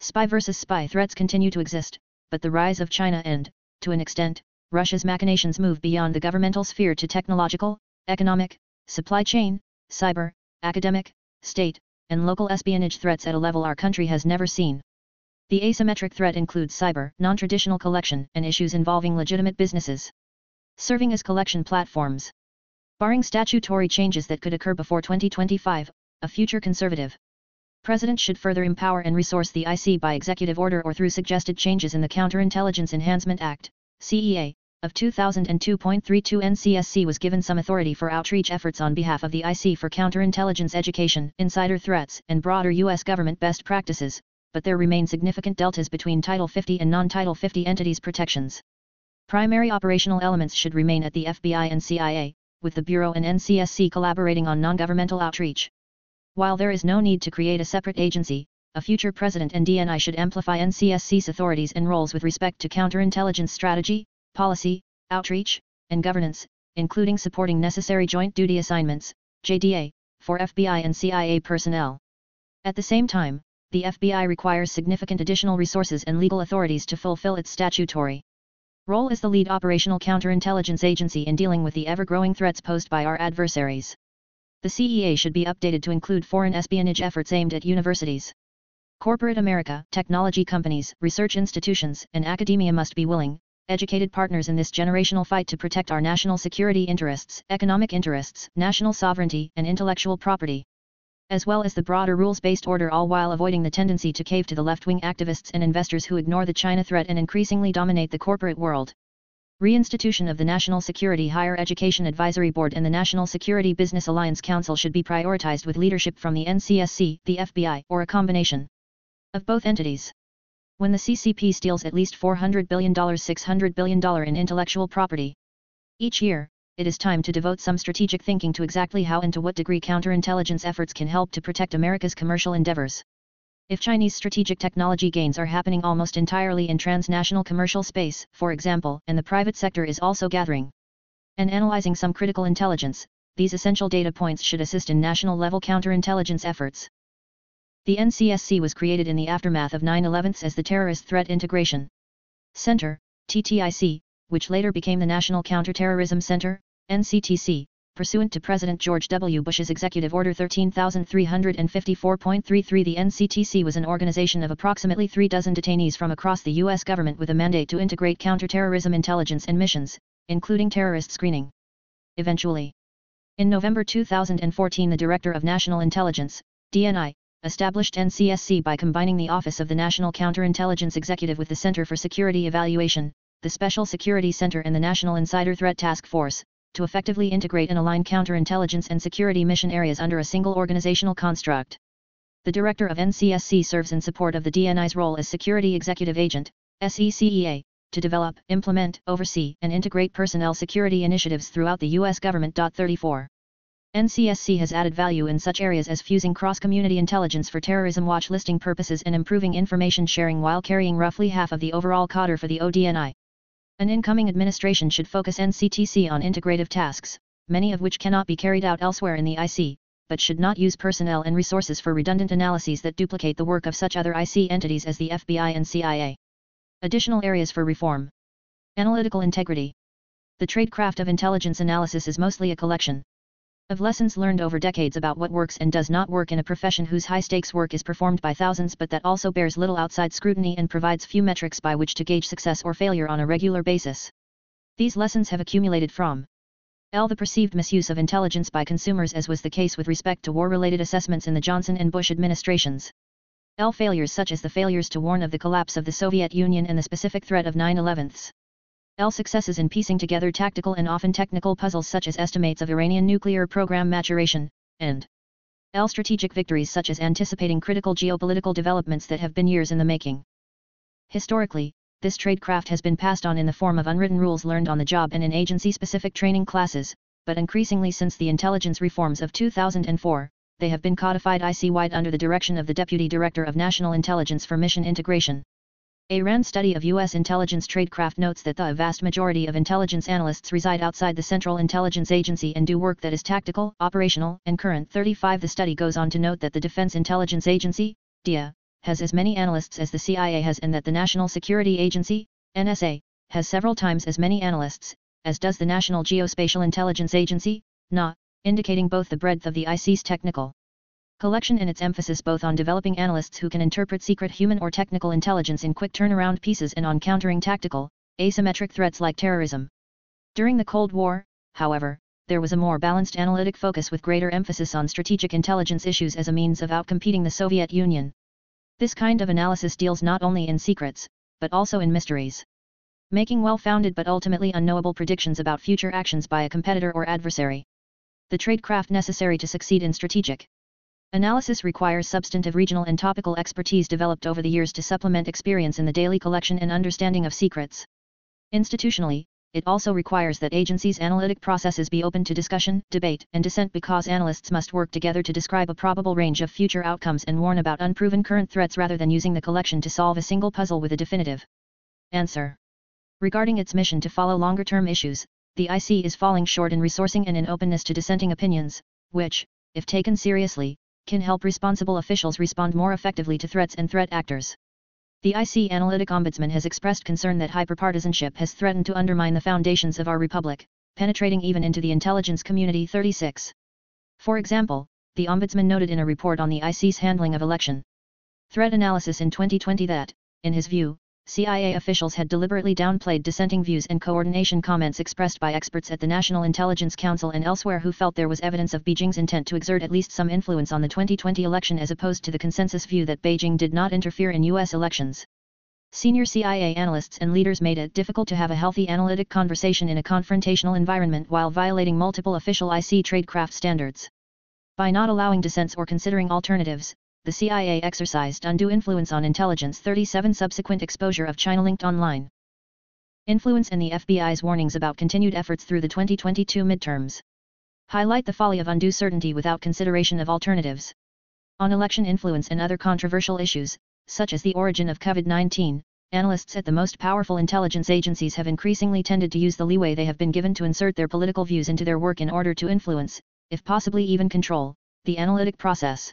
Spy versus spy threats continue to exist, but the rise of China and, to an extent, Russia's machinations move beyond the governmental sphere to technological, economic, supply chain, cyber, academic, state, and local espionage threats at a level our country has never seen. The asymmetric threat includes cyber, non-traditional collection, and issues involving legitimate businesses serving as collection platforms. Barring statutory changes that could occur before 2025, a future conservative President should further empower and resource the IC by executive order or through suggested changes in the Counterintelligence Enhancement Act, CEA, of 2002.32 NCSC was given some authority for outreach efforts on behalf of the IC for counterintelligence education, insider threats, and broader U.S. government best practices, but there remain significant deltas between Title 50 and non-Title 50 entities' protections. Primary operational elements should remain at the FBI and CIA, with the Bureau and NCSC collaborating on non-governmental outreach. While there is no need to create a separate agency, a future president and DNI should amplify NCSC's authorities and roles with respect to counterintelligence strategy, policy, outreach, and governance, including supporting necessary joint duty assignments, JDA, for FBI and CIA personnel. At the same time, the FBI requires significant additional resources and legal authorities to fulfill its statutory role as the lead operational counterintelligence agency in dealing with the ever-growing threats posed by our adversaries. The CEA should be updated to include foreign espionage efforts aimed at universities. Corporate America, technology companies, research institutions, and academia must be willing, educated partners in this generational fight to protect our national security interests, economic interests, national sovereignty, and intellectual property. As well as the broader rules-based order all while avoiding the tendency to cave to the left-wing activists and investors who ignore the China threat and increasingly dominate the corporate world. Reinstitution of the National Security Higher Education Advisory Board and the National Security Business Alliance Council should be prioritized with leadership from the NCSC, the FBI, or a combination of both entities. When the CCP steals at least $400 billion $600 billion in intellectual property each year, it is time to devote some strategic thinking to exactly how and to what degree counterintelligence efforts can help to protect America's commercial endeavors. If Chinese strategic technology gains are happening almost entirely in transnational commercial space, for example, and the private sector is also gathering and analyzing some critical intelligence, these essential data points should assist in national level counterintelligence efforts. The NCSC was created in the aftermath of 9-11 as the Terrorist Threat Integration Center, TTIC, which later became the National Counterterrorism Center, NCTC, pursuant to President George W. Bush's Executive Order 13354.33 the NCTC was an organization of approximately three dozen detailees from across the U.S. government with a mandate to integrate counterterrorism intelligence and missions, including terrorist screening. Eventually, in November 2014 the Director of National Intelligence, DNI, established NCSC by combining the Office of the National Counterintelligence Executive with the Center for Security Evaluation, the Special Security Center and the National Insider Threat Task Force, to effectively integrate and align counterintelligence and security mission areas under a single organizational construct. The Director of NCSC serves in support of the DNI's role as Security Executive Agent, SECEA, to develop, implement, oversee, and integrate personnel security initiatives throughout the U.S. government. 34. NCSC has added value in such areas as fusing cross-community intelligence for terrorism watch listing purposes and improving information sharing while carrying roughly half of the overall cadre for the ODNI. An incoming administration should focus NCTC on integrative tasks, many of which cannot be carried out elsewhere in the IC, but should not use personnel and resources for redundant analyses that duplicate the work of such other IC entities as the FBI and CIA. Additional areas for reform. Analytical integrity. The tradecraft of intelligence analysis is mostly a collection of lessons learned over decades about what works and does not work in a profession whose high-stakes work is performed by thousands but that also bears little outside scrutiny and provides few metrics by which to gauge success or failure on a regular basis. These lessons have accumulated from L. The perceived misuse of intelligence by consumers as was the case with respect to war-related assessments in the Johnson and Bush administrations. L. Failures such as the failures to warn of the collapse of the Soviet Union and the specific threat of 9-11ths. L successes in piecing together tactical and often technical puzzles such as estimates of Iranian nuclear program maturation, and L strategic victories such as anticipating critical geopolitical developments that have been years in the making. Historically, this tradecraft has been passed on in the form of unwritten rules learned on the job and in agency-specific training classes, but increasingly since the intelligence reforms of 2004, they have been codified IC-wide under the direction of the Deputy Director of National Intelligence for Mission Integration. A RAND study of U.S. intelligence tradecraft notes that the vast majority of intelligence analysts reside outside the Central Intelligence Agency and do work that is tactical, operational, and current. 35 The study goes on to note that the Defense Intelligence Agency, DIA, has as many analysts as the CIA has and that the National Security Agency, NSA, has several times as many analysts, as does the National Geospatial Intelligence Agency, NGA, indicating both the breadth of the IC's technical collection and its emphasis both on developing analysts who can interpret secret human or technical intelligence in quick turnaround pieces and on countering tactical, asymmetric threats like terrorism. During the Cold War, however, there was a more balanced analytic focus with greater emphasis on strategic intelligence issues as a means of outcompeting the Soviet Union. This kind of analysis deals not only in secrets, but also in mysteries. making well-founded but ultimately unknowable predictions about future actions by a competitor or adversary. The tradecraft necessary to succeed in strategic analysis requires substantive regional and topical expertise developed over the years to supplement experience in the daily collection and understanding of secrets. Institutionally, it also requires that agencies' analytic processes be open to discussion, debate, and dissent because analysts must work together to describe a probable range of future outcomes and warn about unproven current threats rather than using the collection to solve a single puzzle with a definitive answer. Regarding its mission to follow longer-term issues, the IC is falling short in resourcing and in openness to dissenting opinions, which, if taken seriously, can help responsible officials respond more effectively to threats and threat actors. The IC Analytic Ombudsman has expressed concern that hyperpartisanship has threatened to undermine the foundations of our republic, penetrating even into the intelligence community 36. For example, the Ombudsman noted in a report on the IC's handling of election threat analysis in 2020 that, in his view, CIA officials had deliberately downplayed dissenting views and coordination comments expressed by experts at the National Intelligence Council and elsewhere who felt there was evidence of Beijing's intent to exert at least some influence on the 2020 election as opposed to the consensus view that Beijing did not interfere in U.S. elections. Senior CIA analysts and leaders made it difficult to have a healthy analytic conversation in a confrontational environment while violating multiple official IC tradecraft standards. By not allowing dissents or considering alternatives, the CIA exercised undue influence on intelligence 37 subsequent exposure of China linked online. Influence and the FBI's warnings about continued efforts through the 2022 midterms. Highlight the folly of undue certainty without consideration of alternatives. On election influence and other controversial issues, such as the origin of COVID-19, analysts at the most powerful intelligence agencies have increasingly tended to use the leeway they have been given to insert their political views into their work in order to influence, if possibly even control, the analytic process.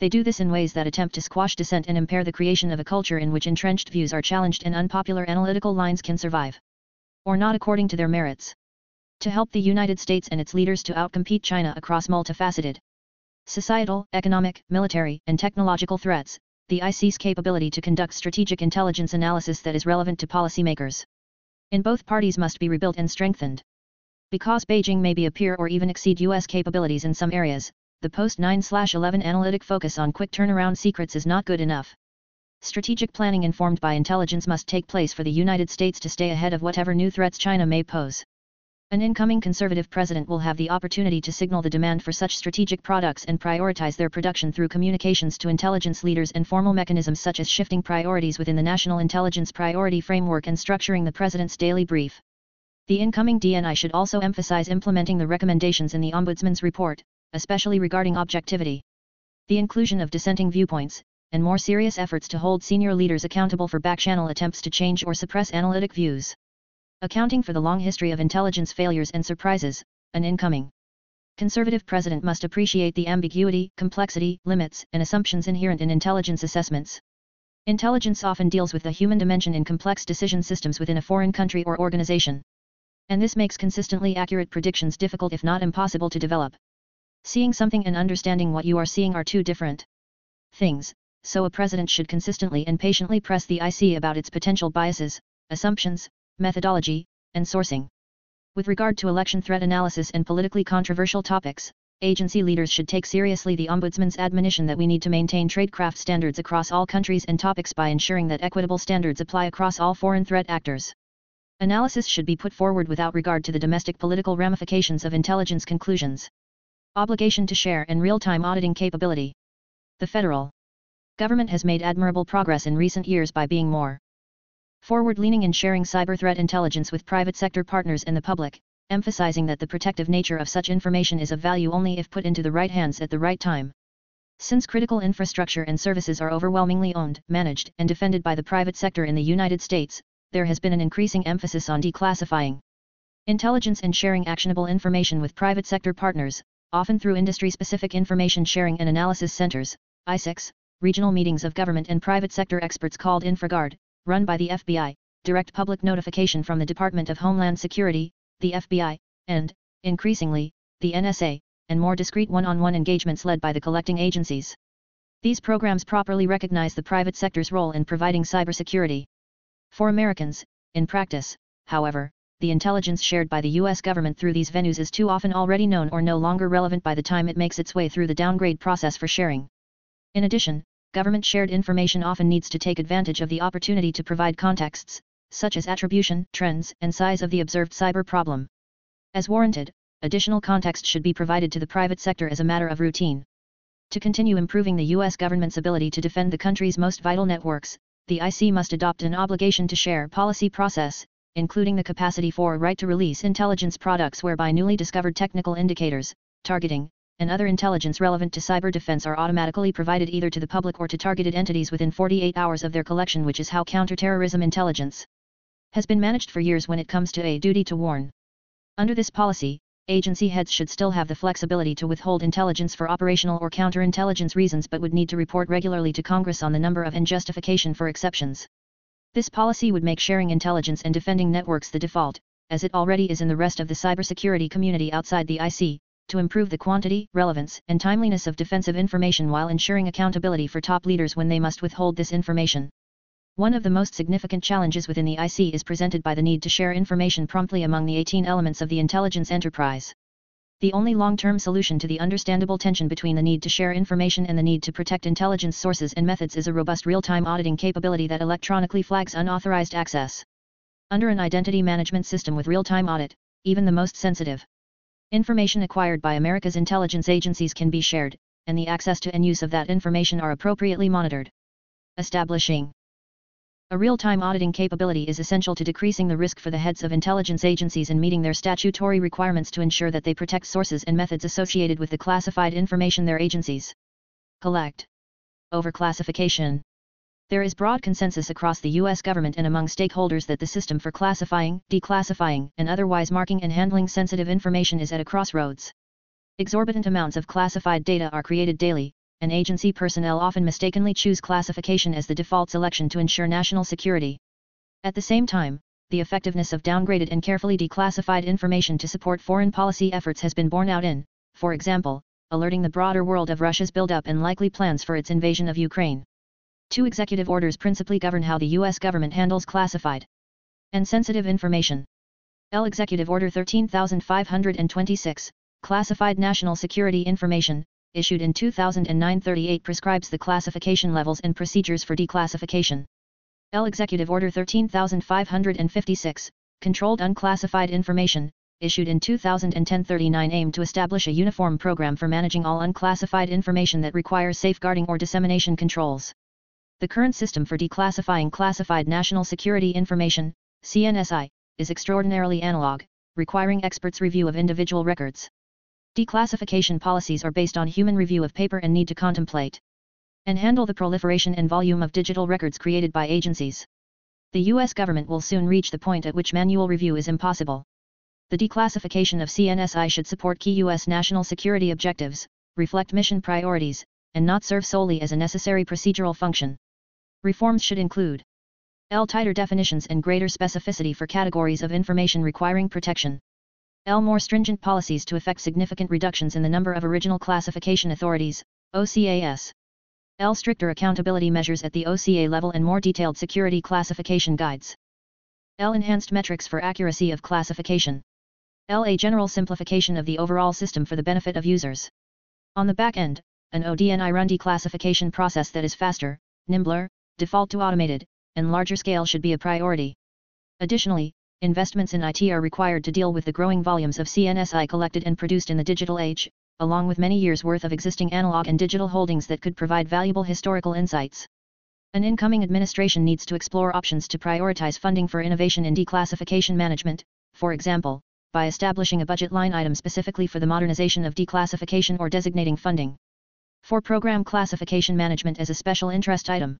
They do this in ways that attempt to squash dissent and impair the creation of a culture in which entrenched views are challenged and unpopular analytical lines can survive. Or not according to their merits. To help the United States and its leaders to outcompete China across multifaceted societal, economic, military, and technological threats, the IC's capability to conduct strategic intelligence analysis that is relevant to policymakers in both parties must be rebuilt and strengthened. Because Beijing may be a peer or even exceed U.S. capabilities in some areas, the post 9-11 analytic focus on quick turnaround secrets is not good enough. Strategic planning informed by intelligence must take place for the United States to stay ahead of whatever new threats China may pose. An incoming conservative president will have the opportunity to signal the demand for such strategic products and prioritize their production through communications to intelligence leaders and formal mechanisms such as shifting priorities within the National Intelligence Priority Framework and structuring the president's daily brief. The incoming DNI should also emphasize implementing the recommendations in the Ombudsman's report, especially regarding objectivity. The inclusion of dissenting viewpoints, and more serious efforts to hold senior leaders accountable for backchannel attempts to change or suppress analytic views. Accounting for the long history of intelligence failures and surprises, an incoming conservative president must appreciate the ambiguity, complexity, limits, and assumptions inherent in intelligence assessments. Intelligence often deals with the human dimension in complex decision systems within a foreign country or organization. And this makes consistently accurate predictions difficult if not impossible to develop. Seeing something and understanding what you are seeing are two different things, so a president should consistently and patiently press the IC about its potential biases, assumptions, methodology, and sourcing. With regard to election threat analysis and politically controversial topics, agency leaders should take seriously the Ombudsman's admonition that we need to maintain tradecraft standards across all countries and topics by ensuring that equitable standards apply across all foreign threat actors. Analysis should be put forward without regard to the domestic political ramifications of intelligence conclusions. Obligation to share and real-time auditing capability. The federal government has made admirable progress in recent years by being more forward-leaning in sharing cyber threat intelligence with private sector partners and the public, emphasizing that the protective nature of such information is of value only if put into the right hands at the right time. Since critical infrastructure and services are overwhelmingly owned, managed, and defended by the private sector in the United States, there has been an increasing emphasis on declassifying intelligence and sharing actionable information with private sector partners, often through industry-specific information sharing and analysis centers, ISACs, regional meetings of government and private sector experts called InfraGard, run by the FBI, direct public notification from the Department of Homeland Security, the FBI, and, increasingly, the NSA, and more discreet one-on-one engagements led by the collecting agencies. These programs properly recognize the private sector's role in providing cybersecurity. For Americans, in practice, however, the intelligence shared by the US government through these venues is too often already known or no longer relevant by the time it makes its way through the downgrade process for sharing. In addition, government shared information often needs to take advantage of the opportunity to provide contexts, such as attribution, trends, and size of the observed cyber problem. As warranted, additional context should be provided to the private sector as a matter of routine. To continue improving the U.S. government's ability to defend the country's most vital networks, the IC must adopt an obligation to share policy process, including the capacity for a right to release intelligence products whereby newly discovered technical indicators, targeting, and other intelligence relevant to cyber defense are automatically provided either to the public or to targeted entities within 48 hours of their collection which is how counterterrorism intelligence has been managed for years when it comes to a duty to warn. Under this policy, agency heads should still have the flexibility to withhold intelligence for operational or counterintelligence reasons but would need to report regularly to Congress on the number of and justification for exceptions. This policy would make sharing intelligence and defending networks the default, as it already is in the rest of the cybersecurity community outside the IC, to improve the quantity, relevance, and timeliness of defensive information while ensuring accountability for top leaders when they must withhold this information. One of the most significant challenges within the IC is presented by the need to share information promptly among the 18 elements of the intelligence enterprise. The only long-term solution to the understandable tension between the need to share information and the need to protect intelligence sources and methods is a robust real-time auditing capability that electronically flags unauthorized access. Under an identity management system with real-time audit, even the most sensitive information acquired by America's intelligence agencies can be shared, and the access to and use of that information are appropriately monitored. Establishing a real-time auditing capability is essential to decreasing the risk for the heads of intelligence agencies in meeting their statutory requirements to ensure that they protect sources and methods associated with the classified information their agencies collect. Overclassification There is broad consensus across the U.S. government and among stakeholders that the system for classifying, declassifying, and otherwise marking and handling sensitive information is at a crossroads. Exorbitant amounts of classified data are created daily, and agency personnel often mistakenly choose classification as the default selection to ensure national security. At the same time, the effectiveness of downgraded and carefully declassified information to support foreign policy efforts has been borne out in, for example, alerting the broader world of Russia's buildup and likely plans for its invasion of Ukraine. Two executive orders principally govern how the U.S. government handles classified and sensitive information. L. Executive Order 13526, Classified National Security Information, issued in 2009-38 prescribes the classification levels and procedures for declassification. L. Executive Order 13556, Controlled Unclassified Information, issued in 2010-39 aimed to establish a uniform program for managing all unclassified information that requires safeguarding or dissemination controls. The current system for declassifying classified national security information, CNSI, is extraordinarily analog, requiring experts' review of individual records. Declassification policies are based on human review of paper and need to contemplate and handle the proliferation and volume of digital records created by agencies. The U.S. government will soon reach the point at which manual review is impossible. The declassification of CNSI should support key U.S. national security objectives, reflect mission priorities, and not serve solely as a necessary procedural function. Reforms should include L. Tighter definitions and greater specificity for categories of information requiring protection. L. More stringent policies to effect significant reductions in the number of original classification authorities, OCAS. L. Stricter accountability measures at the OCA level and more detailed security classification guides. L. Enhanced metrics for accuracy of classification. L. A general simplification of the overall system for the benefit of users. On the back end, an ODNI run declassification process that is faster, nimbler, default to automated, and larger scale should be a priority. Additionally, investments in IT are required to deal with the growing volumes of CNSI collected and produced in the digital age, along with many years' worth of existing analog and digital holdings that could provide valuable historical insights. An incoming administration needs to explore options to prioritize funding for innovation in declassification management, for example, by establishing a budget line item specifically for the modernization of declassification or designating funding for program classification management as a special interest item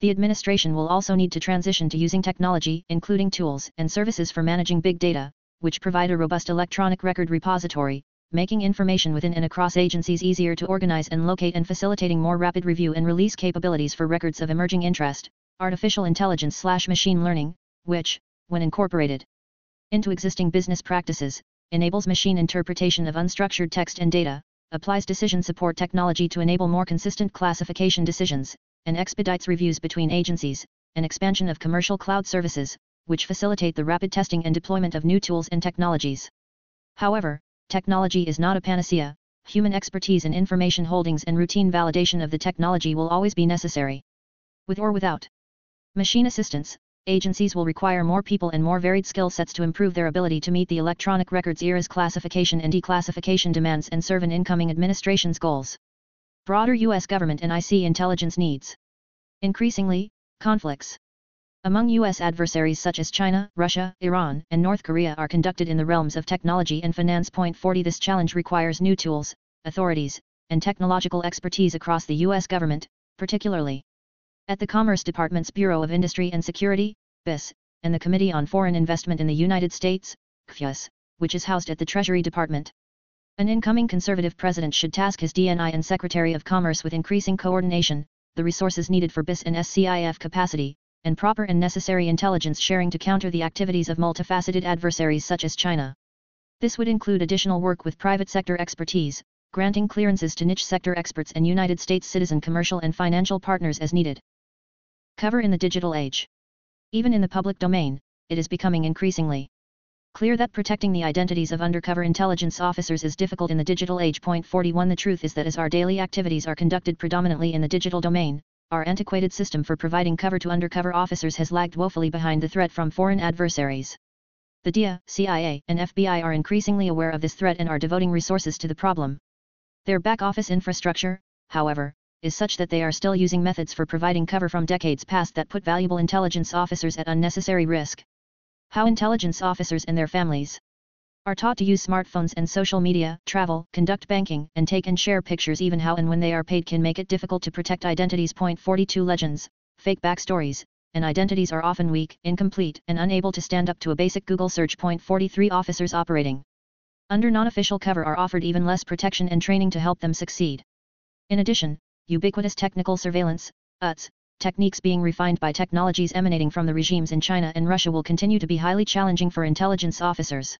the administration will also need to transition to using technology, including tools and services for managing big data, which provide a robust electronic record repository, making information within and across agencies easier to organize and locate and facilitating more rapid review and release capabilities for records of emerging interest, artificial intelligence slash machine learning, which, when incorporated into existing business practices, enables machine interpretation of unstructured text and data, applies decision support technology to enable more consistent classification decisions, and expedites reviews between agencies, an expansion of commercial cloud services, which facilitate the rapid testing and deployment of new tools and technologies. However, technology is not a panacea, human expertise in information holdings and routine validation of the technology will always be necessary. With or without machine assistance, agencies will require more people and more varied skill sets to improve their ability to meet the electronic records era's classification and declassification demands and serve an incoming administration's goals. Broader U.S. government and IC intelligence needs. Increasingly, conflicts among U.S. adversaries such as China, Russia, Iran, and North Korea are conducted in the realms of technology and finance. Point 40 This challenge requires new tools, authorities, and technological expertise across the U.S. government, particularly at the Commerce Department's Bureau of Industry and Security, BIS, and the Committee on Foreign Investment in the United States, CFIUS, which is housed at the Treasury Department. An incoming conservative president should task his DNI and Secretary of Commerce with increasing coordination, the resources needed for BIS and CFIUS capacity, and proper and necessary intelligence sharing to counter the activities of multifaceted adversaries such as China. This would include additional work with private sector expertise, granting clearances to niche sector experts and United States citizen commercial and financial partners as needed. Cover in the digital age. Even in the public domain, it is becoming increasingly clear that protecting the identities of undercover intelligence officers is difficult in the digital age. Point 41 The truth is that as our daily activities are conducted predominantly in the digital domain, our antiquated system for providing cover to undercover officers has lagged woefully behind the threat from foreign adversaries. The DIA, CIA, and FBI are increasingly aware of this threat and are devoting resources to the problem. Their back office infrastructure, however, is such that they are still using methods for providing cover from decades past that put valuable intelligence officers at unnecessary risk. How intelligence officers and their families are taught to use smartphones and social media, travel, conduct banking, and take and share pictures even how and when they are paid can make it difficult to protect identities. Point 42 Legends, fake backstories, and identities are often weak, incomplete, and unable to stand up to a basic Google search. Point 43 Officers operating under non-official cover are offered even less protection and training to help them succeed. In addition, ubiquitous technical surveillance, UTS, techniques being refined by technologies emanating from the regimes in China and Russia will continue to be highly challenging for intelligence officers.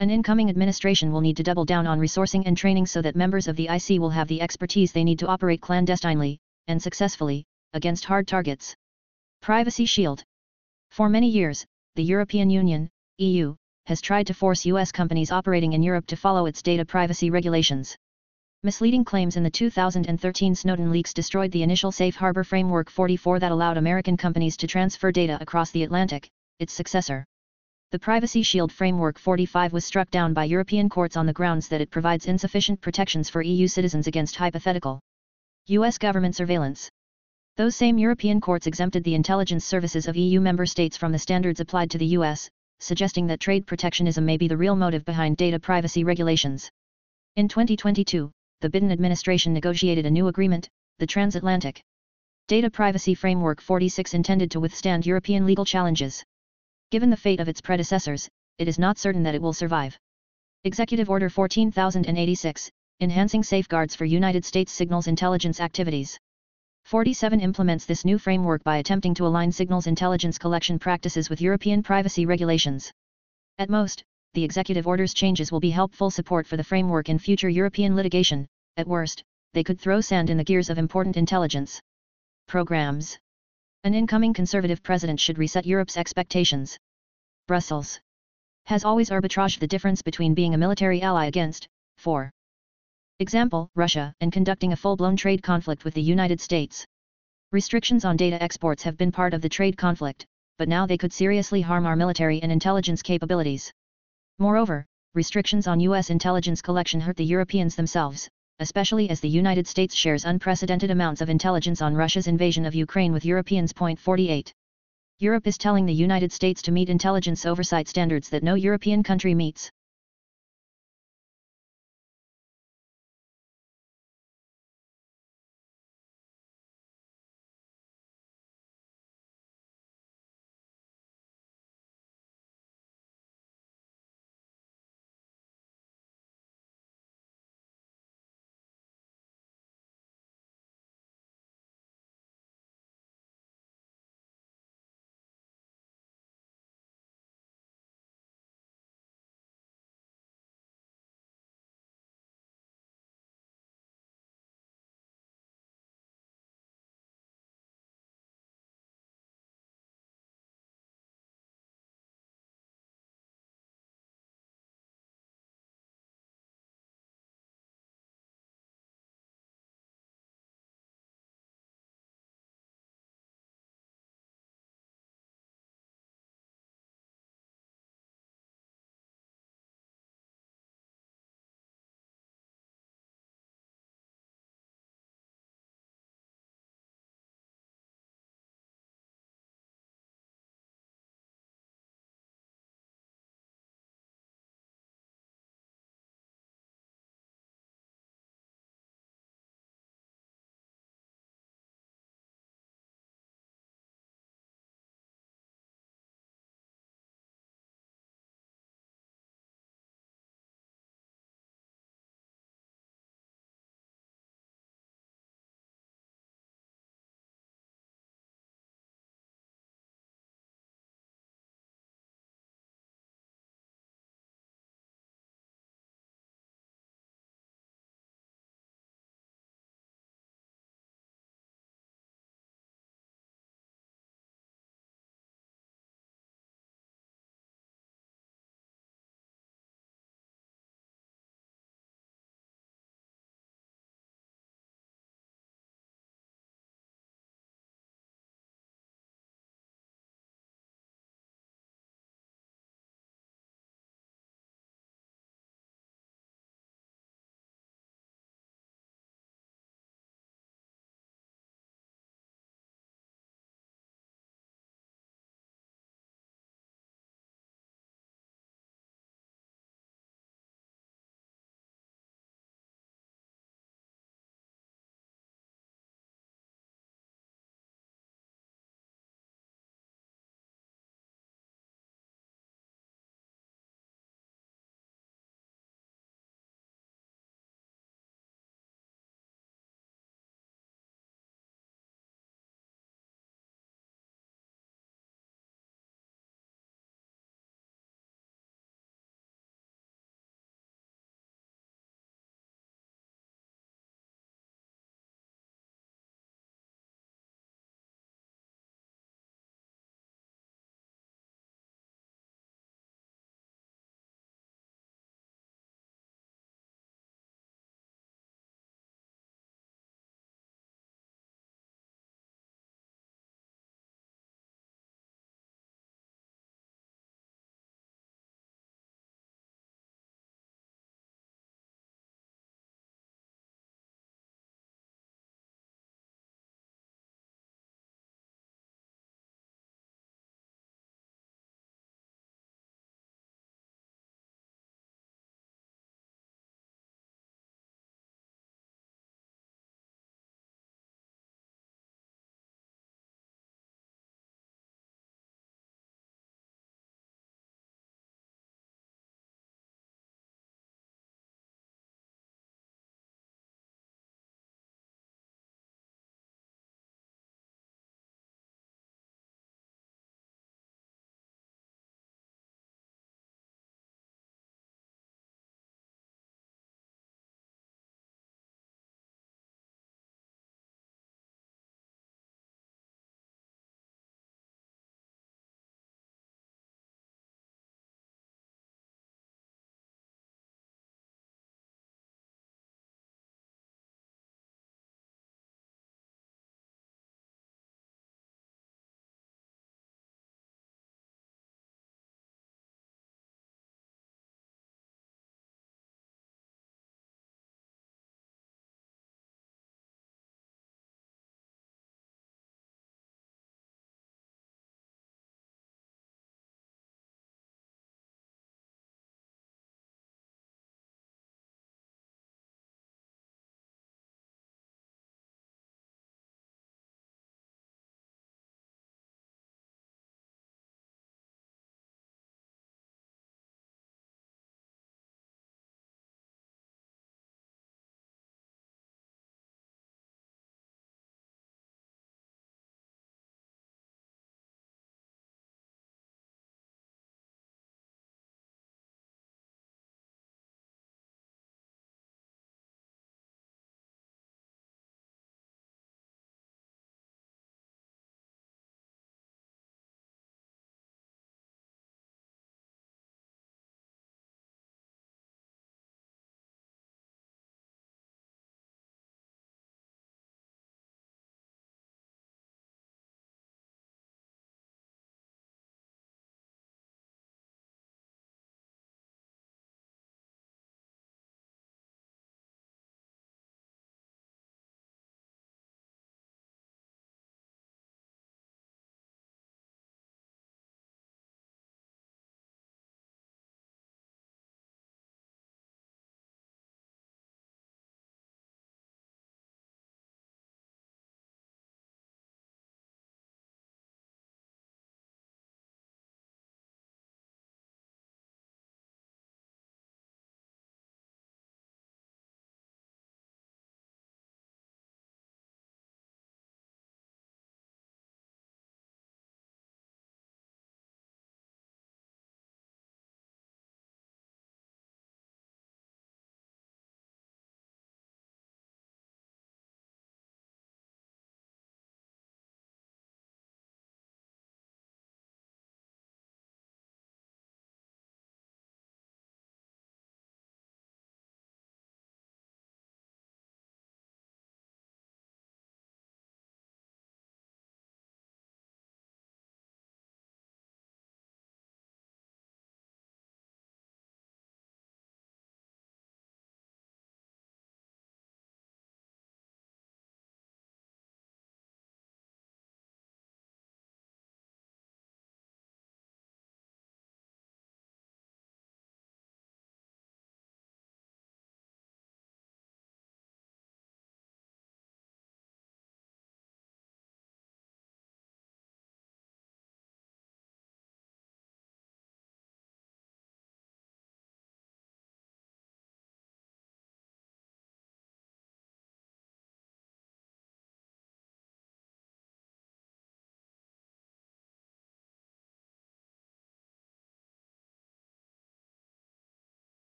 An incoming administration will need to double down on resourcing and training so that members of the IC will have the expertise they need to operate clandestinely, and successfully, against hard targets. Privacy Shield For many years, the European Union, EU, has tried to force US companies operating in Europe to follow its data privacy regulations. Misleading claims in the 2013 Snowden leaks destroyed the initial Safe Harbor Framework 44 that allowed American companies to transfer data across the Atlantic, its successor. The Privacy Shield Framework 45 was struck down by European courts on the grounds that it provides insufficient protections for EU citizens against hypothetical US government surveillance. Those same European courts exempted the intelligence services of EU member states from the standards applied to the US, suggesting that trade protectionism may be the real motive behind data privacy regulations. In 2022, the Biden administration negotiated a new agreement, the Transatlantic Data Privacy Framework 46 intended to withstand European legal challenges. Given the fate of its predecessors, it is not certain that it will survive. Executive Order 14086, Enhancing Safeguards for United States Signals Intelligence Activities. 47 implements this new framework by attempting to align signals intelligence collection practices with European privacy regulations. At most, the executive order's changes will be helpful support for the framework in future European litigation, at worst, they could throw sand in the gears of important intelligence programs. An incoming conservative president should reset Europe's expectations. Brussels has always arbitraged the difference between being a military ally against, for example, Russia, and conducting a full-blown trade conflict with the United States. Restrictions on data exports have been part of the trade conflict, but now they could seriously harm our military and intelligence capabilities. Moreover, restrictions on U.S. intelligence collection hurt the Europeans themselves, especially as the United States shares unprecedented amounts of intelligence on Russia's invasion of Ukraine with Europeans. 48. Europe is telling the United States to meet intelligence oversight standards that no European country meets.